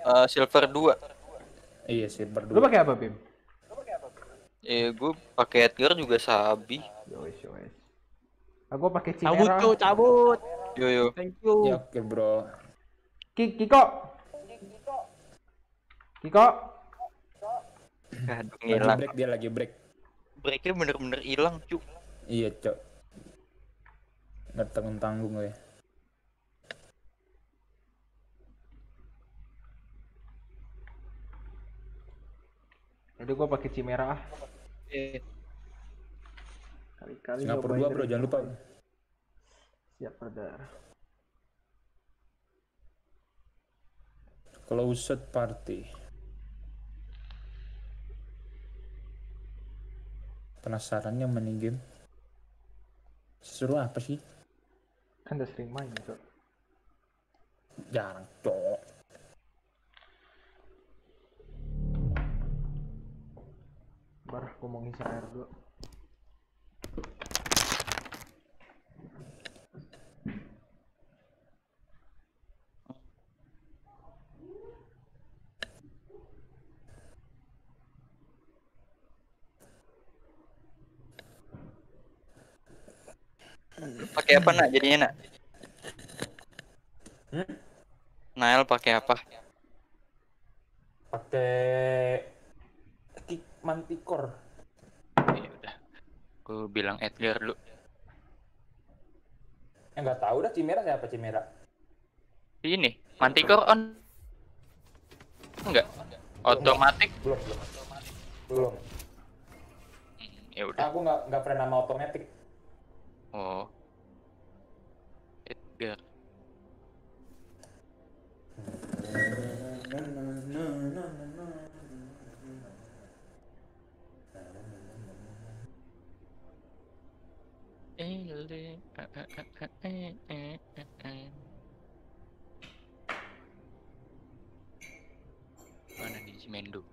Speaker 16: Eh, silver 2.
Speaker 9: Iya sih,
Speaker 3: Lu
Speaker 9: berdua.
Speaker 3: pakai apa, Bim?
Speaker 16: Eh, gue pakai Edgar juga sabi.
Speaker 3: Yowes, yowes. Ah, gua pakai
Speaker 12: Cabut,
Speaker 3: Chimera.
Speaker 12: Cok, cabut.
Speaker 16: Yo yo.
Speaker 12: Thank you.
Speaker 9: Ya oke, Bro.
Speaker 3: Ki Kiko. Kiko.
Speaker 16: Aduh,
Speaker 9: Lagi
Speaker 16: ngilang.
Speaker 9: break dia lagi break.
Speaker 16: Breaknya bener-bener hilang, cu.
Speaker 9: Iya, Cok. Nggak tanggung-tanggung ya.
Speaker 3: Jadi gua pakai Chimera ah.
Speaker 16: Eh,
Speaker 3: Kali-kali
Speaker 9: Singapura
Speaker 3: nyobain
Speaker 9: 2, Bro, jangan lupa.
Speaker 3: Siap, brother.
Speaker 9: Closed party. Penasaran yang main game? Seru apa sih?
Speaker 3: Kan udah sering main, Cok.
Speaker 9: Jarang, Cok.
Speaker 3: Bar, gue mau ngisi air dulu.
Speaker 16: pakai apa nak jadinya nak
Speaker 9: hmm?
Speaker 16: Nael pakai apa
Speaker 9: pakai kick manticore.
Speaker 4: Ya udah. Gue bilang Edgar dulu.
Speaker 9: Eh nggak tahu dah Cimera siapa Cimera.
Speaker 4: Ini, Manticore on. Enggak. Otomatik.
Speaker 9: Belum belum. Belum.
Speaker 4: Ya udah.
Speaker 9: Aku nggak nggak pernah nama otomatis.
Speaker 4: Oh. Edgar. Mana nih Mendo?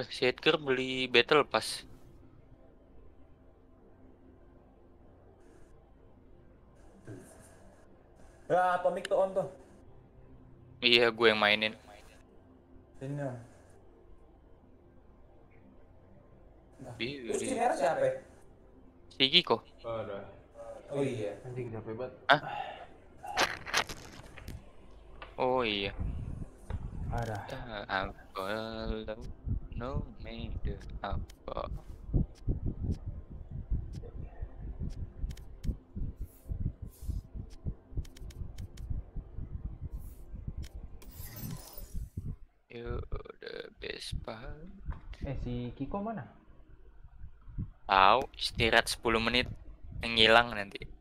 Speaker 4: Eh, si Edgar beli Battle Pass.
Speaker 9: Ya Atomic tuh on tuh.
Speaker 4: Iya, gue yang mainin.
Speaker 9: Ini. Om.
Speaker 4: Bi-
Speaker 9: Terus
Speaker 4: bi-
Speaker 9: Cimera siapa? ya?
Speaker 4: Si Giko.
Speaker 9: Oh iya.
Speaker 3: Anjing capek banget.
Speaker 4: Hah? Oh iya.
Speaker 3: Ada.
Speaker 4: No made apa? You the best part.
Speaker 3: Eh si Kiko mana?
Speaker 4: Tahu istirahat 10 menit yang hilang nanti.